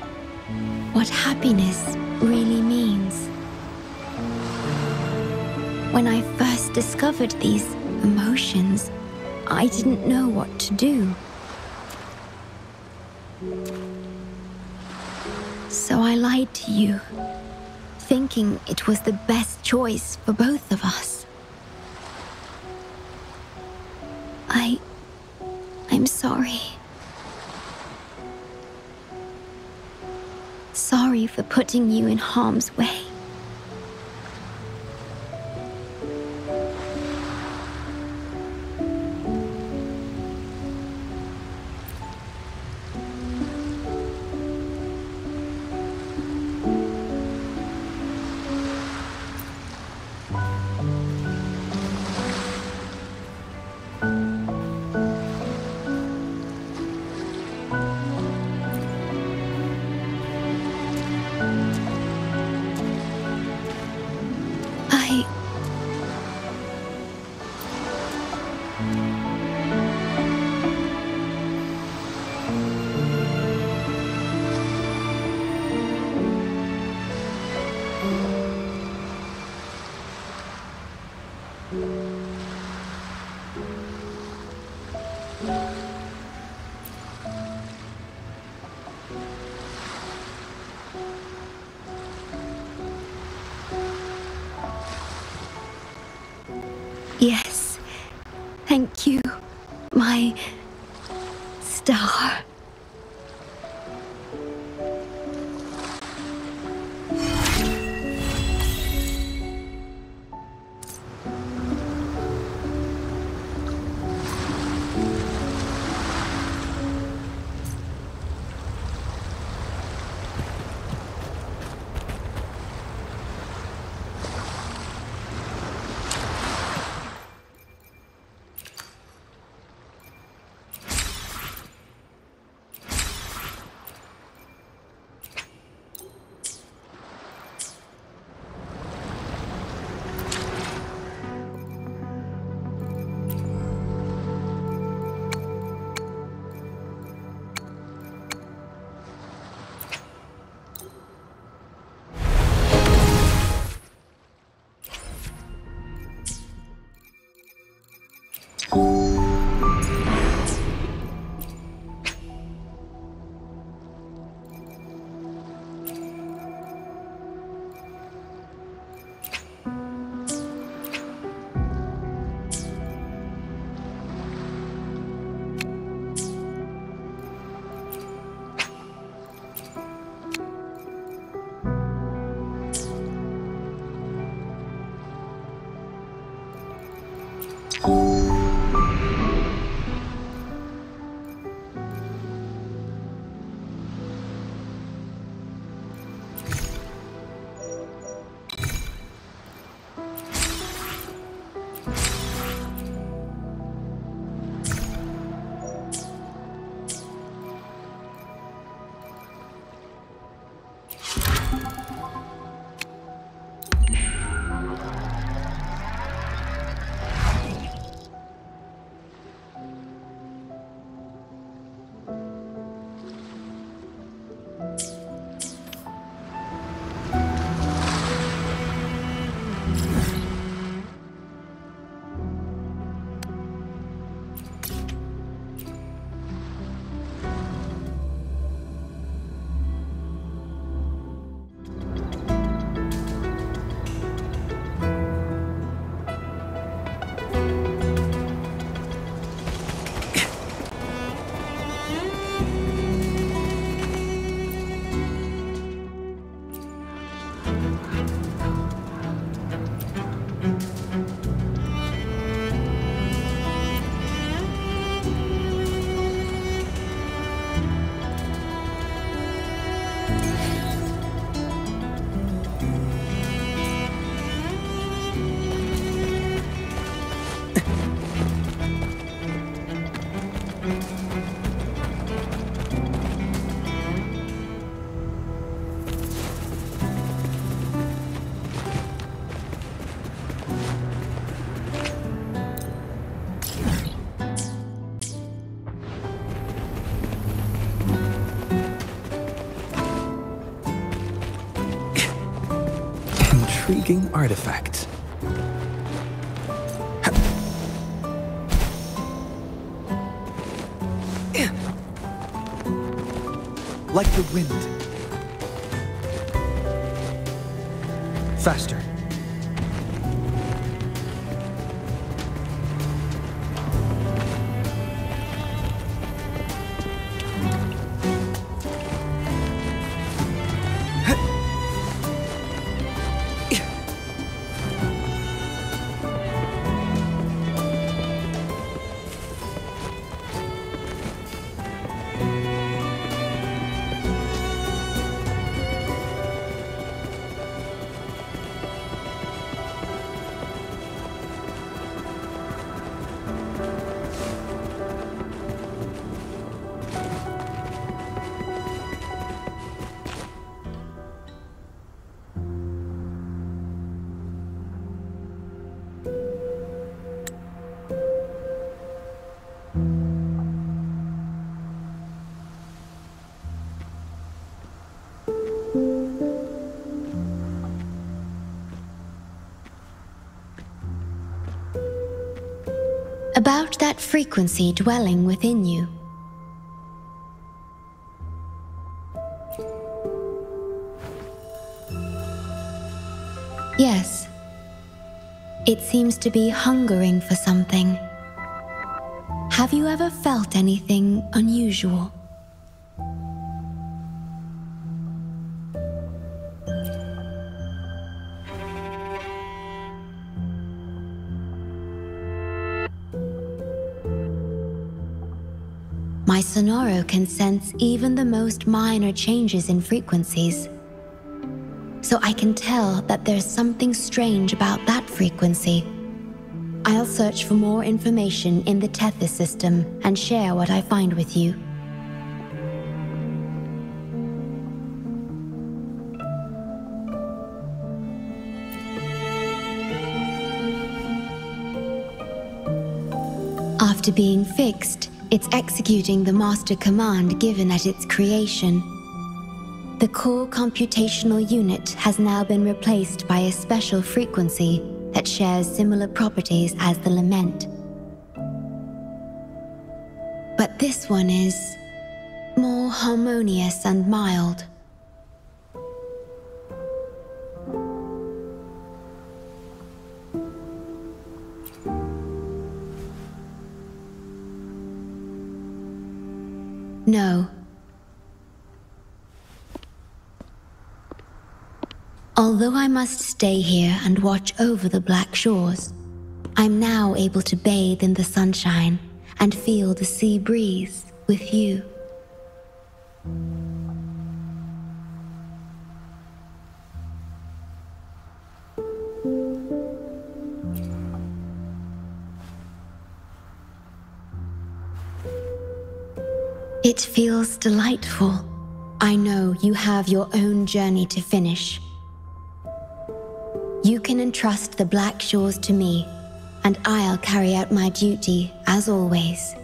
what happiness really means. When I first discovered these emotions, I didn't know what to do. So I lied to you, thinking it was the best choice for both of us. I. I'm sorry. Sorry for putting you in harm's way. Intriguing artifact. Like the wind. That frequency dwelling within you. Yes. It seems to be hungering for something. Have you ever felt anything unusual? Can sense even the most minor changes in frequencies. So I can tell that there's something strange about that frequency. I'll search for more information in the Tethys system and share what I find with you. After being fixed, it's executing the master command given at its creation. The core computational unit has now been replaced by a special frequency that shares similar properties as the lament. But this one is more harmonious and mild. Although I must stay here and watch over the Black Shores, I'm now able to bathe in the sunshine and feel the sea breeze with you. It feels delightful. I know you have your own journey to finish. You can entrust the Black Shores to me, and I'll carry out my duty as always.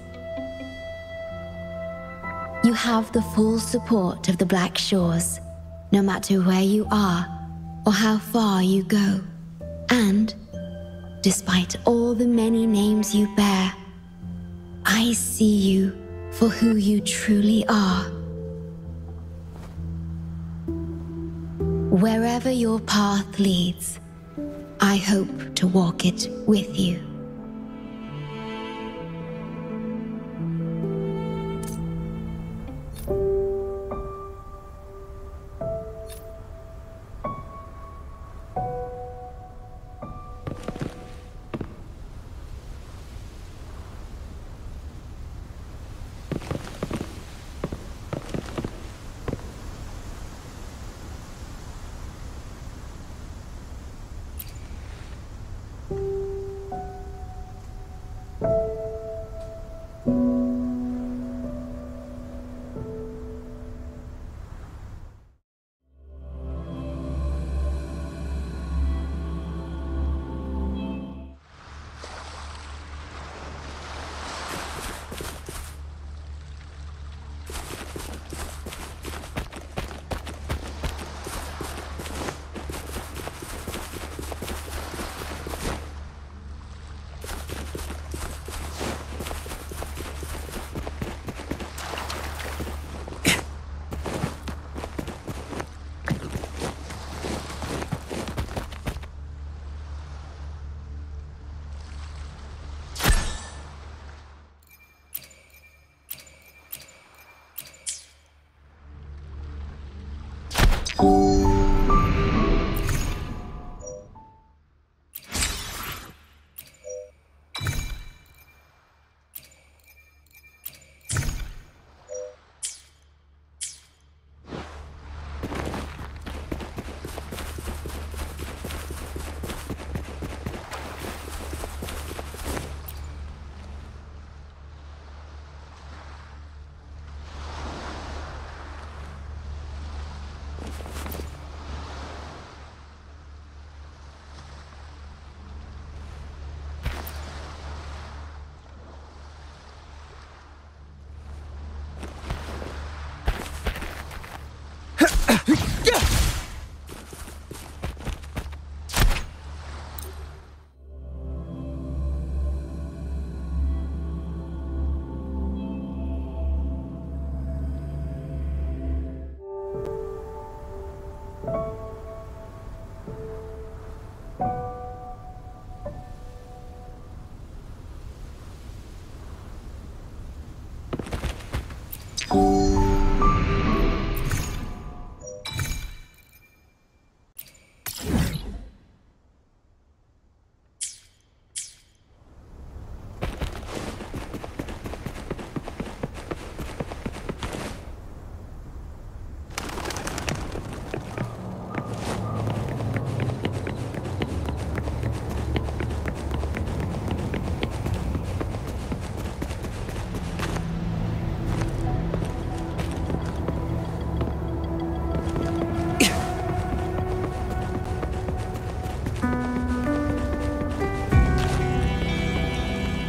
You have the full support of the Black Shores, no matter where you are or how far you go. And, despite all the many names you bear, I see you for who you truly are. Wherever your path leads, I hope to walk it with you.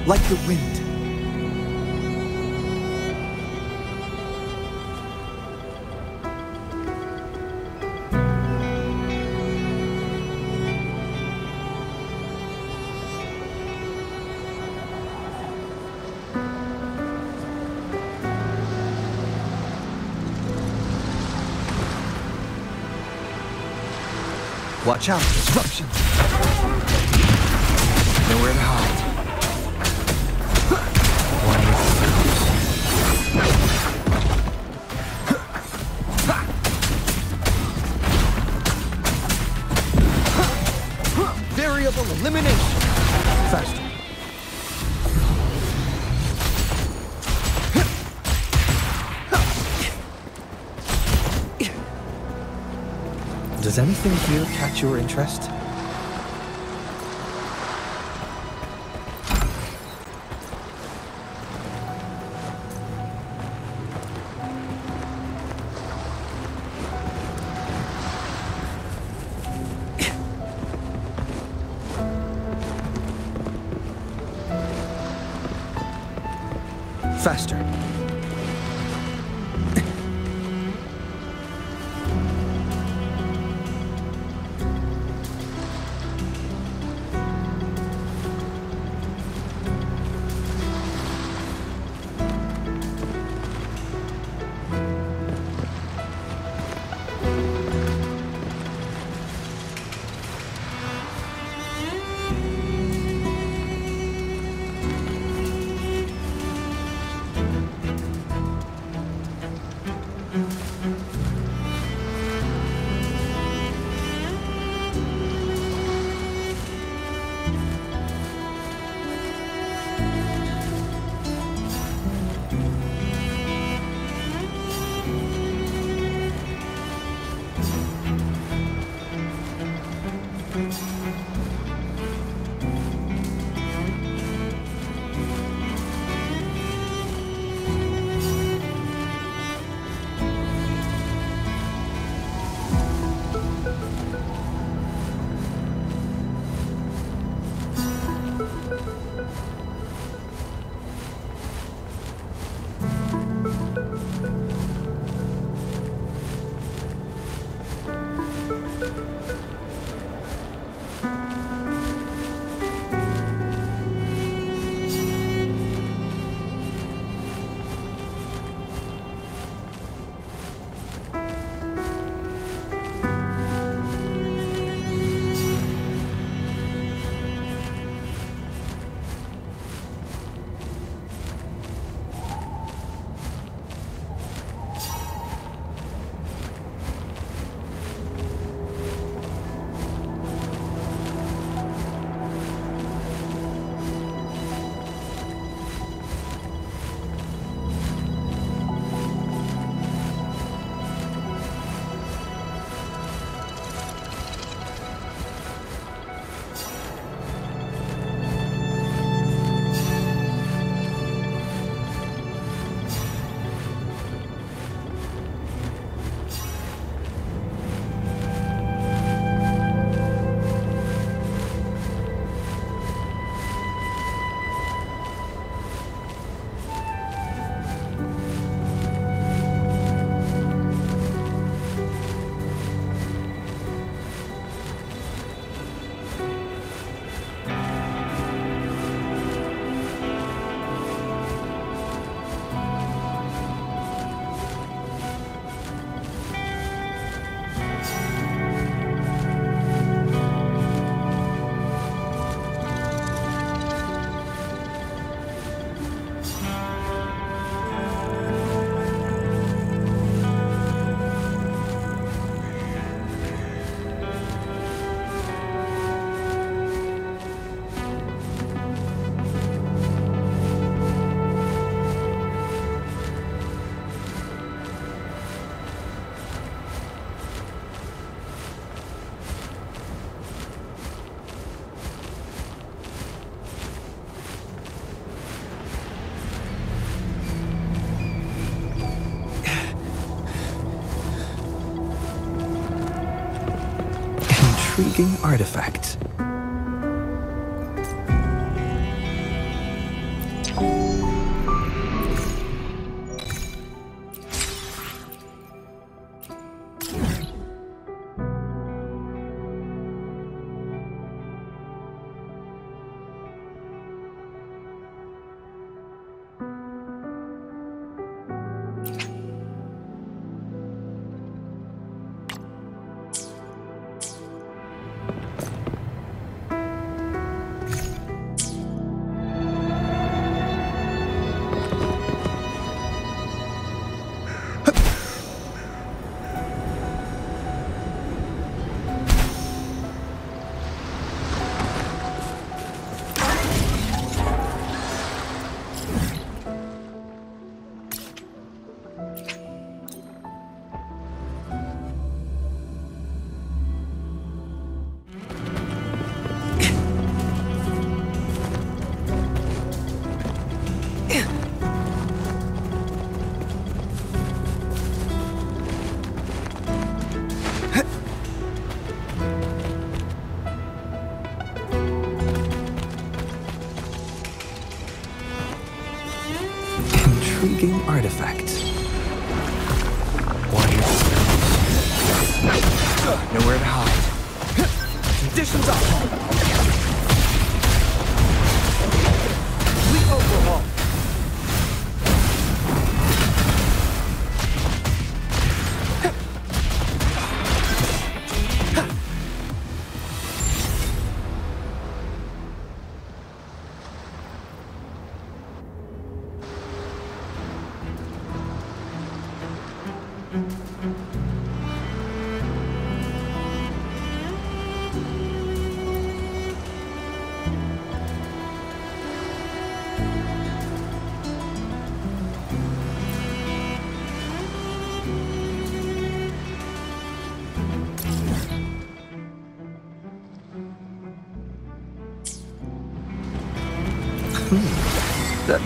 Like the wind. Watch out, disruption! Does anything here catch your interest? *coughs* Faster. Artifact.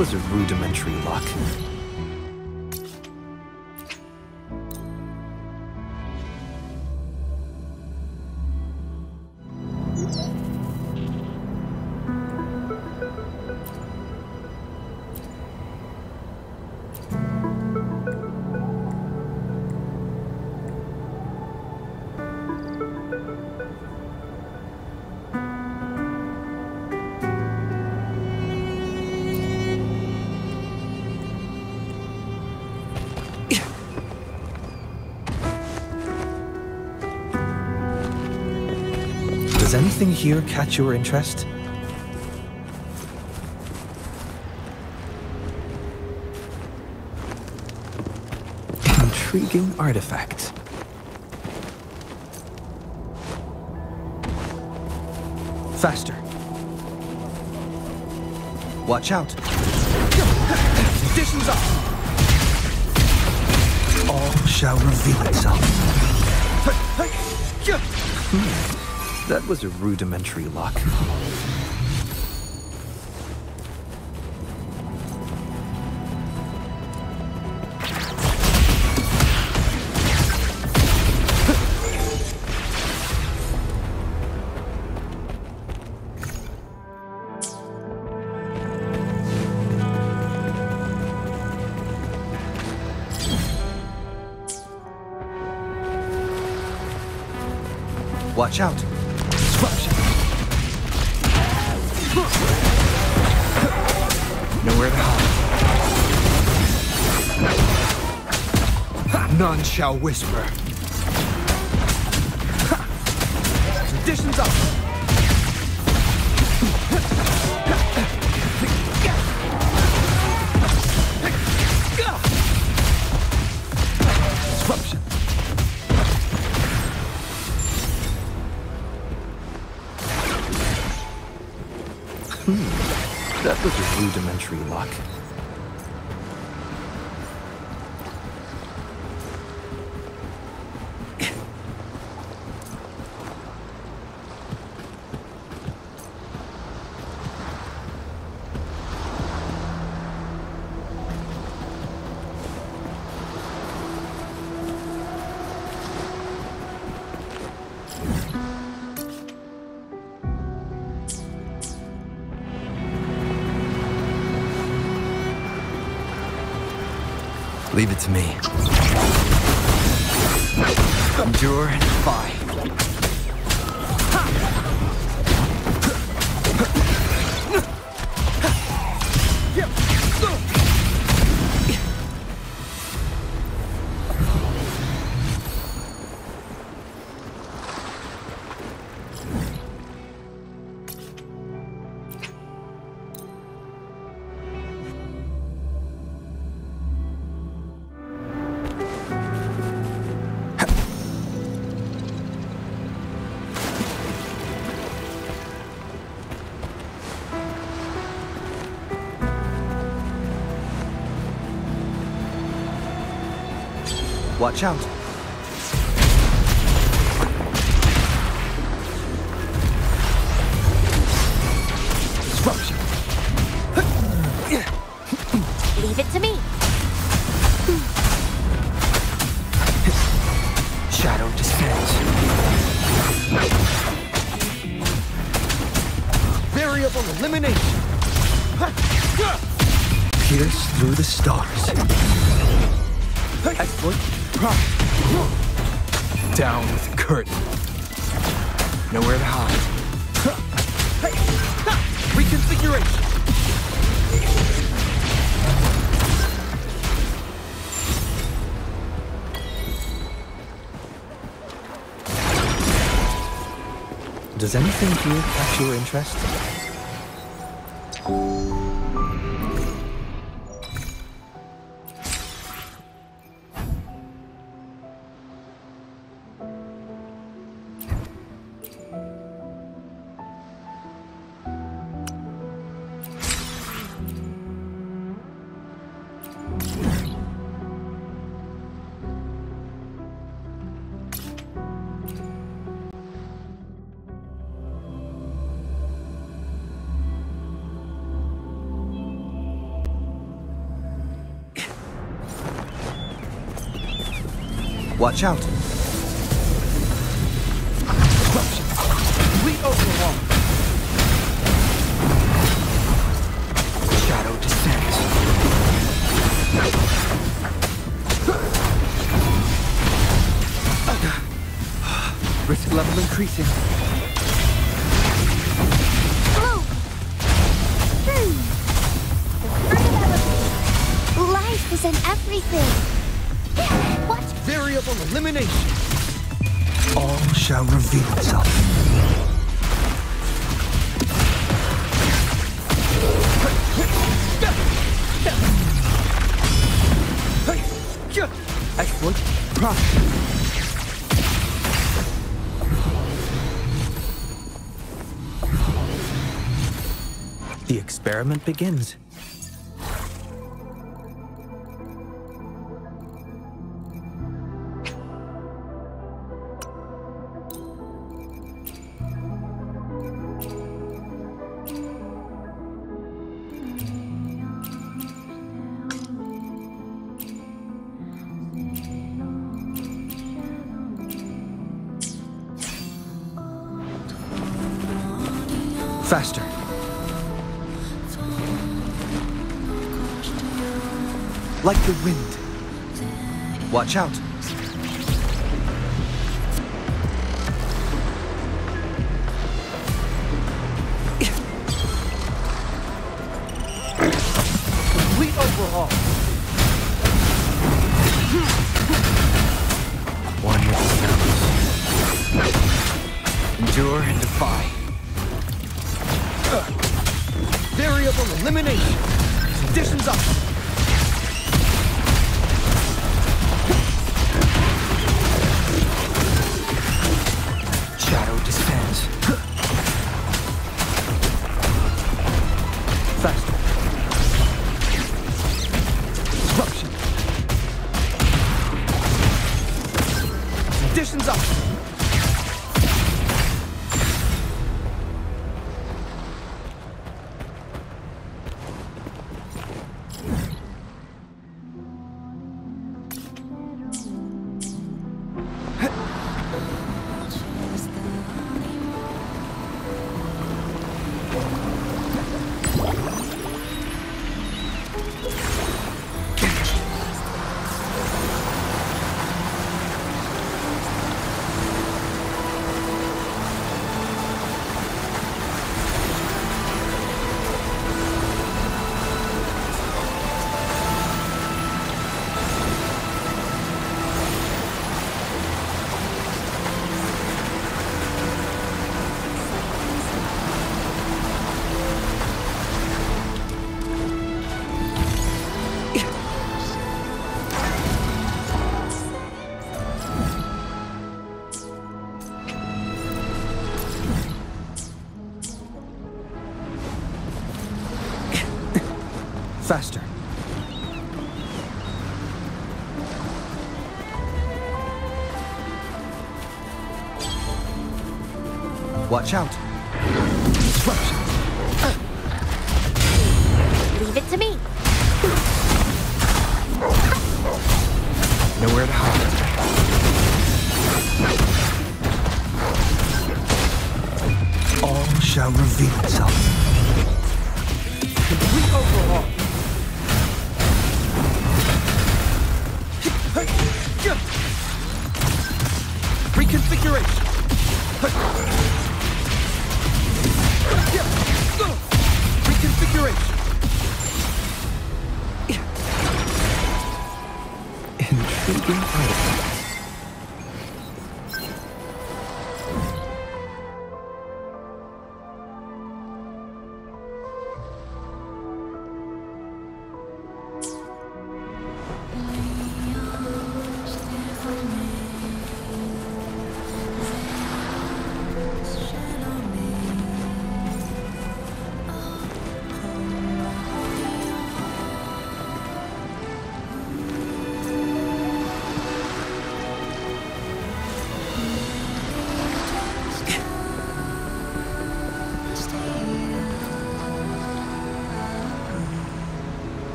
Was a rudimentary lock. Here catch your interest? Intriguing artifact. Faster. Watch out. Conditions up. All shall reveal itself. Hmm. That was a rudimentary lock. Watch out. Shall whisper. Conditions up. Disruption. Hmm. That was a rudimentary lock. Watch out. your interest? Watch out. We overwhelm. Shadow descends. *sighs* Risk level increasing. elimination. All shall reveal itself. Exploit. The experiment begins. Watch out!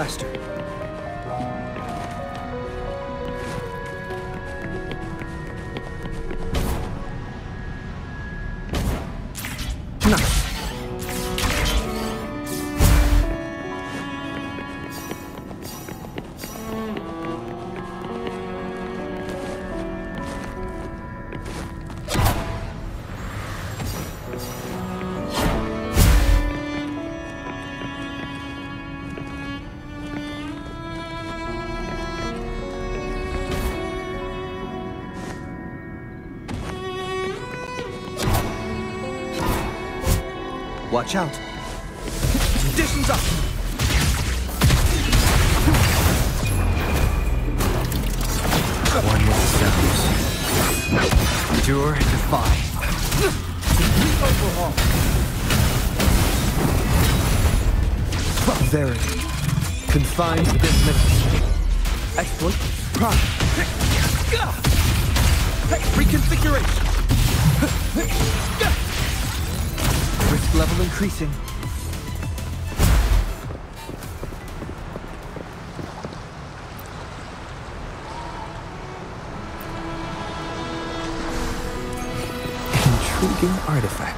Faster. Watch out. Conditions up. One with sounds. Endure, defy. Overhaul. Confined within limits. Exploit. Prime. Reconfiguration. Level increasing. Intriguing artifact.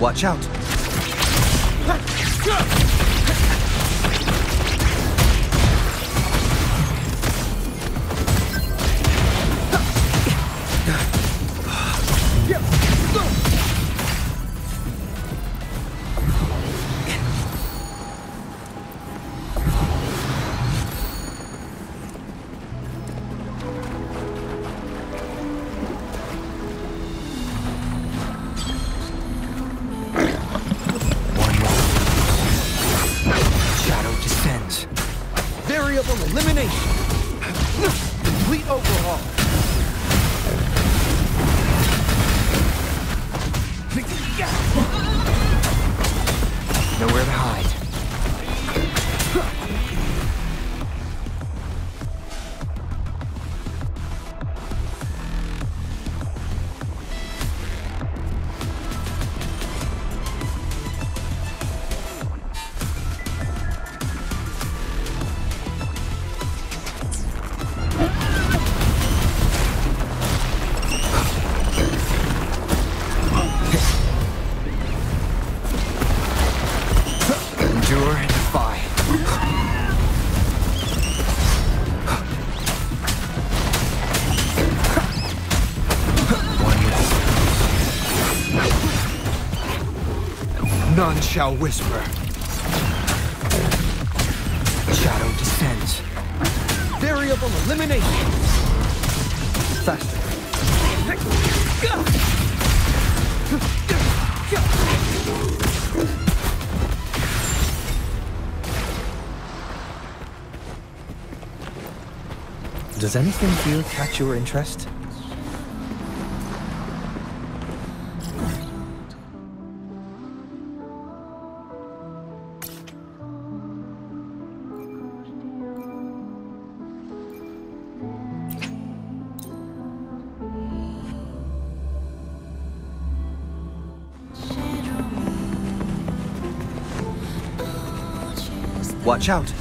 Watch out! Shall whisper. Shadow descends. Variable elimination. Faster. Does anything here catch your interest? Watch out!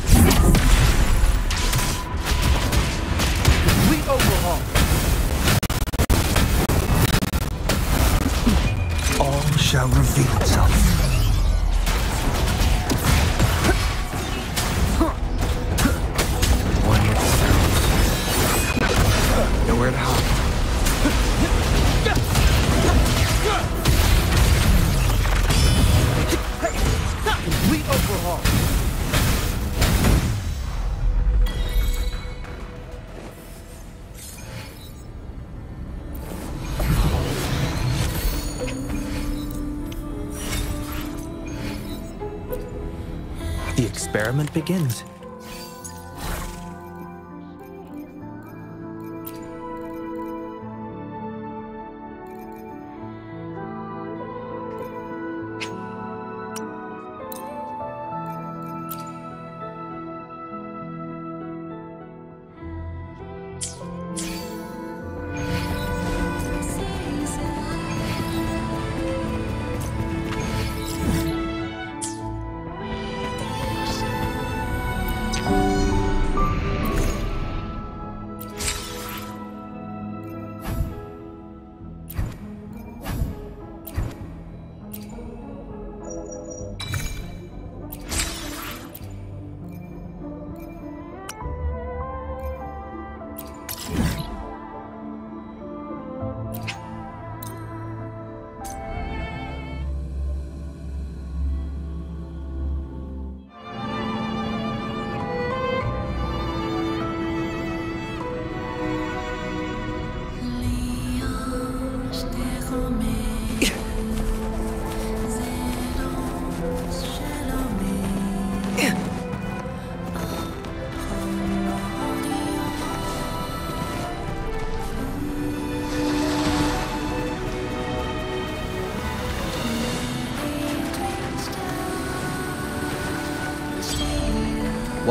Begins.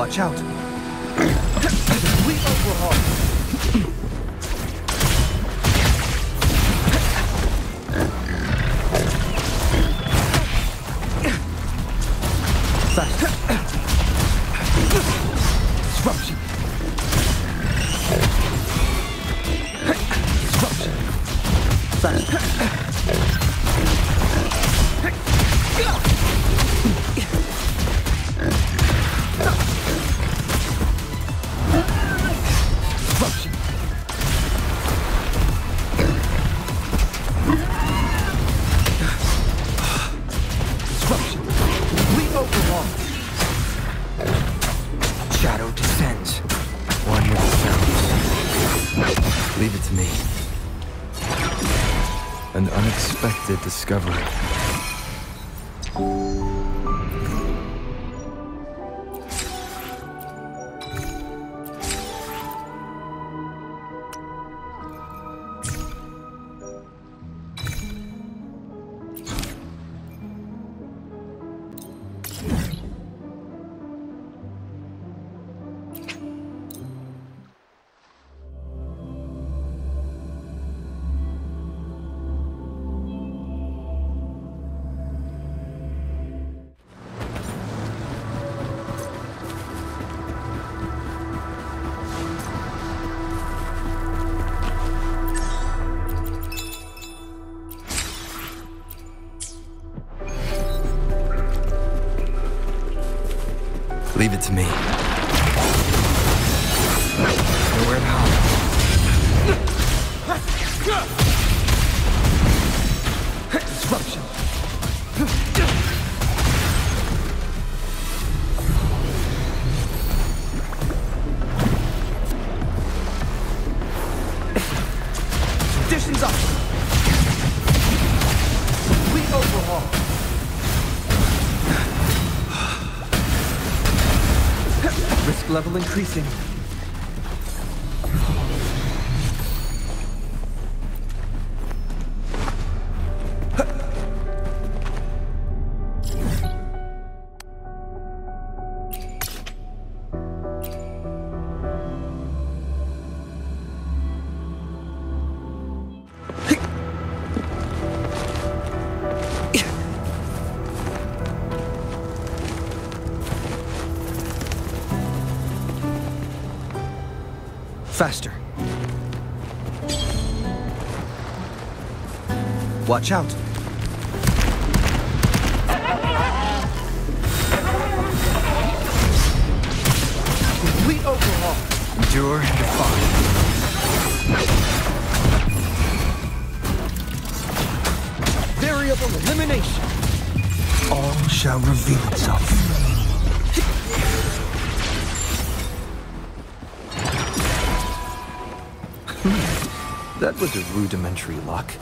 Watch out! level increasing. faster. Watch out. Complete overhaul. Endure and defy. Variable elimination. All shall reveal with the rudimentary luck.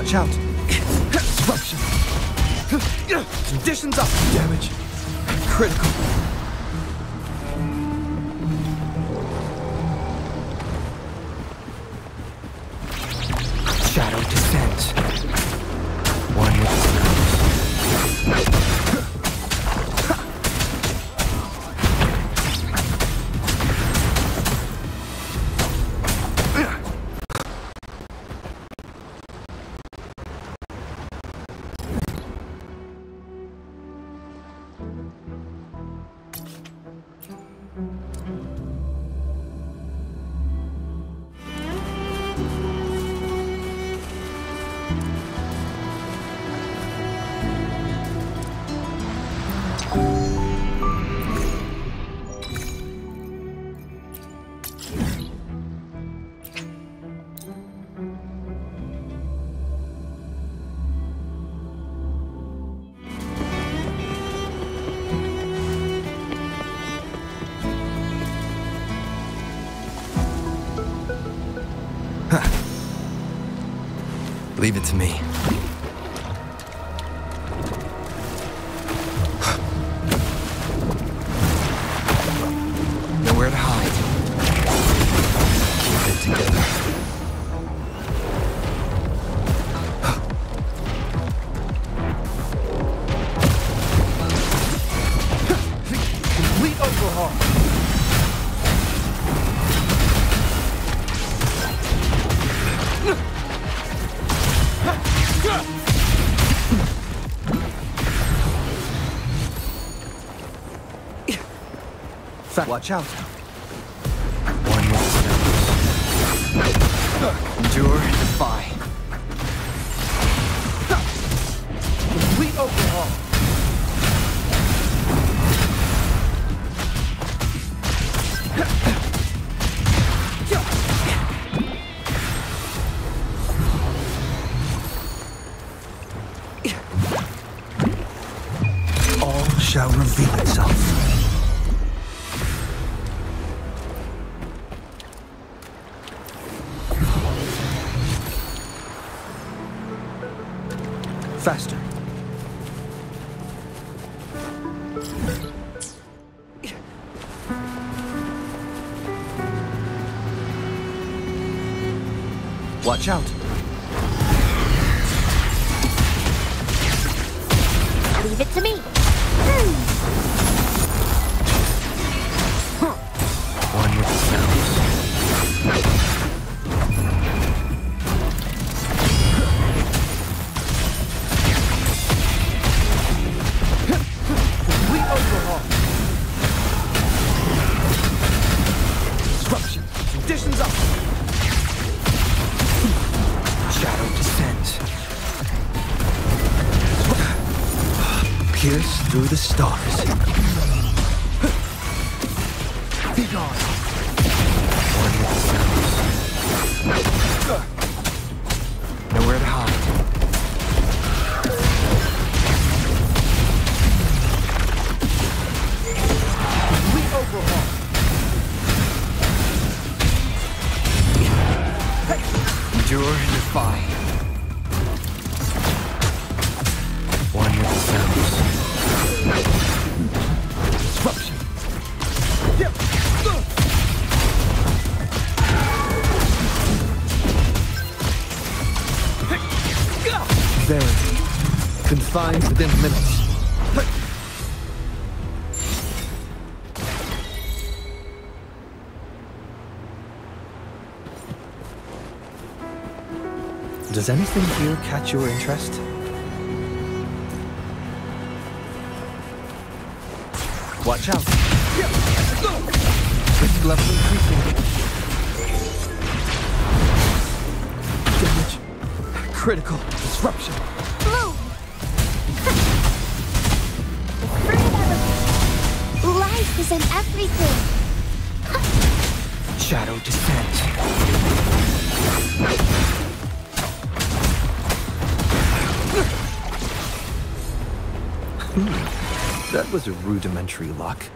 Watch out. Disruption. Conditions up. Damage. Critical. Watch out. Watch out! Does anything here catch your interest? Watch out! Level increasing. Damage. Critical. was rudimentary luck.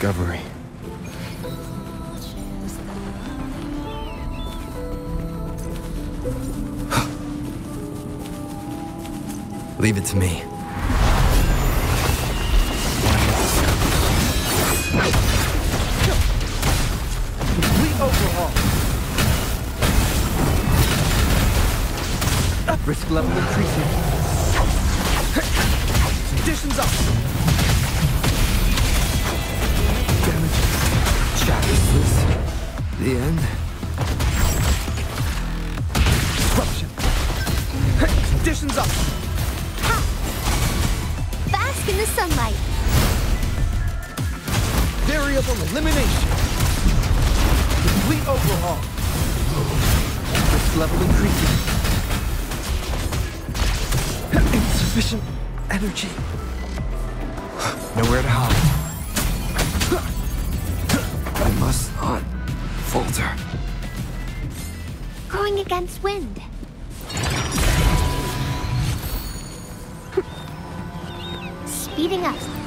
Discovery. Leave it to me. Risk level increasing. Conditions up. Bask in the sunlight. Variable elimination. Complete overhaul. Risk level increasing. *clears throat* Insufficient energy. Nowhere to hide. I must not falter. Going against wind. Speeding up.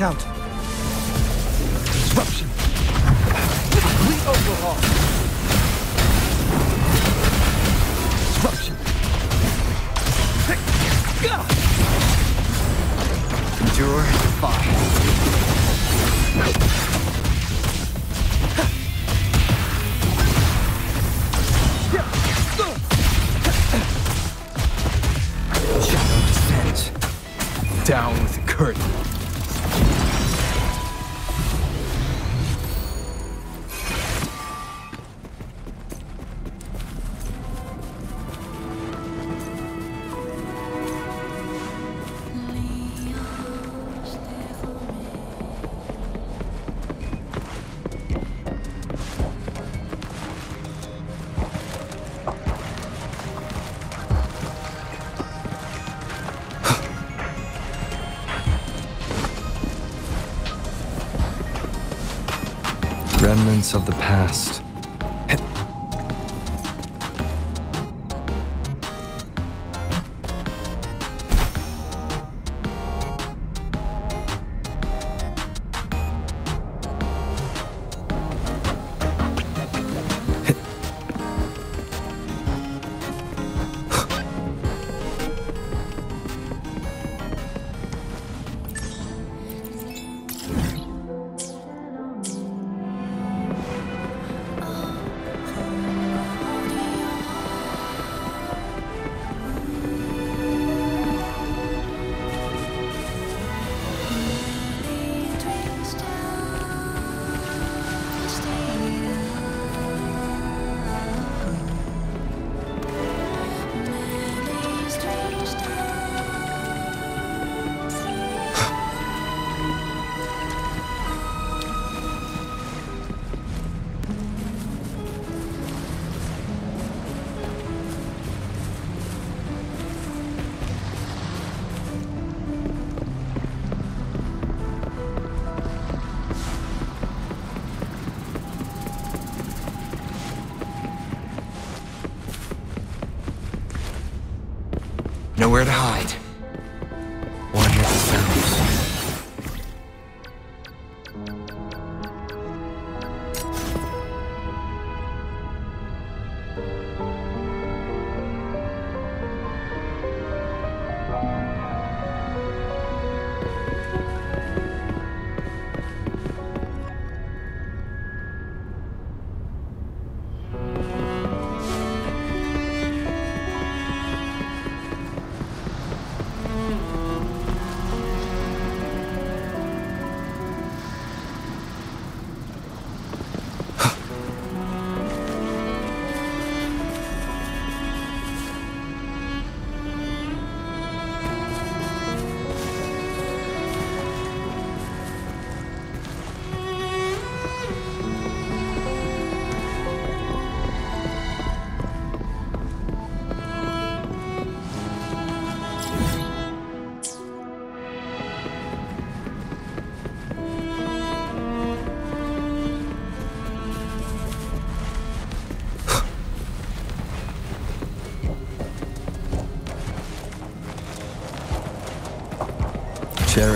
Out. Of the past.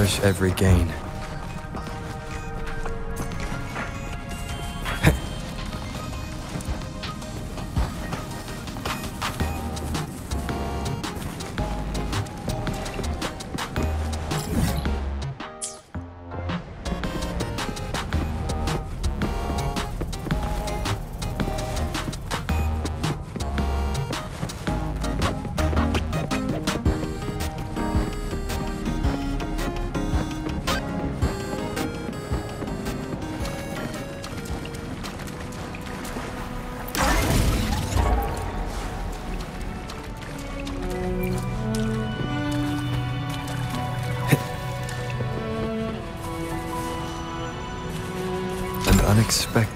Cherish every gain.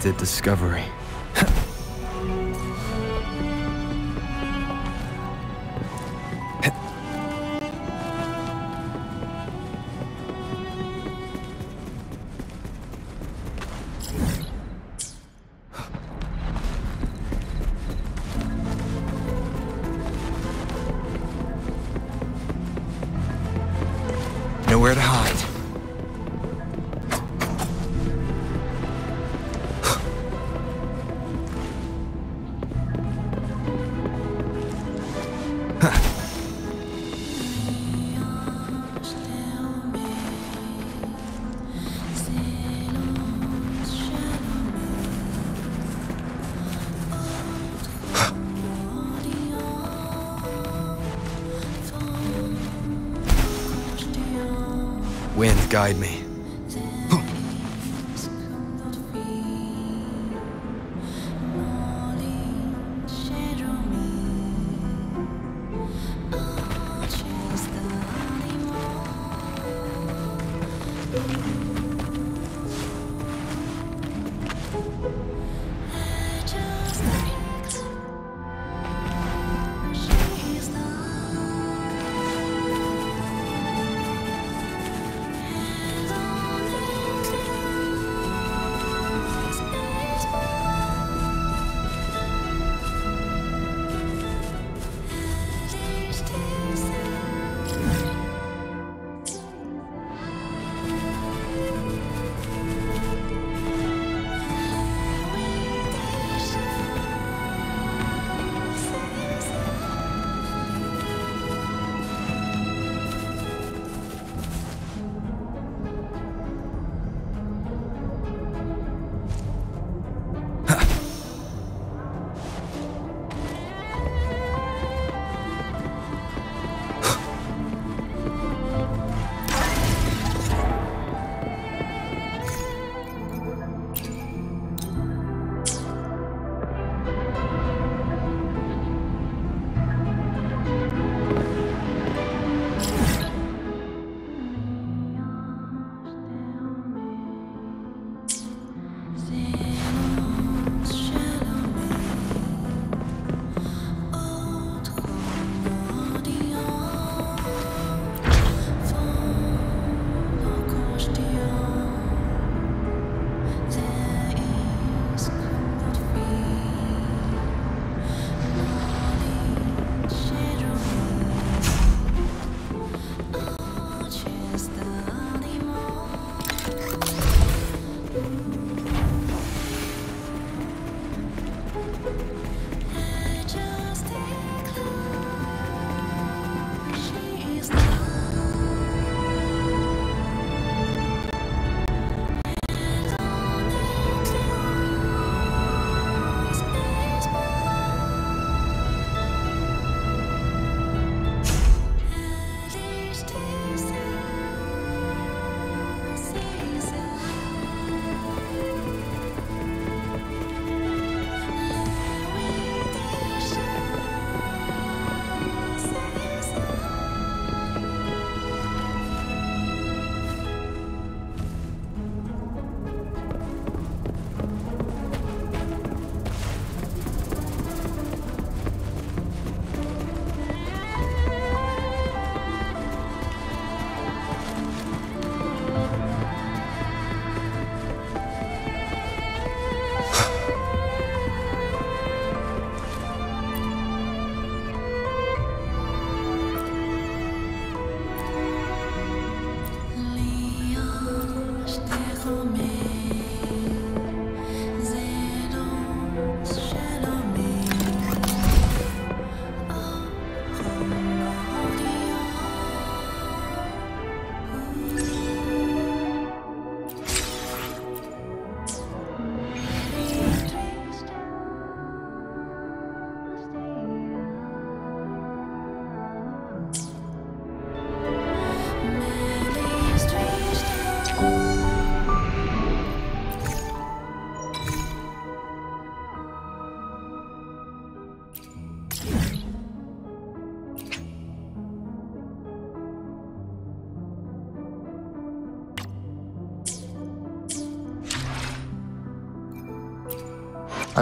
Unexpected discovery. Guide me.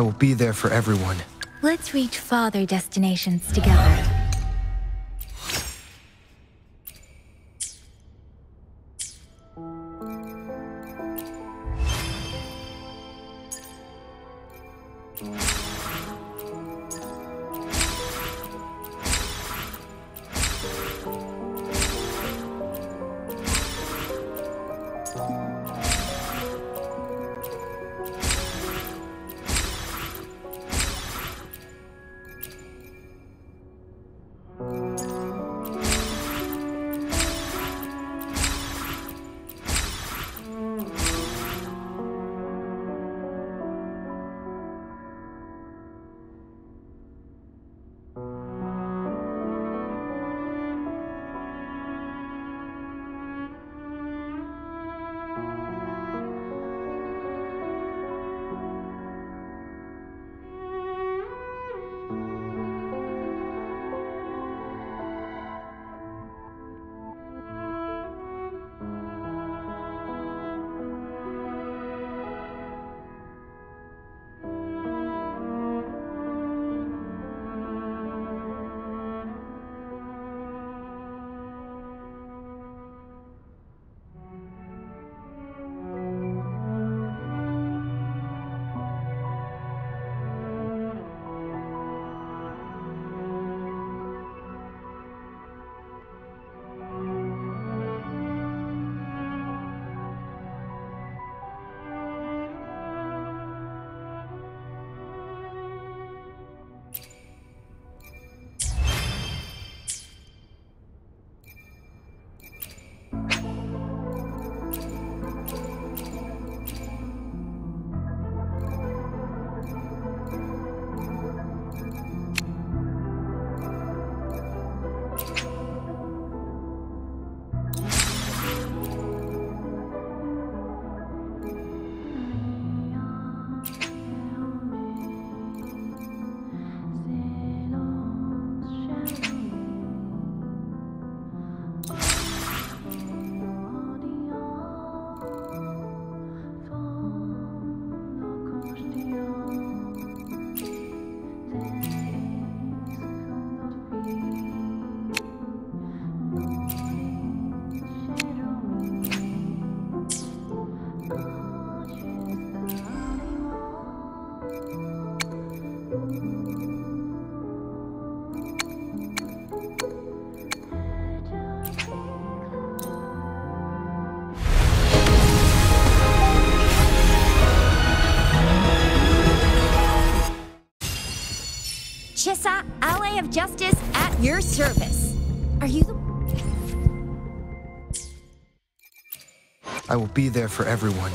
I will be there for everyone. Let's reach farther destinations together. Justice, at your service. Are you the I will be there for everyone.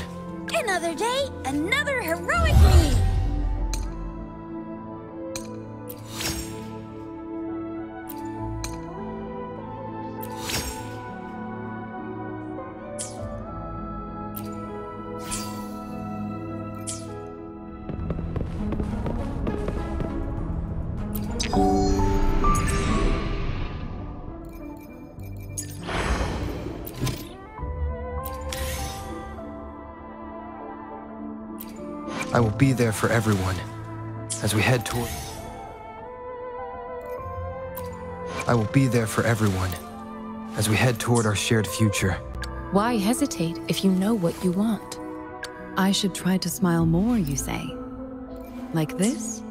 Be there for everyone as we head toward. I will be there for everyone as we head toward our shared future. Why hesitate if you know what you want? I should try to smile more, you say? Like this?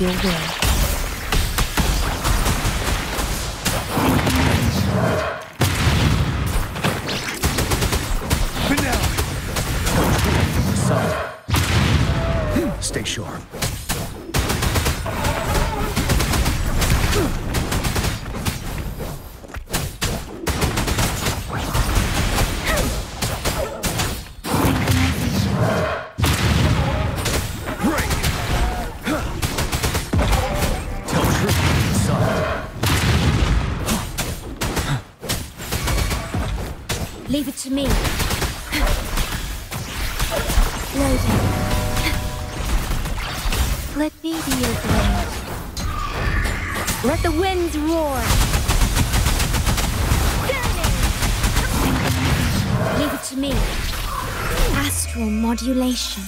Your will. Astral modulation.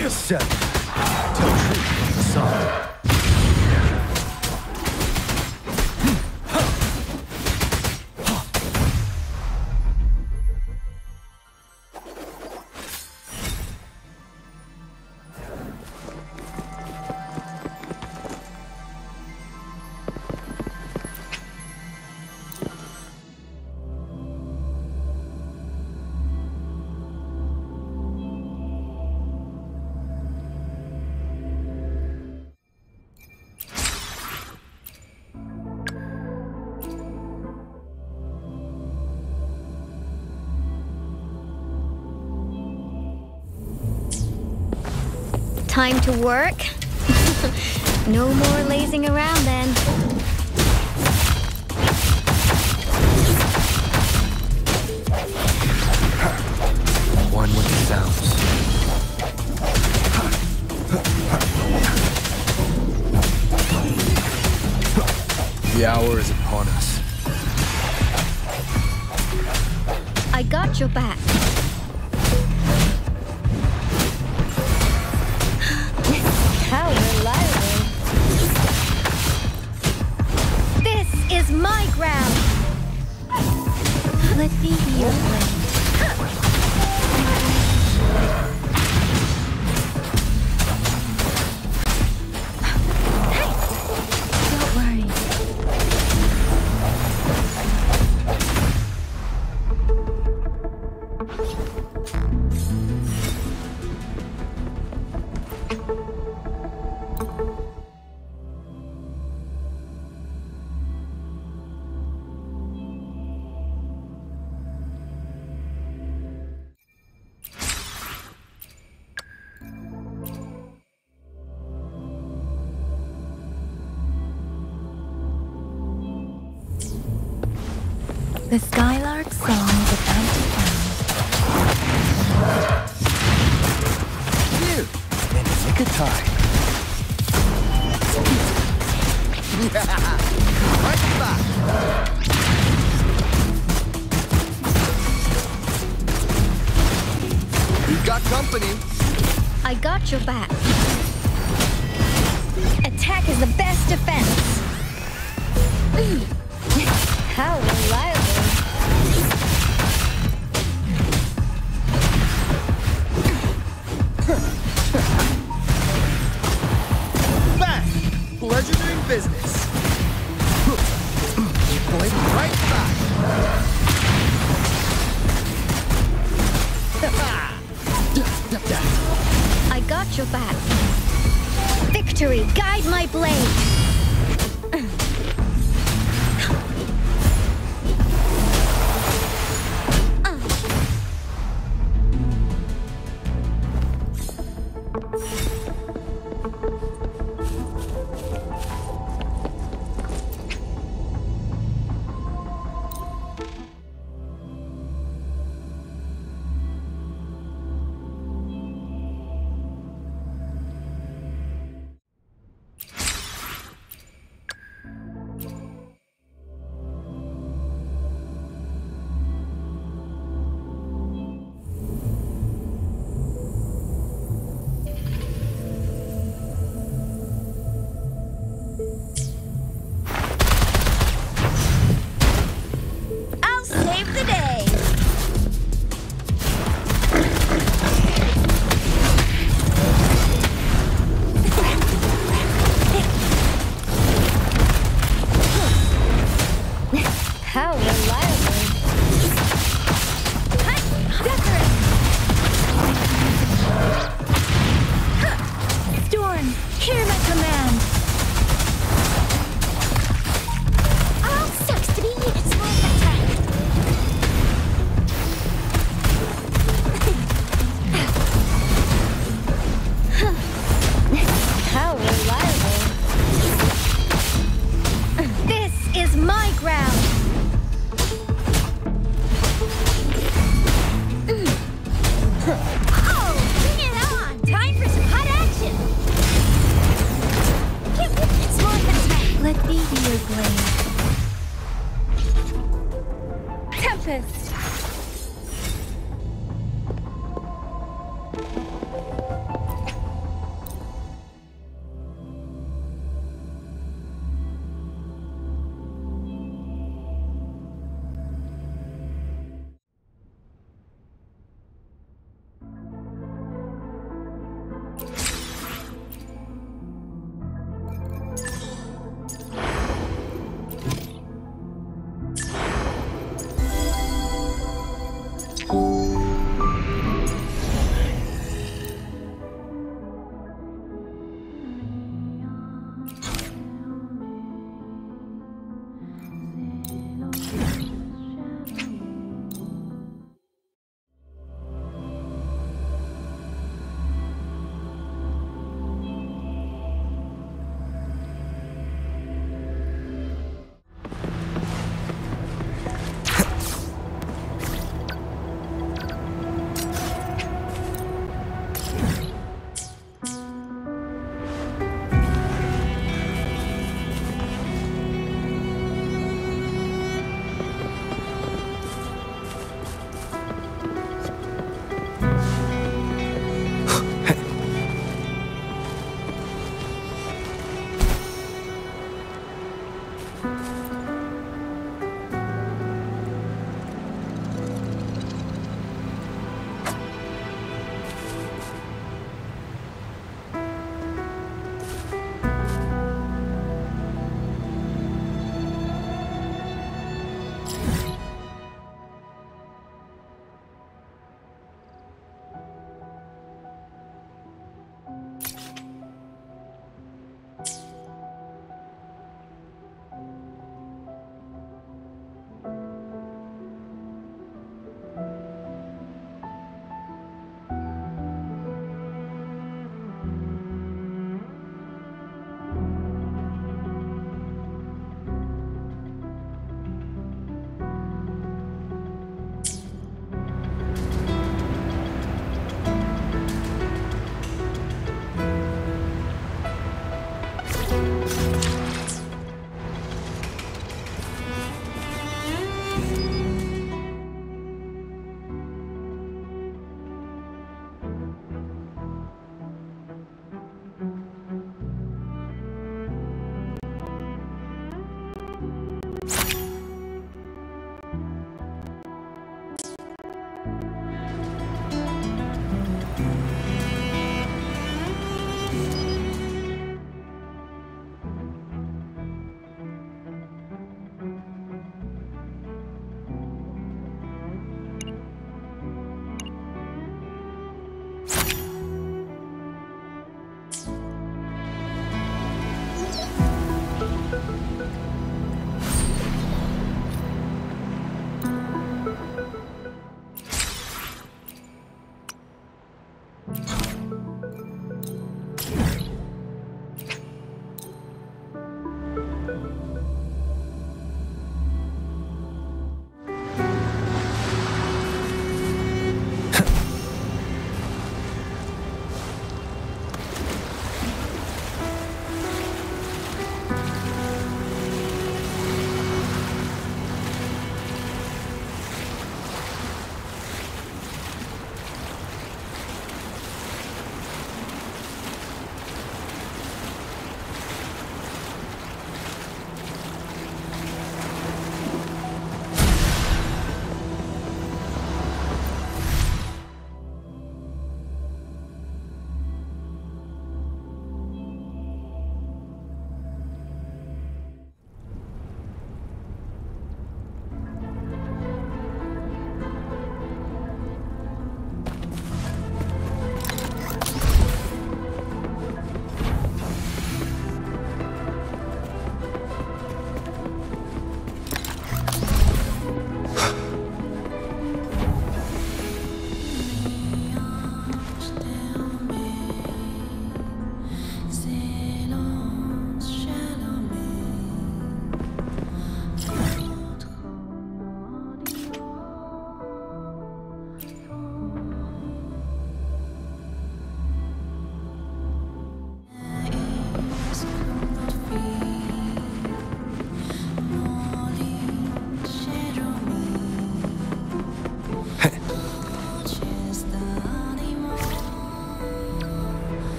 Yes, sir. Tell truth, son. time to work. *laughs* no more lazing around then. One with the sounds. The hour is upon us. I got your back.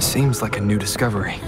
Seems like a new discovery.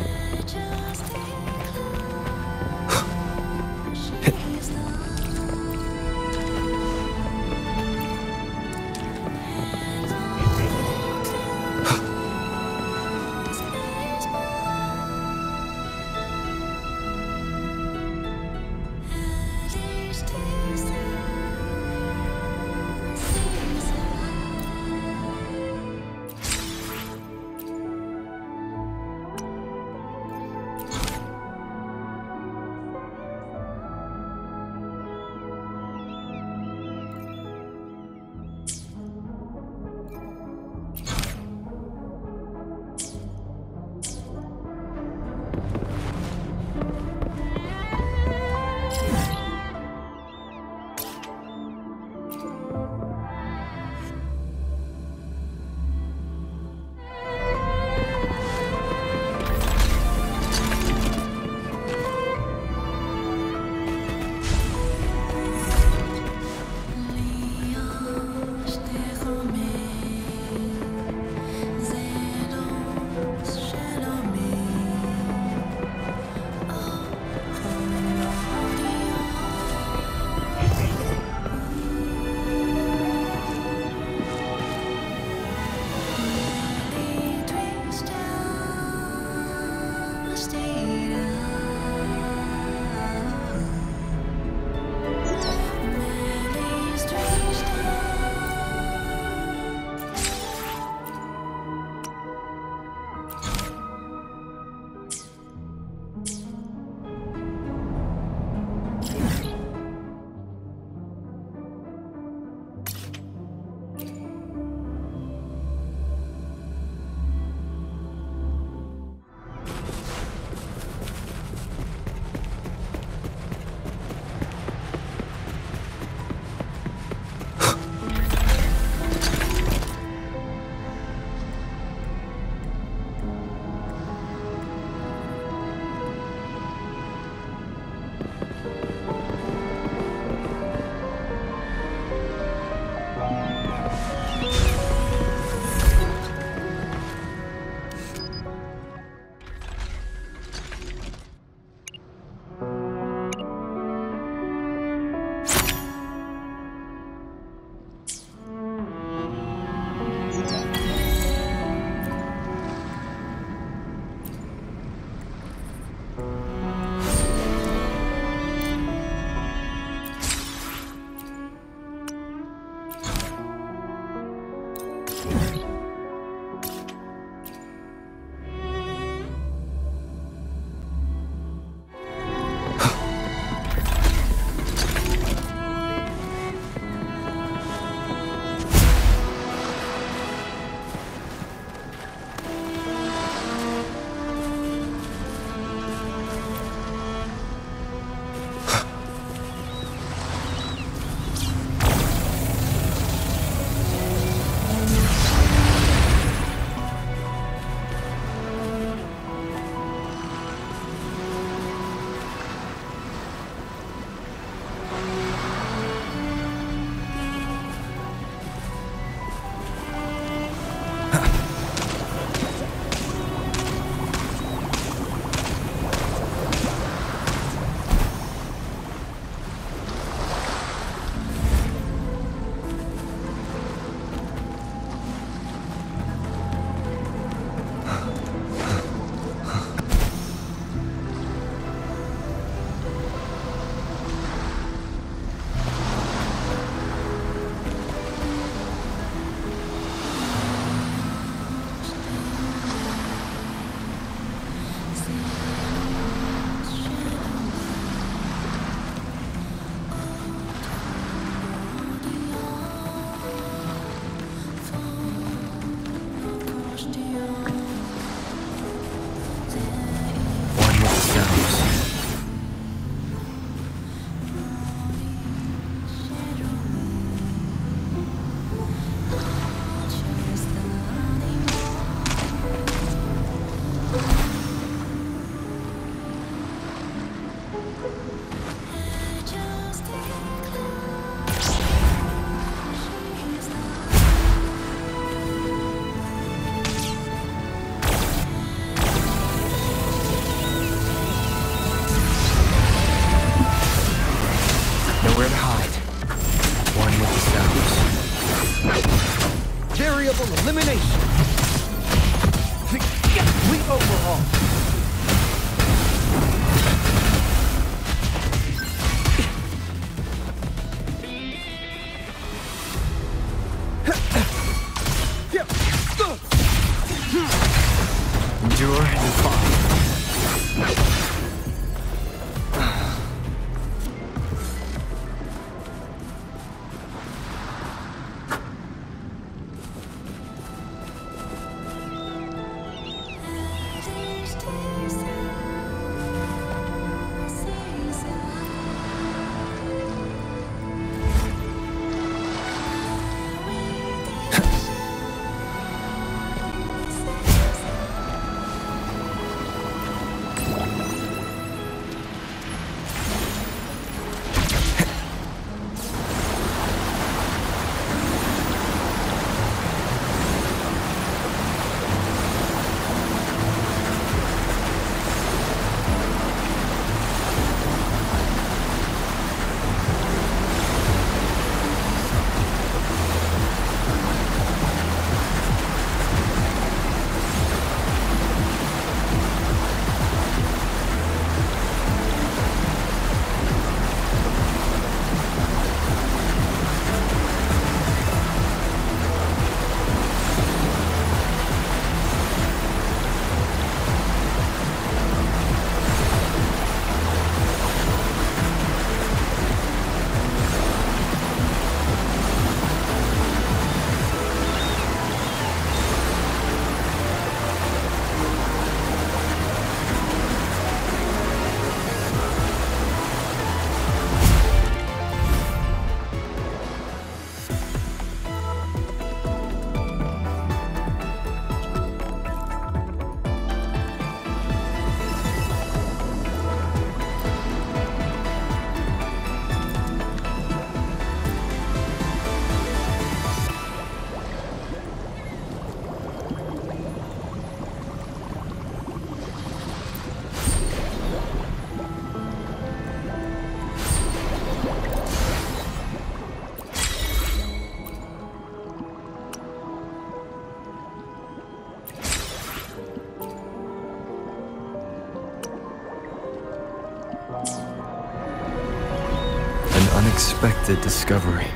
Discovery.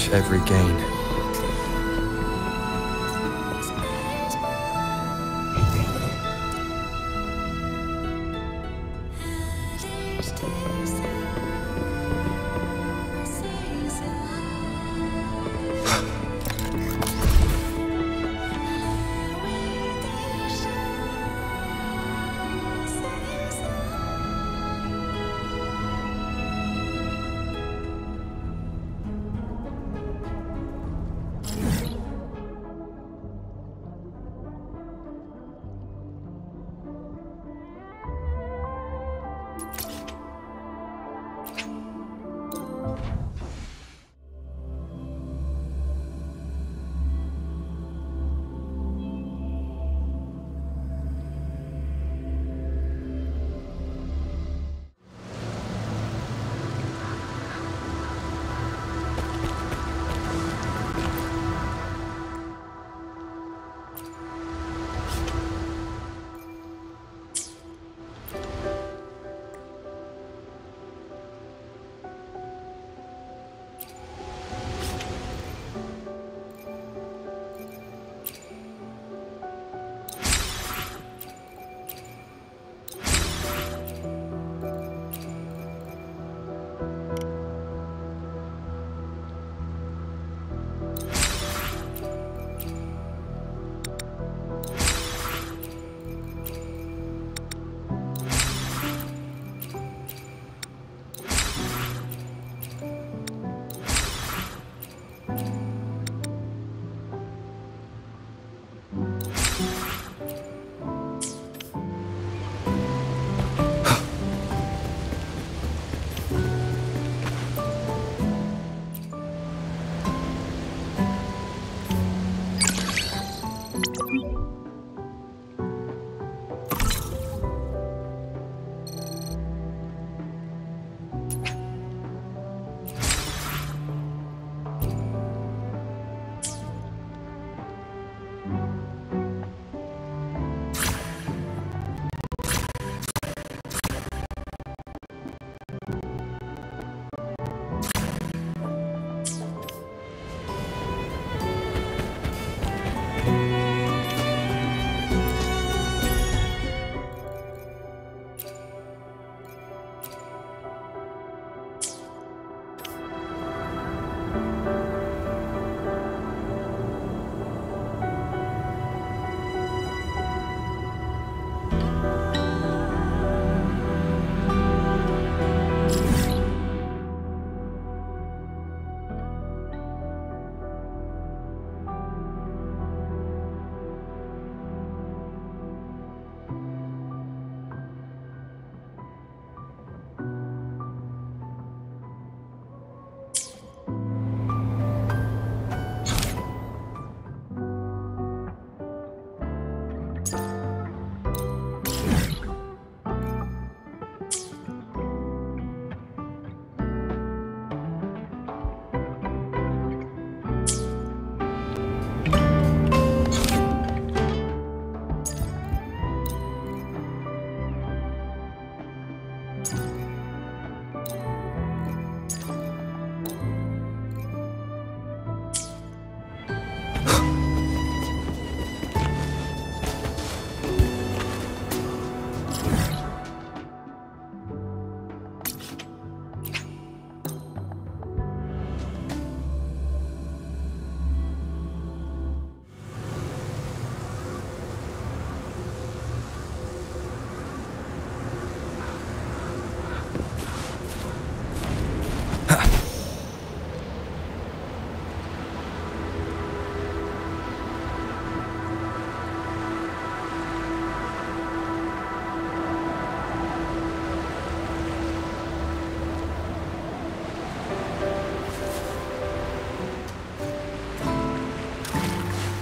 Cherish every gain.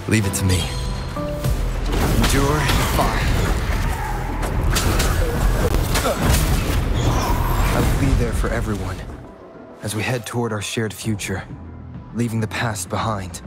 Leave it to me. Endure and fire. I will be there for everyone as we head toward our shared future, leaving the past behind.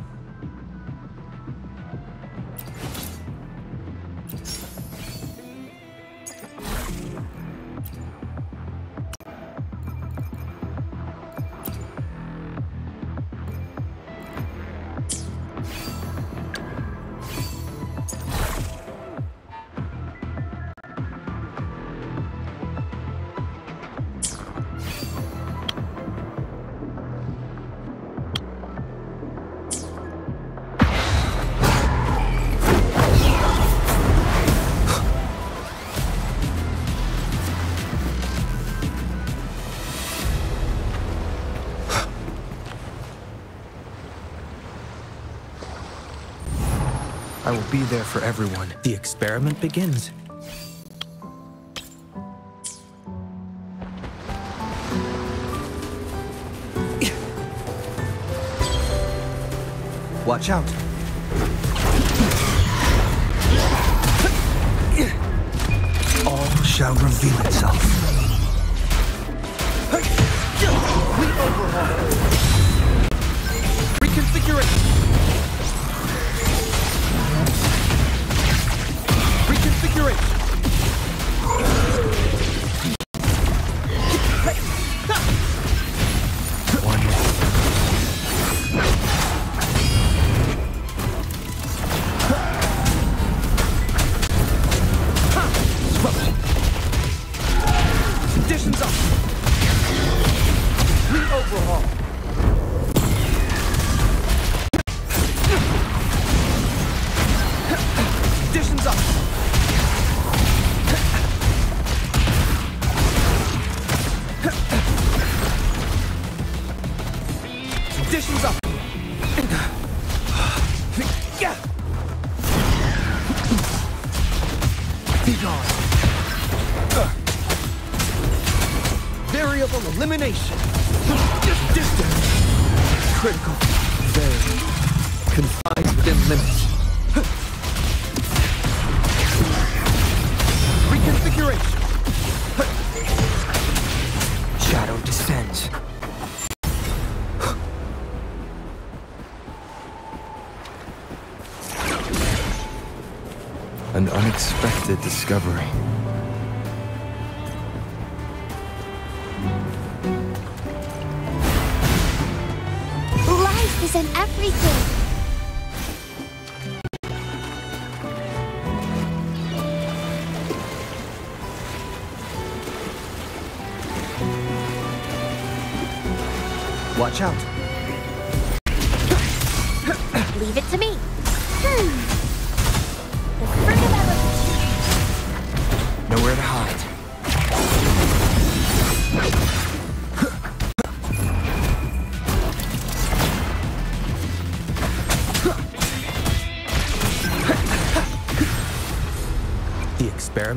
I will be there for everyone. The experiment begins. Watch out. All shall reveal it.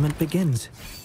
experiment begins.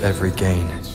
every gain.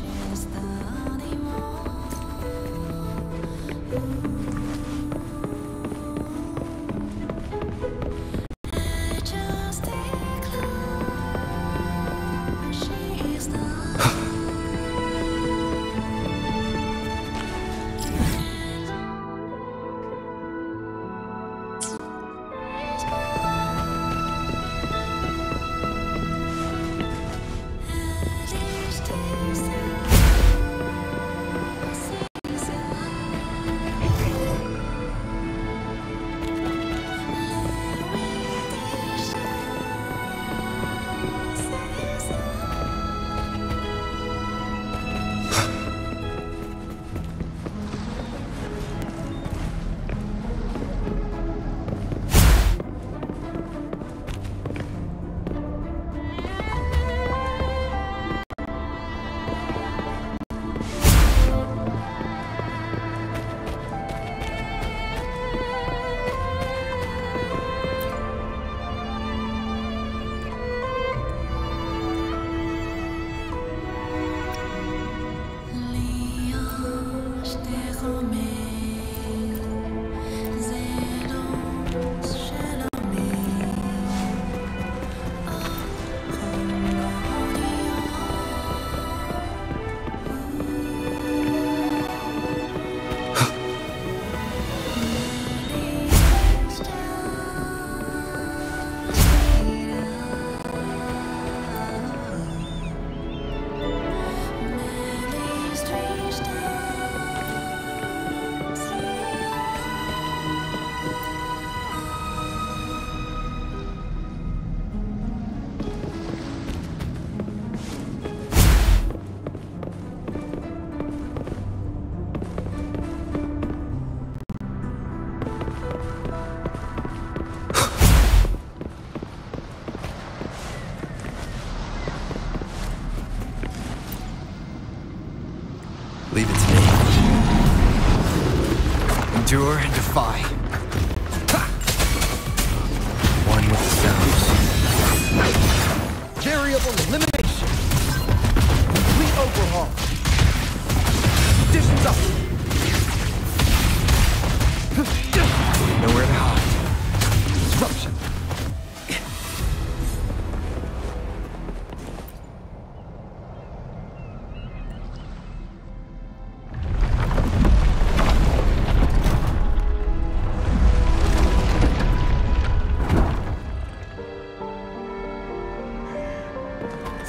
endure.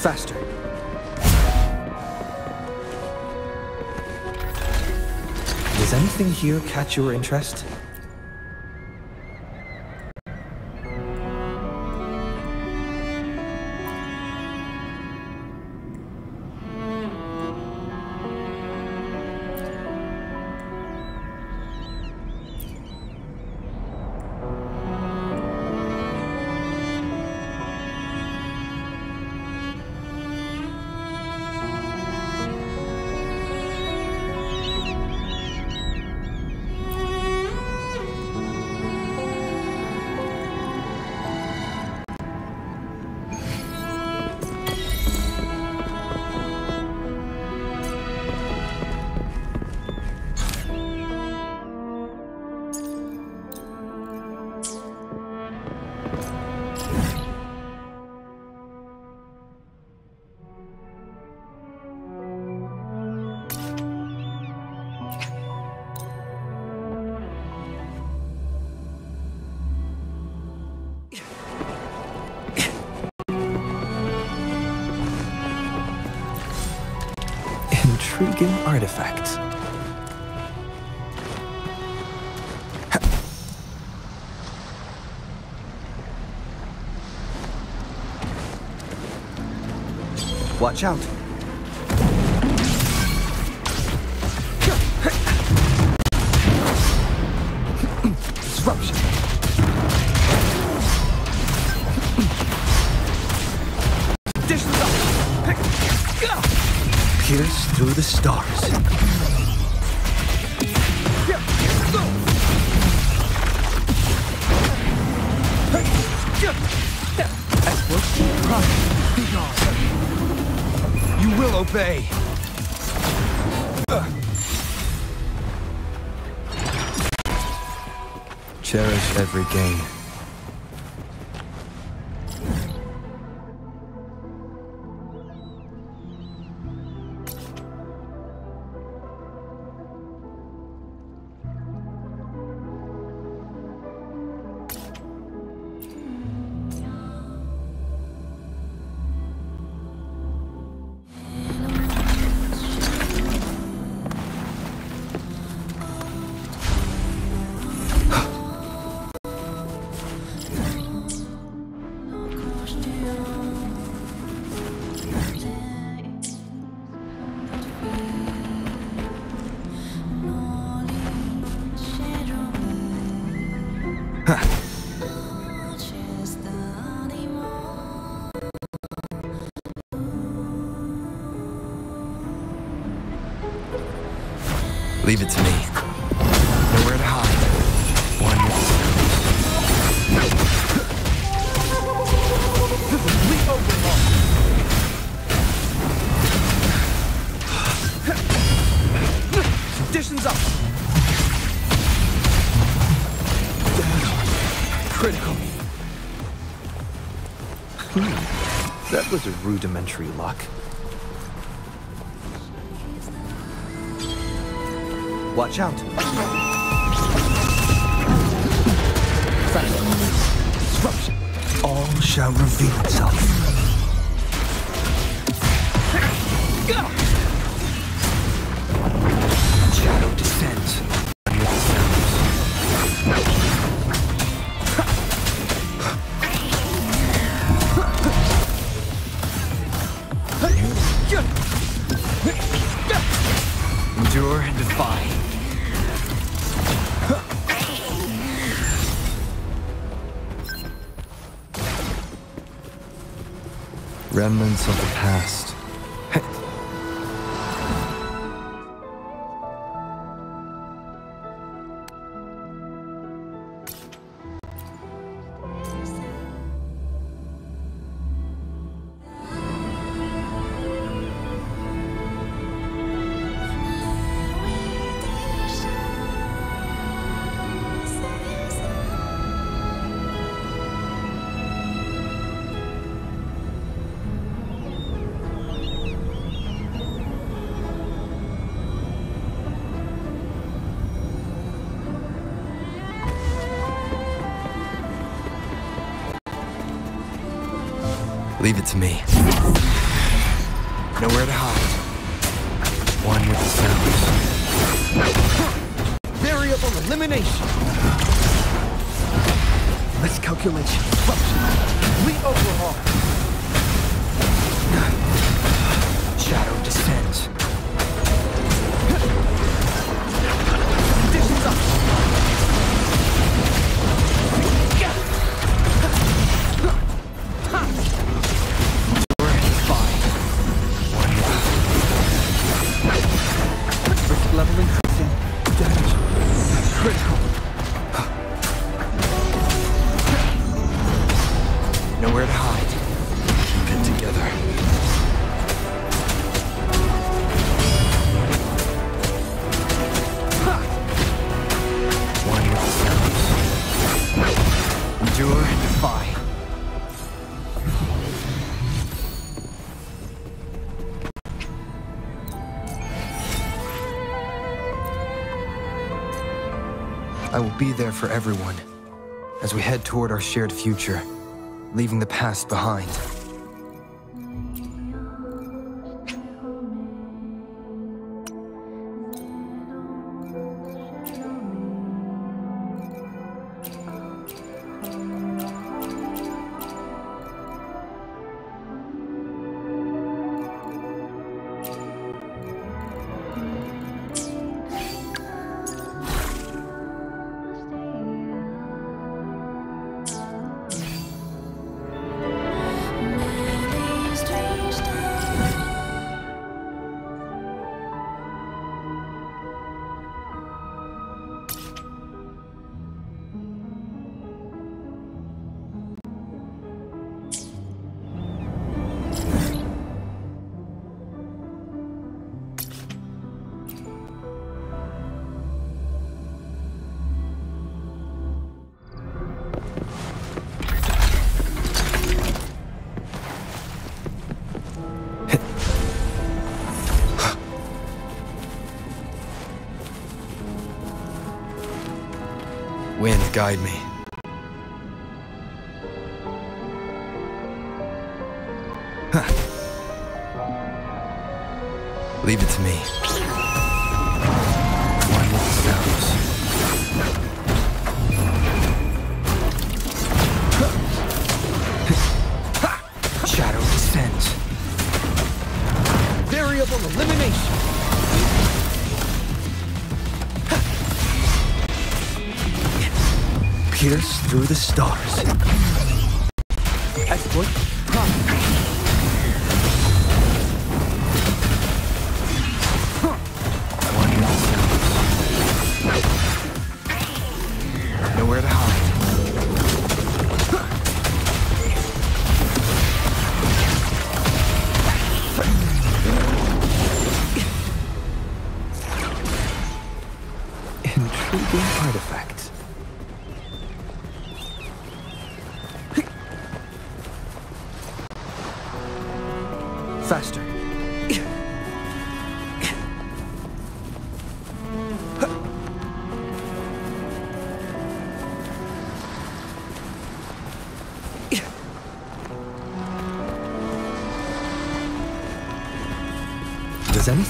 Faster. Does anything here catch your interest? artifact. Watch out. every game. country luck. Watch out! Disruption. All shall reveal itself. of the past. Leave it to me. Nowhere to be there for everyone as we head toward our shared future, leaving the past behind. guide me.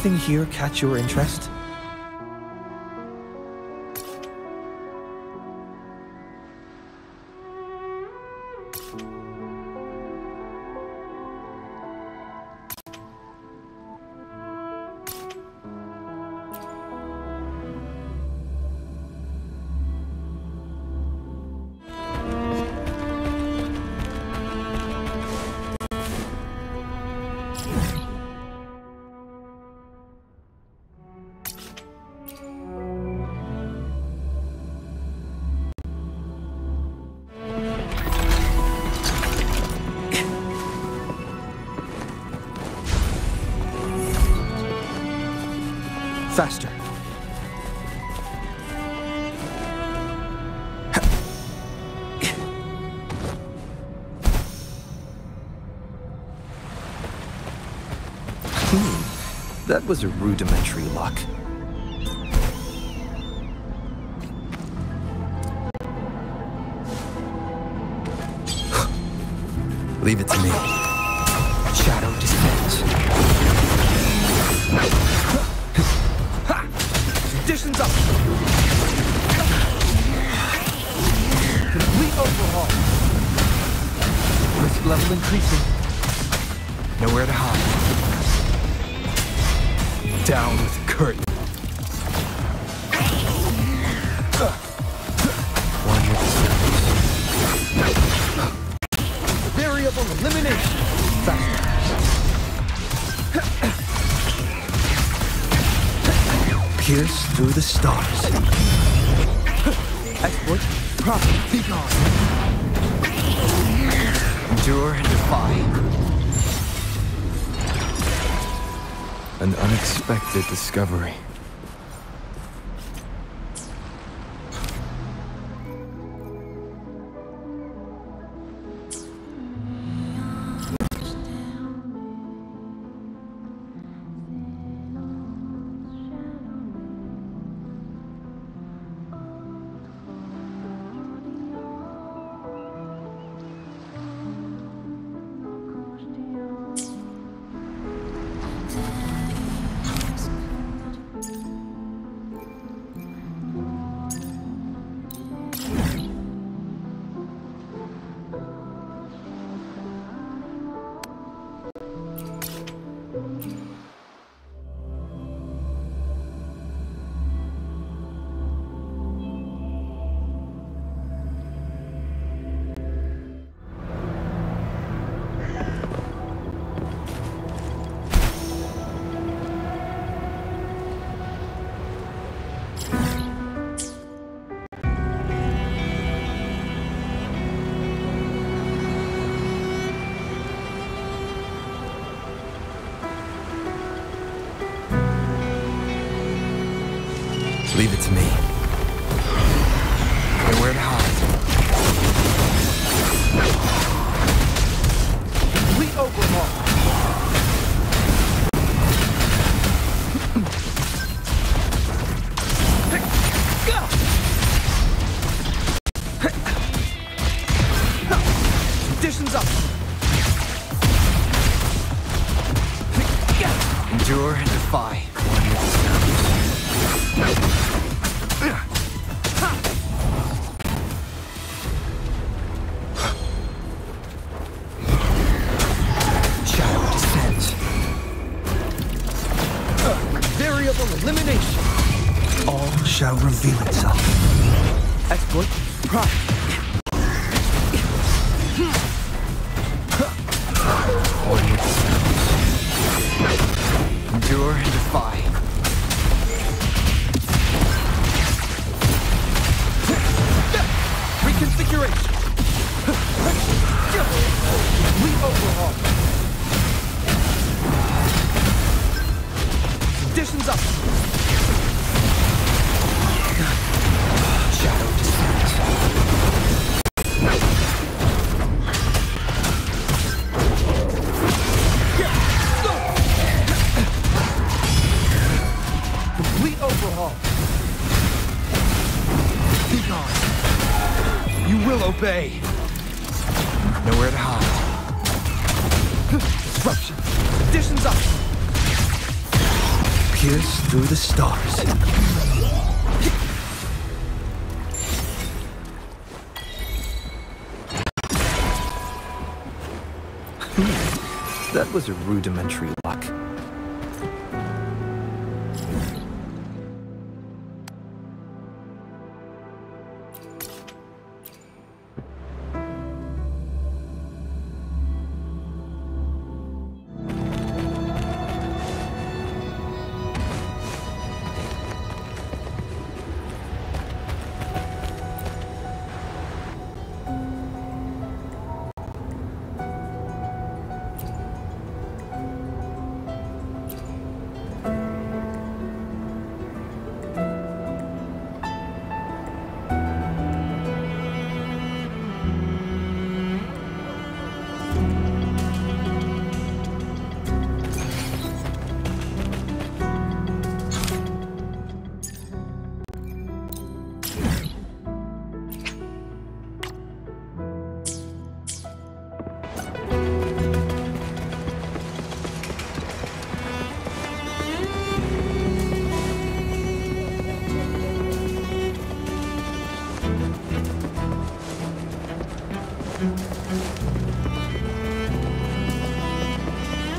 Anything here catch your interest? That was a rudimentary luck. Leave it to me. Shadow dispatch. Conditions up. Complete overhaul. Risk level increasing. discovery. was a rudimentary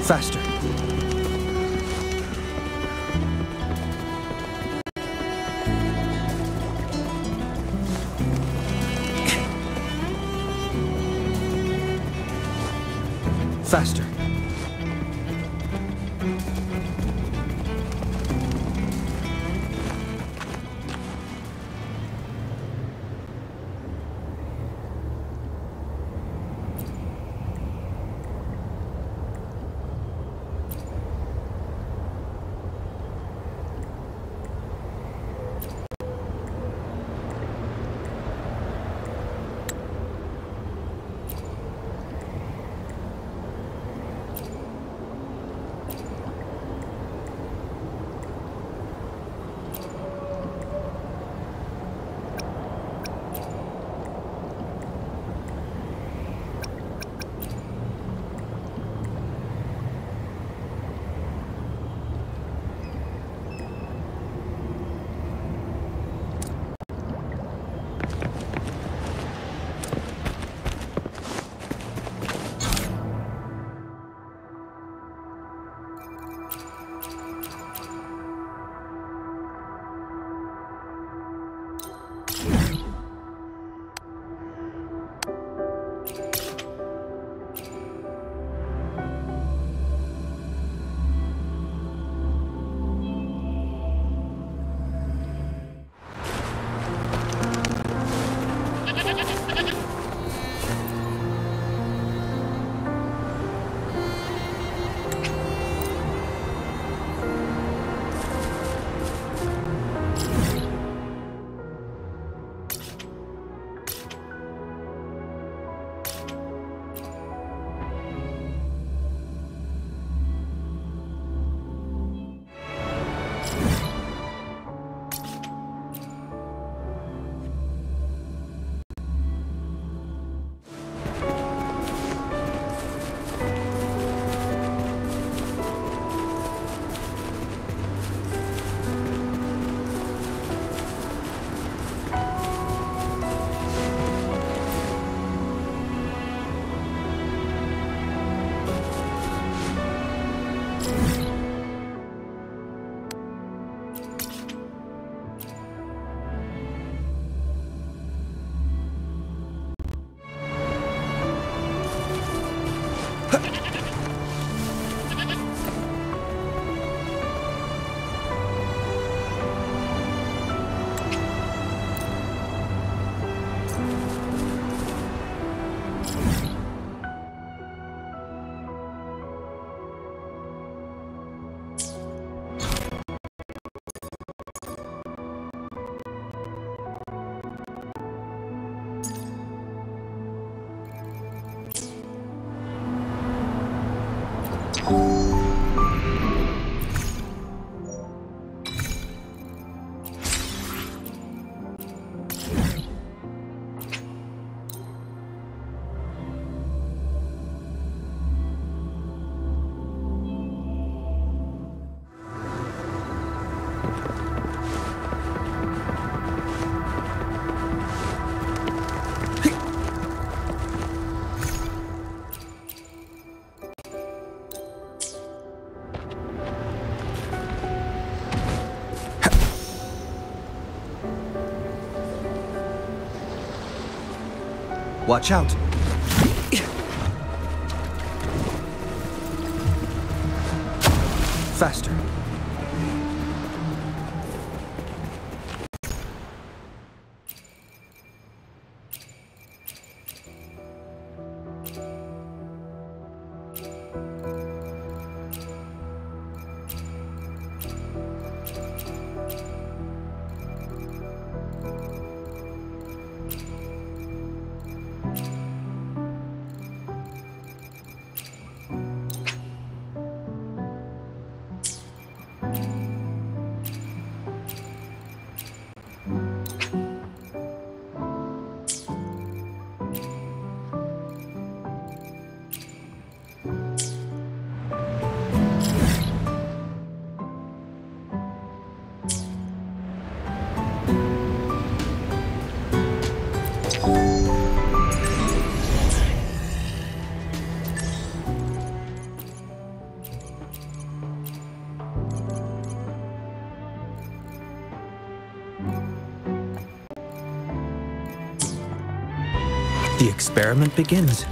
Faster. Faster. Watch out. Faster. Begins.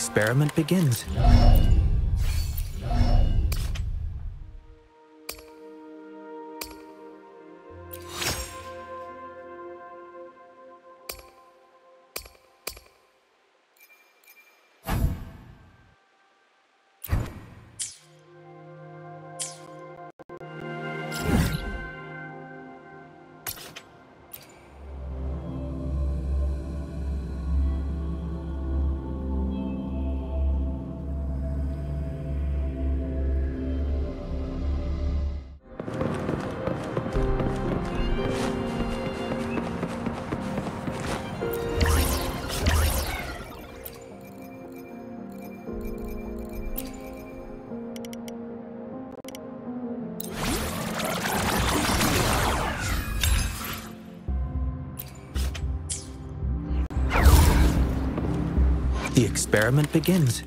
Experiment begins. Experiment begins.